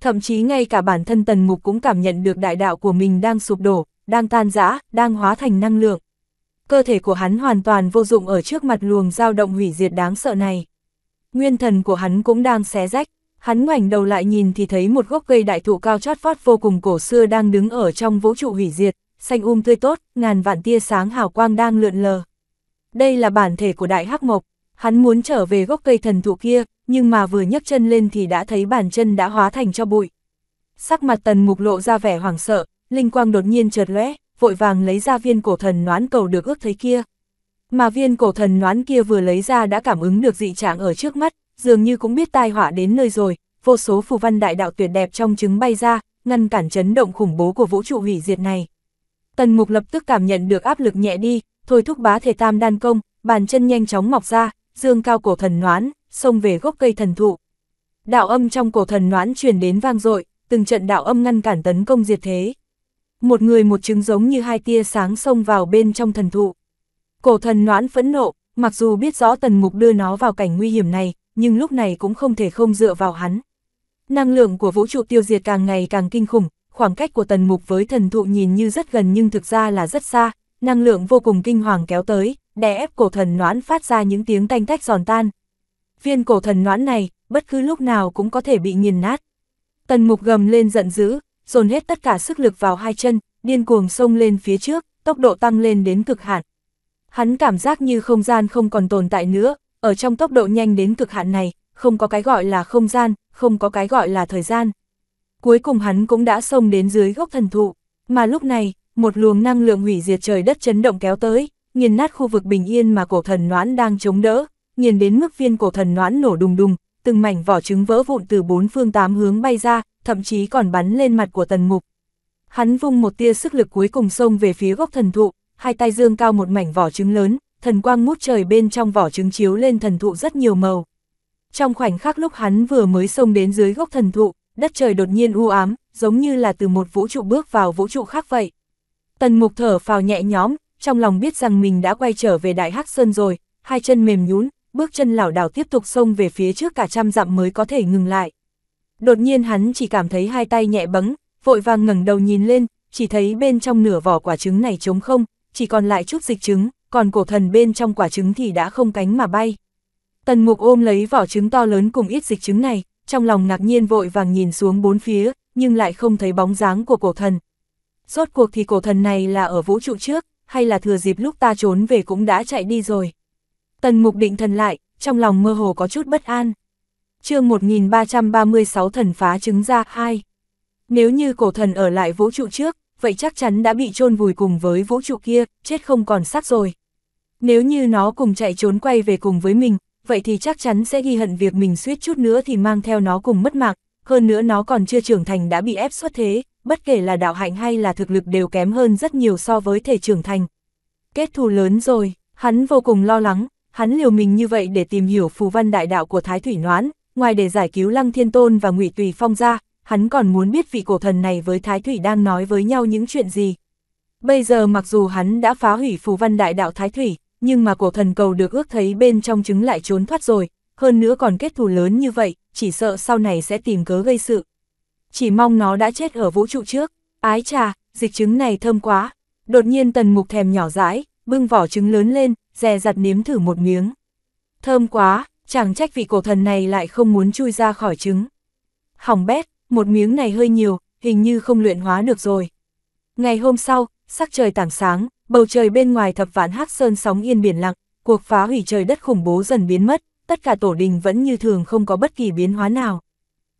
Thậm chí ngay cả bản thân tần mục cũng cảm nhận được đại đạo của mình đang sụp đổ, đang tan rã, đang hóa thành năng lượng. Cơ thể của hắn hoàn toàn vô dụng ở trước mặt luồng dao động hủy diệt đáng sợ này. Nguyên thần của hắn cũng đang xé rách, hắn ngoảnh đầu lại nhìn thì thấy một gốc cây đại thụ cao chót vót vô cùng cổ xưa đang đứng ở trong vũ trụ hủy diệt, xanh um tươi tốt, ngàn vạn tia sáng hào quang đang lượn lờ. Đây là bản thể của đại hắc mộc, Hắn muốn trở về gốc cây thần thụ kia, nhưng mà vừa nhấc chân lên thì đã thấy bàn chân đã hóa thành cho bụi. Sắc mặt tần mục lộ ra vẻ hoảng sợ, linh quang đột nhiên chợt lóe, vội vàng lấy ra viên cổ thần noán cầu được ước thấy kia. Mà viên cổ thần noán kia vừa lấy ra đã cảm ứng được dị trạng ở trước mắt, dường như cũng biết tai họa đến nơi rồi, vô số phù văn đại đạo tuyệt đẹp trong trứng bay ra, ngăn cản chấn động khủng bố của vũ trụ hủy diệt này. Tần mục lập tức cảm nhận được áp lực nhẹ đi, thôi thúc bá thể tam đan công, bàn chân nhanh chóng mọc ra, dương cao cổ thần noán, xông về gốc cây thần thụ. Đạo âm trong cổ thần noán truyền đến vang dội, từng trận đạo âm ngăn cản tấn công diệt thế. Một người một trứng giống như hai tia sáng xông vào bên trong thần thụ. Cổ thần noãn phẫn nộ, mặc dù biết rõ tần mục đưa nó vào cảnh nguy hiểm này, nhưng lúc này cũng không thể không dựa vào hắn. Năng lượng của vũ trụ tiêu diệt càng ngày càng kinh khủng, khoảng cách của tần mục với thần thụ nhìn như rất gần nhưng thực ra là rất xa, năng lượng vô cùng kinh hoàng kéo tới, đè ép cổ thần noãn phát ra những tiếng tanh tách giòn tan. Viên cổ thần noãn này, bất cứ lúc nào cũng có thể bị nghiền nát. Tần mục gầm lên giận dữ, dồn hết tất cả sức lực vào hai chân, điên cuồng xông lên phía trước, tốc độ tăng lên đến cực hạn. Hắn cảm giác như không gian không còn tồn tại nữa, ở trong tốc độ nhanh đến cực hạn này, không có cái gọi là không gian, không có cái gọi là thời gian. Cuối cùng hắn cũng đã xông đến dưới gốc thần thụ, mà lúc này, một luồng năng lượng hủy diệt trời đất chấn động kéo tới, nghiền nát khu vực bình yên mà cổ thần noãn đang chống đỡ, nghiền đến mức viên cổ thần noãn nổ đùng đùng, từng mảnh vỏ trứng vỡ vụn từ bốn phương tám hướng bay ra, thậm chí còn bắn lên mặt của tần mục. Hắn vung một tia sức lực cuối cùng xông về phía gốc thần thụ, hai tay dương cao một mảnh vỏ trứng lớn, thần quang mút trời bên trong vỏ trứng chiếu lên thần thụ rất nhiều màu. Trong khoảnh khắc lúc hắn vừa mới xông đến dưới gốc thần thụ, đất trời đột nhiên u ám, giống như là từ một vũ trụ bước vào vũ trụ khác vậy. Tần mục thở phào nhẹ nhõm, trong lòng biết rằng mình đã quay trở về Đại Hắc Sơn rồi, hai chân mềm nhún, bước chân lảo đảo tiếp tục xông về phía trước cả trăm dặm mới có thể ngừng lại. Đột nhiên hắn chỉ cảm thấy hai tay nhẹ bấng, vội vàng ngẩng đầu nhìn lên, chỉ thấy bên trong nửa vỏ quả trứng này trống không, chỉ còn lại chút dịch trứng, còn cổ thần bên trong quả trứng thì đã không cánh mà bay. Tần mục ôm lấy vỏ trứng to lớn cùng ít dịch trứng này, trong lòng ngạc nhiên vội vàng nhìn xuống bốn phía, nhưng lại không thấy bóng dáng của cổ thần. Rốt cuộc thì cổ thần này là ở vũ trụ trước, hay là thừa dịp lúc ta trốn về cũng đã chạy đi rồi. Tần mục định thần lại, trong lòng mơ hồ có chút bất an. chương 1336 thần phá trứng ra 2. Nếu như cổ thần ở lại vũ trụ trước, vậy chắc chắn đã bị chôn vùi cùng với vũ trụ kia, chết không còn xác rồi. Nếu như nó cùng chạy trốn quay về cùng với mình, vậy thì chắc chắn sẽ ghi hận việc mình suýt chút nữa thì mang theo nó cùng mất mạng, hơn nữa nó còn chưa trưởng thành đã bị ép xuất thế, bất kể là đạo hạnh hay là thực lực đều kém hơn rất nhiều so với thể trưởng thành. Kết thù lớn rồi, hắn vô cùng lo lắng, hắn liều mình như vậy để tìm hiểu phù văn đại đạo của Thái Thủy Noãn, ngoài để giải cứu Lăng Thiên Tôn và Ngụy Tùy Phong ra, hắn còn muốn biết vị cổ thần này với Thái Thủy đang nói với nhau những chuyện gì. Bây giờ mặc dù hắn đã phá hủy phù văn đại đạo Thái Thủy, nhưng mà cổ thần cầu được ước thấy bên trong trứng lại trốn thoát rồi, hơn nữa còn kết thù lớn như vậy, chỉ sợ sau này sẽ tìm cớ gây sự. Chỉ mong nó đã chết ở vũ trụ trước, ái trà, dịch trứng này thơm quá. Đột nhiên tần mục thèm nhỏ dãi, bưng vỏ trứng lớn lên, dè dặt nếm thử một miếng. Thơm quá, chẳng trách vị cổ thần này lại không muốn chui ra khỏi trứng. Hỏng bét, một miếng này hơi nhiều, hình như không luyện hóa được rồi. Ngày hôm sau, sắc trời tảng sáng, bầu trời bên ngoài thập vạn hắc sơn sóng yên biển lặng, cuộc phá hủy trời đất khủng bố dần biến mất, tất cả tổ đình vẫn như thường không có bất kỳ biến hóa nào.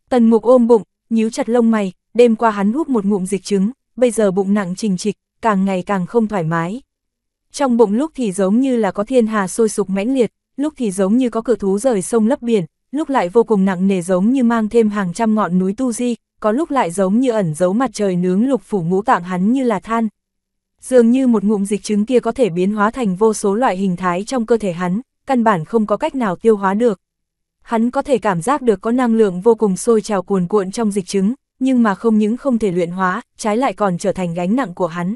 Tần mục ôm bụng, nhíu chặt lông mày, đêm qua hắn hút một ngụm dịch trứng, bây giờ bụng nặng trình trịch, càng ngày càng không thoải mái. Trong bụng lúc thì giống như là có thiên hà sôi sục mãnh liệt, lúc thì giống như có cự thú rời sông lấp biển, lúc lại vô cùng nặng nề giống như mang thêm hàng trăm ngọn núi tu di, có lúc lại giống như ẩn giấu mặt trời nướng lục phủ ngũ tạng hắn như là than. Dường như một ngụm dịch trứng kia có thể biến hóa thành vô số loại hình thái trong cơ thể hắn, căn bản không có cách nào tiêu hóa được. Hắn có thể cảm giác được có năng lượng vô cùng sôi trào cuồn cuộn trong dịch trứng, nhưng mà không những không thể luyện hóa, trái lại còn trở thành gánh nặng của hắn.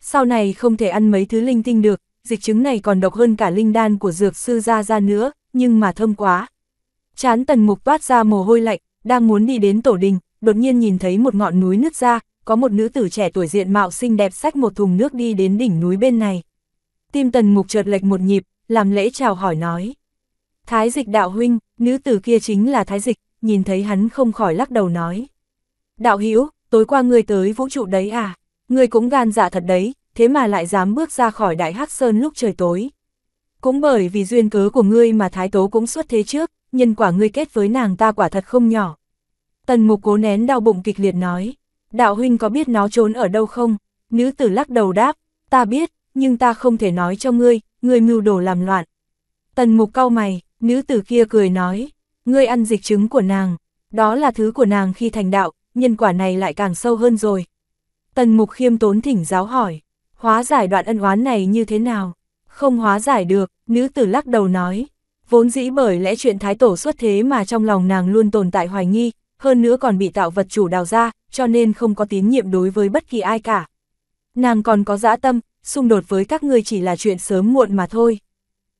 Sau này không thể ăn mấy thứ linh tinh được, dịch trứng này còn độc hơn cả linh đan của dược sư ra ra nữa, nhưng mà thơm quá. Chán tần mục toát ra mồ hôi lạnh, đang muốn đi đến tổ đình, đột nhiên nhìn thấy một ngọn núi nứt ra, có một nữ tử trẻ tuổi diện mạo xinh đẹp xách một thùng nước đi đến đỉnh núi bên này. Tim tần mục chợt lệch một nhịp, làm lễ chào hỏi nói. Thái dịch đạo huynh, nữ tử kia chính là thái dịch, nhìn thấy hắn không khỏi lắc đầu nói. Đạo hữu tối qua ngươi tới vũ trụ đấy à, Ngươi cũng gan dạ thật đấy, thế mà lại dám bước ra khỏi đại hắc sơn lúc trời tối. Cũng bởi vì duyên cớ của ngươi mà Thái Tố cũng xuất thế trước, nhân quả ngươi kết với nàng ta quả thật không nhỏ. Tần mục cố nén đau bụng kịch liệt nói, đạo huynh có biết nó trốn ở đâu không? Nữ tử lắc đầu đáp, ta biết, nhưng ta không thể nói cho ngươi, ngươi mưu đồ làm loạn. Tần mục cau mày, nữ tử kia cười nói, ngươi ăn dịch trứng của nàng, đó là thứ của nàng khi thành đạo, nhân quả này lại càng sâu hơn rồi. Tần mục khiêm tốn thỉnh giáo hỏi, hóa giải đoạn ân oán này như thế nào? Không hóa giải được, nữ tử lắc đầu nói. Vốn dĩ bởi lẽ chuyện thái tổ xuất thế mà trong lòng nàng luôn tồn tại hoài nghi, hơn nữa còn bị tạo vật chủ đào ra, cho nên không có tín nhiệm đối với bất kỳ ai cả. Nàng còn có dã tâm, xung đột với các ngươi chỉ là chuyện sớm muộn mà thôi.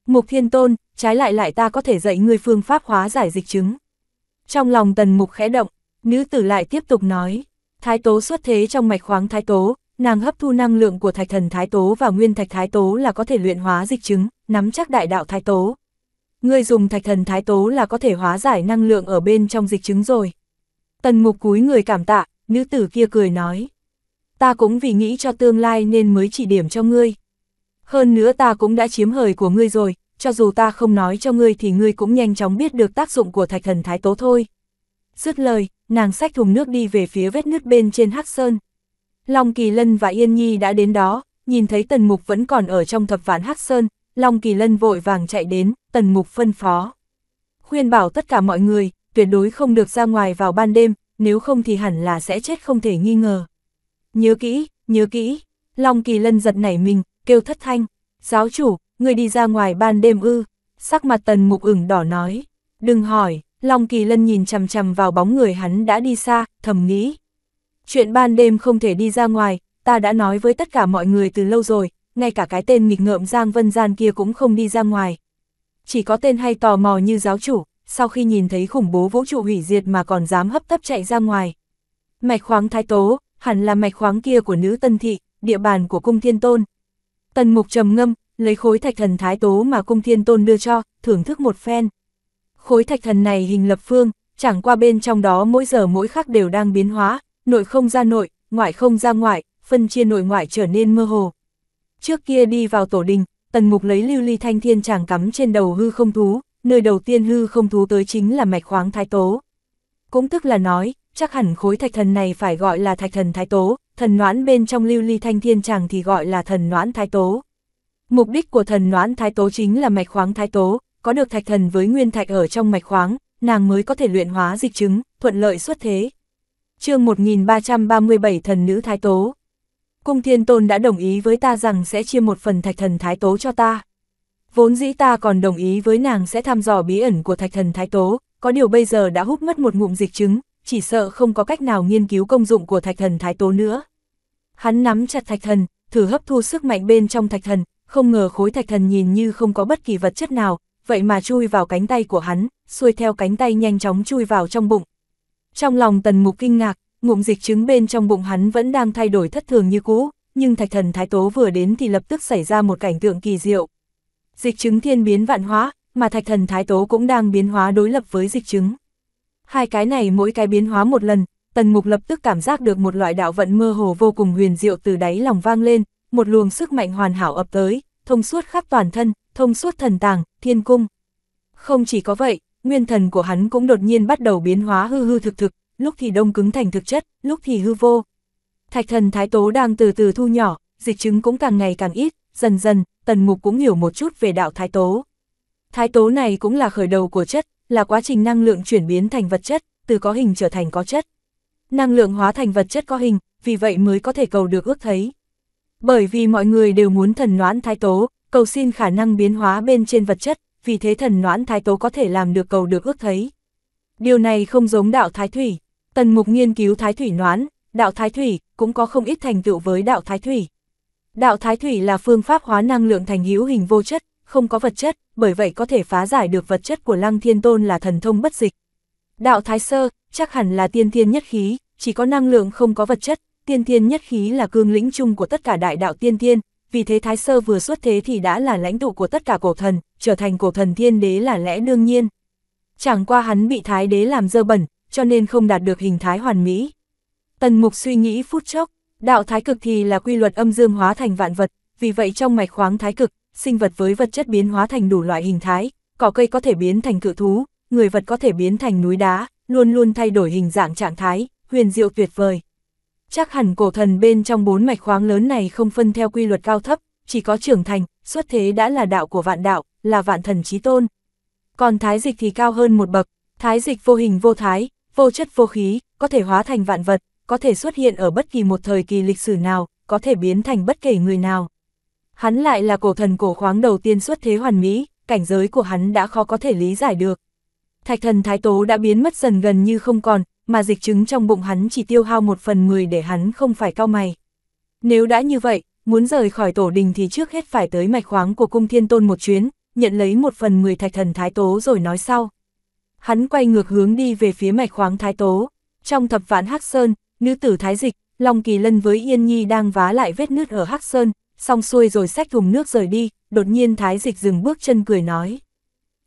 Mục thiên tôn, trái lại lại ta có thể dạy ngươi phương pháp hóa giải dịch chứng. Trong lòng tần mục khẽ động, nữ tử lại tiếp tục nói, thái tố xuất thế trong mạch khoáng thái tố, nàng hấp thu năng lượng của thạch thần thái tố và nguyên thạch thái tố là có thể luyện hóa dịch chứng, nắm chắc đại đạo thái tố. Ngươi dùng thạch thần thái tố là có thể hóa giải năng lượng ở bên trong dịch chứng rồi. Tần mục cúi người cảm tạ, nữ tử kia cười nói. Ta cũng vì nghĩ cho tương lai nên mới chỉ điểm cho ngươi. Hơn nữa ta cũng đã chiếm hời của ngươi rồi, cho dù ta không nói cho ngươi thì ngươi cũng nhanh chóng biết được tác dụng của thạch thần thái tố thôi. Dứt lời, nàng xách thùng nước đi về phía vết nứt bên trên hắc sơn. Long Kỳ Lân và Yên Nhi đã đến đó, nhìn thấy Tần Mục vẫn còn ở trong thập vạn hắc sơn, Long Kỳ Lân vội vàng chạy đến, Tần Mục phân phó. Khuyên bảo tất cả mọi người, tuyệt đối không được ra ngoài vào ban đêm, nếu không thì hẳn là sẽ chết không thể nghi ngờ. Nhớ kỹ, nhớ kỹ, Long Kỳ Lân giật nảy mình, kêu thất thanh, giáo chủ, người đi ra ngoài ban đêm ư, sắc mặt Tần Mục ửng đỏ nói, đừng hỏi, Long Kỳ Lân nhìn chằm chằm vào bóng người hắn đã đi xa, thầm nghĩ. Chuyện ban đêm không thể đi ra ngoài, ta đã nói với tất cả mọi người từ lâu rồi, ngay cả cái tên nghịch ngợm Giang Vân Gian kia cũng không đi ra ngoài. Chỉ có tên hay tò mò như giáo chủ, sau khi nhìn thấy khủng bố vũ trụ hủy diệt mà còn dám hấp tấp chạy ra ngoài. Mạch khoáng thái tố, hẳn là mạch khoáng kia của nữ tân thị, địa bàn của cung thiên tôn. Tần mục trầm ngâm, lấy khối thạch thần thái tố mà cung thiên tôn đưa cho, thưởng thức một phen. Khối thạch thần này hình lập phương, chẳng qua bên trong đó mỗi giờ mỗi khắc đều đang biến hóa, nội không ra nội, ngoại không ra ngoại, phân chia nội ngoại trở nên mơ hồ. Trước kia đi vào tổ đình, tần mục lấy lưu ly thanh thiên chàng cắm trên đầu hư không thú, nơi đầu tiên hư không thú tới chính là mạch khoáng thái tố. Cũng tức là nói, chắc hẳn khối thạch thần này phải gọi là thạch thần thái tố, thần noãn bên trong lưu ly thanh thiên chàng thì gọi là thần noãn thái tố. Mục đích của thần noãn thái tố chính là mạch khoáng thái tố, có được thạch thần với nguyên thạch ở trong mạch khoáng, nàng mới có thể luyện hóa dịch chứng, thuận lợi xuất thế chương 1337 thần nữ Thái Tố. Cung Thiên Tôn đã đồng ý với ta rằng sẽ chia một phần thạch thần Thái Tố cho ta. Vốn dĩ ta còn đồng ý với nàng sẽ thăm dò bí ẩn của thạch thần Thái Tố, có điều bây giờ đã hút mất một ngụm dịch chứng, chỉ sợ không có cách nào nghiên cứu công dụng của thạch thần Thái Tố nữa. Hắn nắm chặt thạch thần, thử hấp thu sức mạnh bên trong thạch thần, không ngờ khối thạch thần nhìn như không có bất kỳ vật chất nào, vậy mà chui vào cánh tay của hắn, xuôi theo cánh tay nhanh chóng chui vào trong bụng, trong lòng tần mục kinh ngạc, ngụm dịch trứng bên trong bụng hắn vẫn đang thay đổi thất thường như cũ, nhưng thạch thần thái tố vừa đến thì lập tức xảy ra một cảnh tượng kỳ diệu. Dịch chứng thiên biến vạn hóa, mà thạch thần thái tố cũng đang biến hóa đối lập với dịch chứng. Hai cái này mỗi cái biến hóa một lần, tần mục lập tức cảm giác được một loại đạo vận mơ hồ vô cùng huyền diệu từ đáy lòng vang lên, một luồng sức mạnh hoàn hảo ập tới, thông suốt khắp toàn thân, thông suốt thần tàng, thiên cung. Không chỉ có vậy, nguyên thần của hắn cũng đột nhiên bắt đầu biến hóa hư hư thực thực, lúc thì đông cứng thành thực chất, lúc thì hư vô. Thạch thần thái tố đang từ từ thu nhỏ, dịch chứng cũng càng ngày càng ít, dần dần, tần mục cũng hiểu một chút về đạo thái tố. Thái tố này cũng là khởi đầu của chất, là quá trình năng lượng chuyển biến thành vật chất, từ có hình trở thành có chất. Năng lượng hóa thành vật chất có hình, vì vậy mới có thể cầu được ước thấy. Bởi vì mọi người đều muốn thần noãn thái tố, cầu xin khả năng biến hóa bên trên vật chất, vì thế thần noãn thái tố có thể làm được cầu được ước thấy. Điều này không giống đạo thái thủy, tần mục nghiên cứu thái thủy noãn, đạo thái thủy cũng có không ít thành tựu với đạo thái thủy. Đạo thái thủy là phương pháp hóa năng lượng thành hữu hình vô chất, không có vật chất, bởi vậy có thể phá giải được vật chất của lăng thiên tôn là thần thông bất dịch. Đạo thái sơ, chắc hẳn là tiên thiên nhất khí, chỉ có năng lượng không có vật chất, tiên thiên nhất khí là cương lĩnh chung của tất cả đại đạo tiên thiên, vì thế Thái Sơ vừa xuất thế thì đã là lãnh tụ của tất cả cổ thần, trở thành cổ thần thiên đế là lẽ đương nhiên. Chẳng qua hắn bị Thái đế làm dơ bẩn, cho nên không đạt được hình thái hoàn mỹ. Tần mục suy nghĩ phút chốc, đạo thái cực thì là quy luật âm dương hóa thành vạn vật, vì vậy trong mạch khoáng thái cực, sinh vật với vật chất biến hóa thành đủ loại hình thái, cỏ cây có thể biến thành cự thú, người vật có thể biến thành núi đá, luôn luôn thay đổi hình dạng trạng thái, huyền diệu tuyệt vời. Chắc hẳn cổ thần bên trong bốn mạch khoáng lớn này không phân theo quy luật cao thấp, chỉ có trưởng thành, xuất thế đã là đạo của vạn đạo, là vạn thần chí tôn. Còn thái dịch thì cao hơn một bậc, thái dịch vô hình vô thái, vô chất vô khí, có thể hóa thành vạn vật, có thể xuất hiện ở bất kỳ một thời kỳ lịch sử nào, có thể biến thành bất kể người nào. Hắn lại là cổ thần cổ khoáng đầu tiên xuất thế hoàn mỹ, cảnh giới của hắn đã khó có thể lý giải được. Thạch thần thái tố đã biến mất dần gần như không còn, mà dịch chứng trong bụng hắn chỉ tiêu hao một phần mười để hắn không phải cao mày. Nếu đã như vậy, muốn rời khỏi tổ đình thì trước hết phải tới mạch khoáng của cung thiên tôn một chuyến, nhận lấy một phần mười thạch thần thái tố rồi nói sau. Hắn quay ngược hướng đi về phía mạch khoáng thái tố. Trong thập vạn Hắc Sơn, nữ tử thái dịch, Long Kỳ Lân với Yên Nhi đang vá lại vết nứt ở Hắc Sơn, xong xuôi rồi xách thùng nước rời đi, đột nhiên thái dịch dừng bước chân cười nói.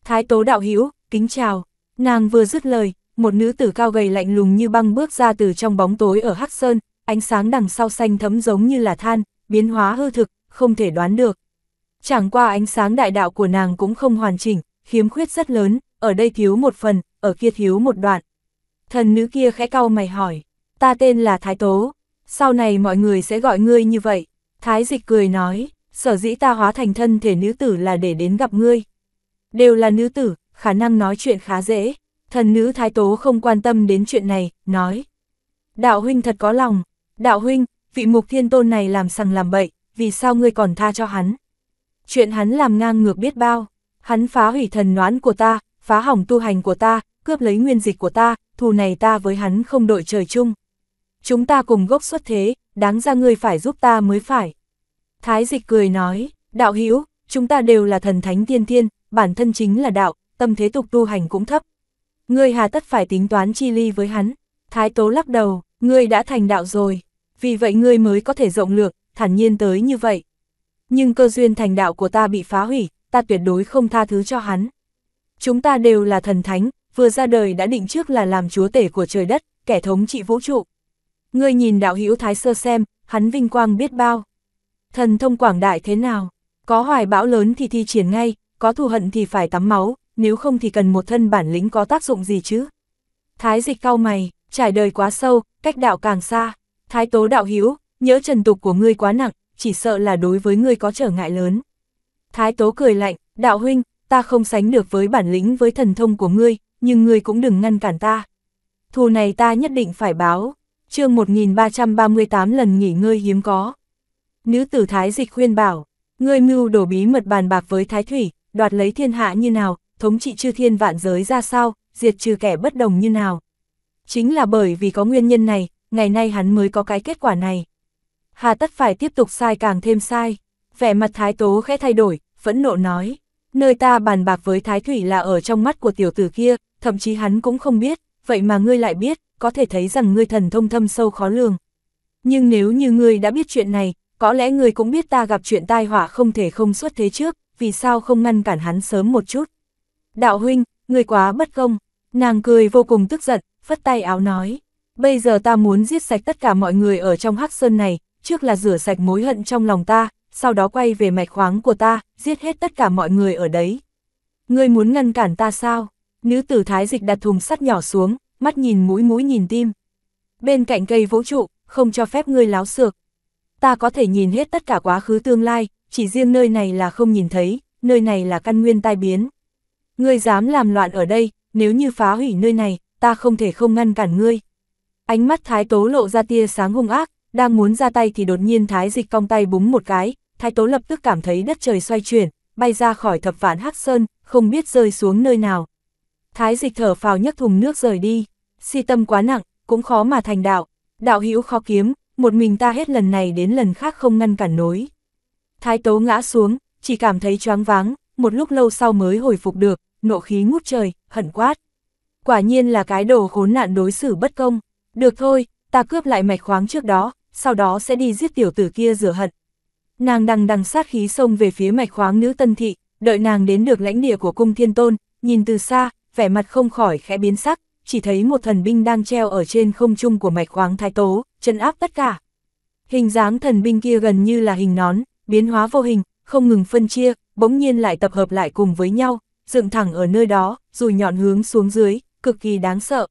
Thái tố đạo hữu kính chào, nàng vừa dứt lời, một nữ tử cao gầy lạnh lùng như băng bước ra từ trong bóng tối ở Hắc Sơn, ánh sáng đằng sau xanh thấm giống như là than, biến hóa hư thực, không thể đoán được. Chẳng qua ánh sáng đại đạo của nàng cũng không hoàn chỉnh, khiếm khuyết rất lớn, ở đây thiếu một phần, ở kia thiếu một đoạn. Thần nữ kia khẽ cau mày hỏi, ta tên là Thái Tố, sau này mọi người sẽ gọi ngươi như vậy. Thái dịch cười nói, sở dĩ ta hóa thành thân thể nữ tử là để đến gặp ngươi. Đều là nữ tử, khả năng nói chuyện khá dễ. Thần nữ Thái Tố không quan tâm đến chuyện này, nói. Đạo huynh thật có lòng, đạo huynh, vị mục thiên tôn này làm sằng làm bậy, vì sao ngươi còn tha cho hắn? Chuyện hắn làm ngang ngược biết bao, hắn phá hủy thần noán của ta, phá hỏng tu hành của ta, cướp lấy nguyên dịch của ta, thù này ta với hắn không đội trời chung. Chúng ta cùng gốc xuất thế, đáng ra ngươi phải giúp ta mới phải. Thái dịch cười nói, đạo hữu chúng ta đều là thần thánh tiên thiên, bản thân chính là đạo, tâm thế tục tu hành cũng thấp. Ngươi hà tất phải tính toán chi ly với hắn. Thái tố lắc đầu, ngươi đã thành đạo rồi, vì vậy ngươi mới có thể rộng lược, thản nhiên tới như vậy. Nhưng cơ duyên thành đạo của ta bị phá hủy, ta tuyệt đối không tha thứ cho hắn. Chúng ta đều là thần thánh, vừa ra đời đã định trước là làm chúa tể của trời đất, kẻ thống trị vũ trụ. Ngươi nhìn đạo hữu Thái Sơ xem, hắn vinh quang biết bao. Thần thông quảng đại thế nào, có hoài bão lớn thì thi triển ngay, có thù hận thì phải tắm máu, nếu không thì cần một thân bản lĩnh có tác dụng gì chứ. Thái dịch cau mày, trải đời quá sâu, cách đạo càng xa. Thái tố đạo hữu nhớ trần tục của ngươi quá nặng, chỉ sợ là đối với ngươi có trở ngại lớn. Thái tố cười lạnh, đạo huynh, ta không sánh được với bản lĩnh với thần thông của ngươi, nhưng ngươi cũng đừng ngăn cản ta. Thù này ta nhất định phải báo chương 1338 lần nghỉ ngơi hiếm có. Nữ tử Thái dịch khuyên bảo, ngươi mưu đổ bí mật bàn bạc với Thái Thủy, đoạt lấy thiên hạ như nào, thống trị chư thiên vạn giới ra sao, diệt trừ kẻ bất đồng như nào. Chính là bởi vì có nguyên nhân này, ngày nay hắn mới có cái kết quả này. Hà tất phải tiếp tục sai càng thêm sai. Vẻ mặt Thái Tố khẽ thay đổi, phẫn nộ nói. Nơi ta bàn bạc với Thái Thủy là ở trong mắt của tiểu tử kia, thậm chí hắn cũng không biết, vậy mà ngươi lại biết, có thể thấy rằng ngươi thần thông thâm sâu khó lường. Nhưng nếu như ngươi đã biết chuyện này, có lẽ ngươi cũng biết ta gặp chuyện tai họa không thể không xuất thế trước, vì sao không ngăn cản hắn sớm một chút. Đạo huynh, ngươi quá bất công, nàng cười vô cùng tức giận, phất tay áo nói. Bây giờ ta muốn giết sạch tất cả mọi người ở trong hắc sơn này, trước là rửa sạch mối hận trong lòng ta, sau đó quay về mạch khoáng của ta, giết hết tất cả mọi người ở đấy. Ngươi muốn ngăn cản ta sao? Nữ tử thái dịch đặt thùng sắt nhỏ xuống, mắt nhìn mũi mũi nhìn tim. Bên cạnh cây vũ trụ, không cho phép ngươi láo xược. Ta có thể nhìn hết tất cả quá khứ tương lai, chỉ riêng nơi này là không nhìn thấy, nơi này là căn nguyên tai biến. Ngươi dám làm loạn ở đây, nếu như phá hủy nơi này, ta không thể không ngăn cản ngươi. Ánh mắt thái tố lộ ra tia sáng hung ác, đang muốn ra tay thì đột nhiên thái dịch cong tay búng một cái, thái tố lập tức cảm thấy đất trời xoay chuyển, bay ra khỏi thập vạn hắc sơn, không biết rơi xuống nơi nào. Thái dịch thở phào nhấc thùng nước rời đi, si tâm quá nặng, cũng khó mà thành đạo, đạo hữu khó kiếm, một mình ta hết lần này đến lần khác không ngăn cản nối. Thái tố ngã xuống, chỉ cảm thấy choáng váng, một lúc lâu sau mới hồi phục được, nộ khí ngút trời, hận quát. Quả nhiên là cái đồ khốn nạn đối xử bất công. Được thôi, ta cướp lại mạch khoáng trước đó, sau đó sẽ đi giết tiểu tử kia rửa hận. Nàng đằng đằng sát khí xông về phía mạch khoáng nữ tân thị, đợi nàng đến được lãnh địa của cung thiên tôn, nhìn từ xa, vẻ mặt không khỏi khẽ biến sắc, chỉ thấy một thần binh đang treo ở trên không trung của mạch khoáng thái tố, chân áp tất cả. Hình dáng thần binh kia gần như là hình nón, biến hóa vô hình, không ngừng phân chia, bỗng nhiên lại tập hợp lại cùng với nhau, dựng thẳng ở nơi đó, rồi nhọn hướng xuống dưới, cực kỳ đáng sợ.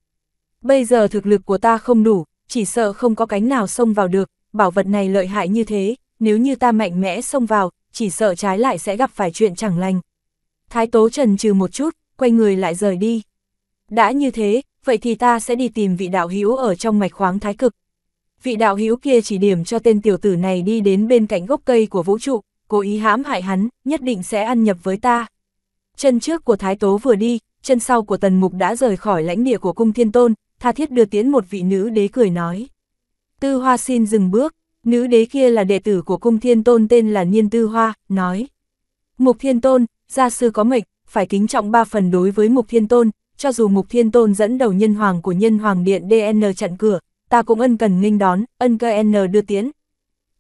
Bây giờ thực lực của ta không đủ, chỉ sợ không có cánh nào xông vào được, bảo vật này lợi hại như thế, nếu như ta mạnh mẽ xông vào, chỉ sợ trái lại sẽ gặp phải chuyện chẳng lành. Thái Tố Trần trừ một chút, quay người lại rời đi. Đã như thế, vậy thì ta sẽ đi tìm vị đạo hữu ở trong mạch khoáng thái cực. Vị đạo hữu kia chỉ điểm cho tên tiểu tử này đi đến bên cạnh gốc cây của vũ trụ, cố ý hãm hại hắn, nhất định sẽ ăn nhập với ta. Chân trước của Thái Tố vừa đi, chân sau của Tần Mục đã rời khỏi lãnh địa của cung thiên tôn, tha thiết đưa tiến một vị nữ đế cười nói. Tư Hoa xin dừng bước, nữ đế kia là đệ tử của cung thiên tôn tên là Niên Tư Hoa, nói. Mục thiên tôn, gia sư có mệnh, phải kính trọng ba phần đối với mục thiên tôn, cho dù mục thiên tôn dẫn đầu nhân hoàng của nhân hoàng điện DN chặn cửa, ta cũng ân cần nghênh đón, ân cơ N đưa tiến.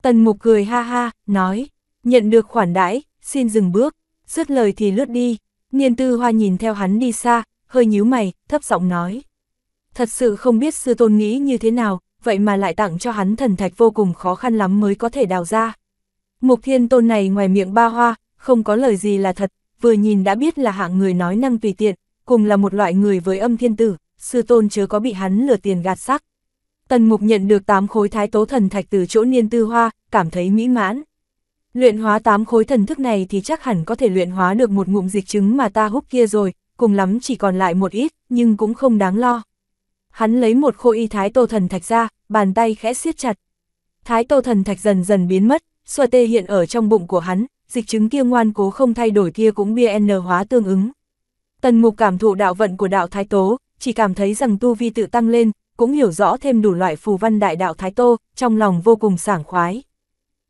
Tần mục cười ha ha, nói, nhận được khoản đãi, xin dừng bước, dứt lời thì lướt đi, niên tư hoa nhìn theo hắn đi xa, hơi nhíu mày, thấp giọng nói. Thật sự không biết sư tôn nghĩ như thế nào, vậy mà lại tặng cho hắn thần thạch vô cùng khó khăn lắm mới có thể đào ra. Mục thiên tôn này ngoài miệng ba hoa, không có lời gì là thật, vừa nhìn đã biết là hạng người nói năng tùy tiện, cùng là một loại người với âm thiên tử, sư tôn chớ có bị hắn lừa tiền gạt sắc. Tần mục nhận được 8 khối thái tố thần thạch từ chỗ niên tư hoa, cảm thấy mỹ mãn. Luyện hóa 8 khối thần thức này thì chắc hẳn có thể luyện hóa được một ngụm dịch trứng mà ta hút kia rồi, cùng lắm chỉ còn lại một ít, nhưng cũng không đáng lo. Hắn lấy một khô y thái tô thần thạch ra, bàn tay khẽ siết chặt. Thái tô thần thạch dần dần biến mất, xoa tê hiện ở trong bụng của hắn, dịch chứng kia ngoan cố không thay đổi kia cũng bia n hóa tương ứng. Tần mục cảm thụ đạo vận của đạo Thái Tố, chỉ cảm thấy rằng tu vi tự tăng lên, cũng hiểu rõ thêm đủ loại phù văn đại đạo Thái Tô, trong lòng vô cùng sảng khoái.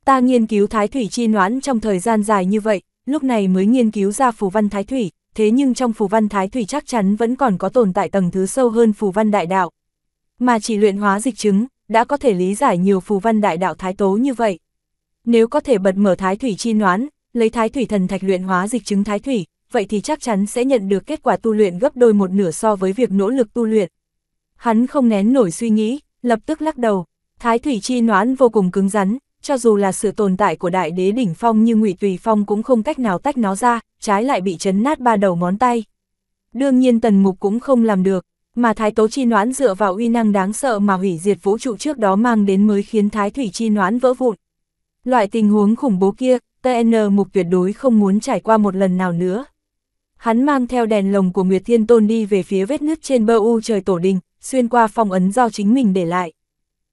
Ta nghiên cứu Thái Thủy chi noãn trong thời gian dài như vậy, lúc này mới nghiên cứu ra phù văn Thái Thủy, thế nhưng trong phù văn Thái Thủy chắc chắn vẫn còn có tồn tại tầng thứ sâu hơn phù văn đại đạo. Mà chỉ luyện hóa dịch chứng, đã có thể lý giải nhiều phù văn đại đạo Thái Tố như vậy. Nếu có thể bật mở Thái Thủy chi noán, lấy Thái Thủy thần thạch luyện hóa dịch chứng Thái Thủy, vậy thì chắc chắn sẽ nhận được kết quả tu luyện gấp đôi một nửa so với việc nỗ lực tu luyện. Hắn không nén nổi suy nghĩ, lập tức lắc đầu, Thái Thủy Chi noán vô cùng cứng rắn, cho dù là sự tồn tại của đại đế đỉnh phong như ngụy Tùy Phong cũng không cách nào tách nó ra, trái lại bị chấn nát ba đầu ngón tay. Đương nhiên Tần Mục cũng không làm được, mà Thái Tố Chi noãn dựa vào uy năng đáng sợ mà hủy diệt vũ trụ trước đó mang đến mới khiến Thái Thủy Chi noãn vỡ vụn. Loại tình huống khủng bố kia, TN Mục tuyệt đối không muốn trải qua một lần nào nữa hắn mang theo đèn lồng của Nguyệt Thiên Tôn đi về phía vết nứt trên bơ u trời tổ đình, xuyên qua phong ấn do chính mình để lại.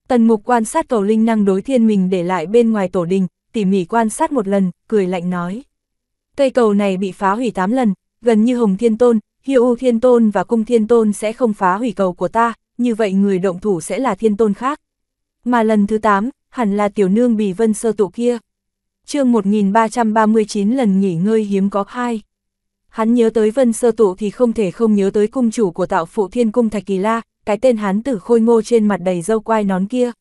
Tần mục quan sát cầu linh năng đối thiên mình để lại bên ngoài tổ đình, tỉ mỉ quan sát một lần, cười lạnh nói. Cây cầu này bị phá hủy 8 lần, gần như Hồng Thiên Tôn, Hiệu U Thiên Tôn và Cung Thiên Tôn sẽ không phá hủy cầu của ta, như vậy người động thủ sẽ là Thiên Tôn khác. Mà lần thứ 8, hẳn là tiểu nương bì vân sơ tụ kia. chương 1339 lần nghỉ ngơi hiếm có hai hắn nhớ tới vân sơ tụ thì không thể không nhớ tới cung chủ của tạo phụ thiên cung Thạch Kỳ La, cái tên hán tử khôi ngô trên mặt đầy dâu quai nón kia.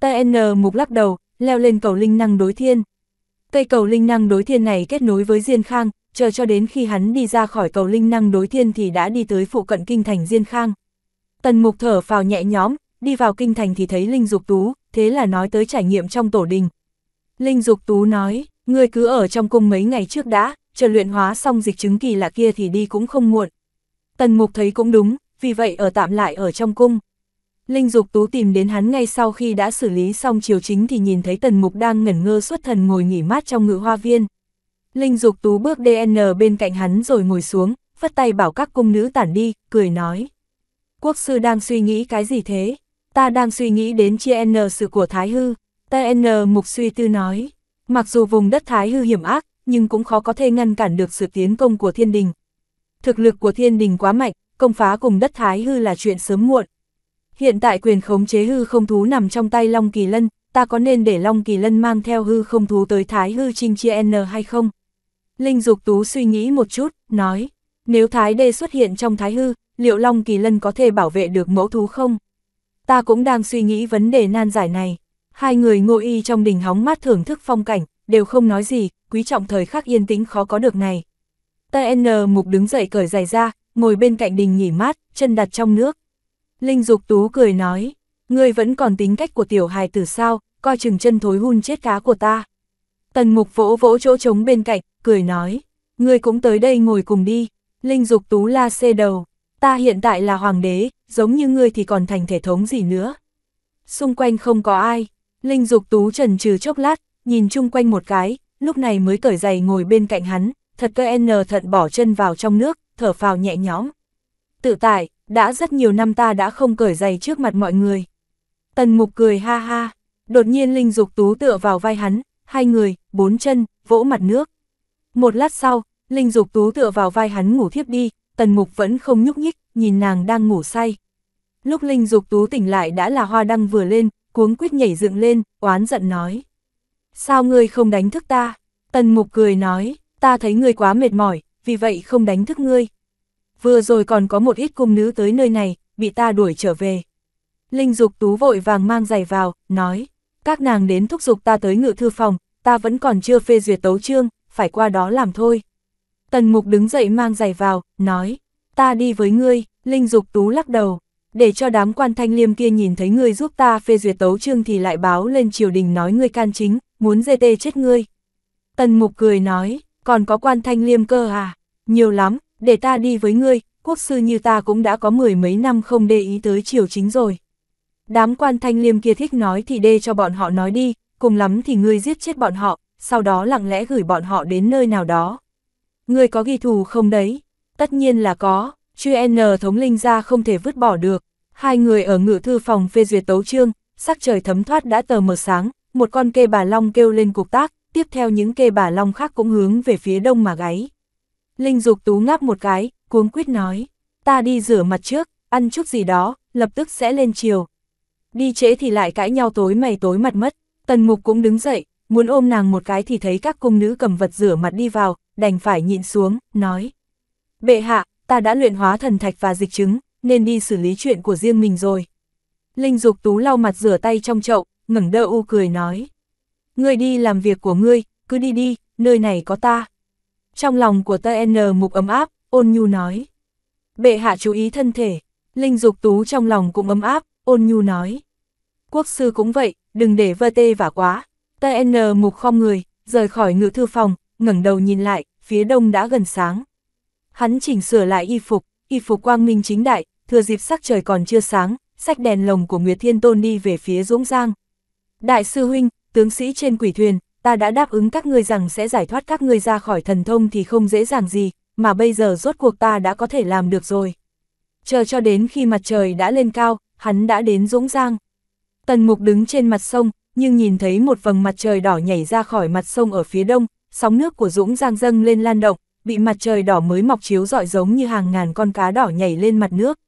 TN mục lắc đầu, leo lên cầu linh năng đối thiên. Cây cầu linh năng đối thiên này kết nối với Diên Khang, chờ cho đến khi hắn đi ra khỏi cầu linh năng đối thiên thì đã đi tới phụ cận kinh thành Diên Khang. Tần mục thở phào nhẹ nhóm, đi vào kinh thành thì thấy Linh Dục Tú, thế là nói tới trải nghiệm trong tổ đình. Linh Dục Tú nói, người cứ ở trong cung mấy ngày trước đã, chờ luyện hóa xong dịch chứng kỳ lạ kia thì đi cũng không muộn. Tần mục thấy cũng đúng, vì vậy ở tạm lại ở trong cung. Linh Dục Tú tìm đến hắn ngay sau khi đã xử lý xong chiều chính thì nhìn thấy Tần Mục đang ngẩn ngơ xuất thần ngồi nghỉ mát trong ngự hoa viên. Linh Dục Tú bước DN bên cạnh hắn rồi ngồi xuống, phất tay bảo các cung nữ tản đi, cười nói. Quốc sư đang suy nghĩ cái gì thế? Ta đang suy nghĩ đến chia N sự của Thái Hư. TN Mục suy tư nói. Mặc dù vùng đất Thái Hư hiểm ác, nhưng cũng khó có thể ngăn cản được sự tiến công của thiên đình. Thực lực của thiên đình quá mạnh, công phá cùng đất Thái Hư là chuyện sớm muộn. Hiện tại quyền khống chế hư không thú nằm trong tay Long Kỳ Lân, ta có nên để Long Kỳ Lân mang theo hư không thú tới Thái Hư Trinh Chia N hay không? Linh Dục Tú suy nghĩ một chút, nói, nếu Thái Đê xuất hiện trong Thái Hư, liệu Long Kỳ Lân có thể bảo vệ được mẫu thú không? Ta cũng đang suy nghĩ vấn đề nan giải này. Hai người ngô y trong đình hóng mát thưởng thức phong cảnh, đều không nói gì, quý trọng thời khắc yên tĩnh khó có được này. TN Mục đứng dậy cởi giày ra, ngồi bên cạnh đình nghỉ mát, chân đặt trong nước. Linh Dục Tú cười nói, ngươi vẫn còn tính cách của tiểu hài tử sao, coi chừng chân thối hun chết cá của ta. Tần mục vỗ vỗ chỗ trống bên cạnh, cười nói, ngươi cũng tới đây ngồi cùng đi, Linh Dục Tú la xê đầu, ta hiện tại là hoàng đế, giống như ngươi thì còn thành thể thống gì nữa. Xung quanh không có ai, Linh Dục Tú trần trừ chốc lát, nhìn chung quanh một cái, lúc này mới cởi giày ngồi bên cạnh hắn, thật cơ n thận bỏ chân vào trong nước, thở phào nhẹ nhõm. Tự tại, đã rất nhiều năm ta đã không cởi giày trước mặt mọi người. Tần mục cười ha ha, đột nhiên Linh Dục Tú tựa vào vai hắn, hai người, bốn chân, vỗ mặt nước. Một lát sau, Linh Dục Tú tựa vào vai hắn ngủ thiếp đi, Tần Mục vẫn không nhúc nhích, nhìn nàng đang ngủ say. Lúc Linh Dục Tú tỉnh lại đã là hoa đăng vừa lên, cuống quyết nhảy dựng lên, oán giận nói. Sao ngươi không đánh thức ta? Tần Mục cười nói, ta thấy ngươi quá mệt mỏi, vì vậy không đánh thức ngươi. Vừa rồi còn có một ít cung nữ tới nơi này, bị ta đuổi trở về. Linh Dục Tú vội vàng mang giày vào, nói, các nàng đến thúc giục ta tới ngự thư phòng, ta vẫn còn chưa phê duyệt tấu chương, phải qua đó làm thôi. Tần Mục đứng dậy mang giày vào, nói, ta đi với ngươi, Linh Dục Tú lắc đầu, để cho đám quan thanh liêm kia nhìn thấy ngươi giúp ta phê duyệt tấu chương thì lại báo lên triều đình nói ngươi can chính, muốn dê tê chết ngươi. Tần Mục cười nói, còn có quan thanh liêm cơ à, nhiều lắm, để ta đi với ngươi, quốc sư như ta cũng đã có mười mấy năm không để ý tới triều chính rồi. Đám quan thanh liêm kia thích nói thì đê cho bọn họ nói đi, cùng lắm thì ngươi giết chết bọn họ, sau đó lặng lẽ gửi bọn họ đến nơi nào đó. Ngươi có ghi thù không đấy? Tất nhiên là có, chư N thống linh ra không thể vứt bỏ được. Hai người ở ngự thư phòng phê duyệt tấu chương, sắc trời thấm thoát đã tờ mờ sáng, một con kê bà long kêu lên cục tác, tiếp theo những kê bà long khác cũng hướng về phía đông mà gáy. Linh Dục tú ngáp một cái, cuống quýt nói, ta đi rửa mặt trước, ăn chút gì đó, lập tức sẽ lên chiều. Đi trễ thì lại cãi nhau tối mày tối mặt mất, tần mục cũng đứng dậy, muốn ôm nàng một cái thì thấy các cung nữ cầm vật rửa mặt đi vào, đành phải nhịn xuống, nói. Bệ hạ, ta đã luyện hóa thần thạch và dịch chứng, nên đi xử lý chuyện của riêng mình rồi. Linh Dục Tú lau mặt rửa tay trong chậu, ngẩng đỡ u cười nói. Ngươi đi làm việc của ngươi, cứ đi đi, nơi này có ta. Trong lòng của TN mục ấm áp, ôn nhu nói. Bệ hạ chú ý thân thể, Linh Dục Tú trong lòng cũng ấm áp, ôn nhu nói. Quốc sư cũng vậy, đừng để vơ tê vả quá. TN mục khom người, rời khỏi ngự thư phòng, ngẩng đầu nhìn lại, phía đông đã gần sáng. Hắn chỉnh sửa lại y phục, y phục quang minh chính đại, thừa dịp sắc trời còn chưa sáng, sách đèn lồng của Nguyệt Thiên Tôn đi về phía Dũng Giang. Đại sư huynh, tướng sĩ trên quỷ thuyền, ta đã đáp ứng các ngươi rằng sẽ giải thoát các ngươi ra khỏi thần thông thì không dễ dàng gì, mà bây giờ rốt cuộc ta đã có thể làm được rồi. Chờ cho đến khi mặt trời đã lên cao, hắn đã đến Dũng Giang. Tần Mục đứng trên mặt sông, nhưng nhìn thấy một vầng mặt trời đỏ nhảy ra khỏi mặt sông ở phía đông, sóng nước của Dũng Giang dâng lên lan động, bị mặt trời đỏ mới mọc chiếu rọi giống như hàng ngàn con cá đỏ nhảy lên mặt nước.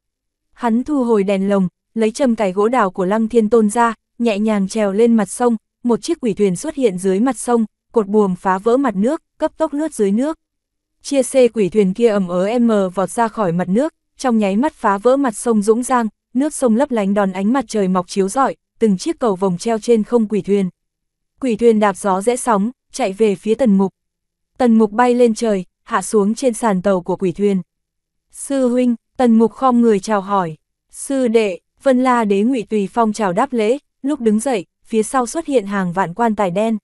Hắn thu hồi đèn lồng, lấy châm cài gỗ đào của Lăng Thiên Tôn ra, nhẹ nhàng trèo lên mặt sông, một chiếc quỷ thuyền xuất hiện dưới mặt sông, cột buồm phá vỡ mặt nước, cấp tốc lướt dưới nước. Chia xe quỷ thuyền kia ầm ớ em mờ vọt ra khỏi mặt nước, trong nháy mắt phá vỡ mặt sông Dũng Giang, nước sông lấp lánh đòn ánh mặt trời mọc chiếu rọi, từng chiếc cầu vòng treo trên không quỷ thuyền. Quỷ thuyền đạp gió rẽ sóng, chạy về phía tần mục. Tần mục bay lên trời, hạ xuống trên sàn tàu của quỷ thuyền. Sư huynh, tần mục khom người chào hỏi. Sư đệ, Vân La đế ngụy Tùy Phong chào đáp lễ, lúc đứng dậy, phía sau xuất hiện hàng vạn quan tài đen.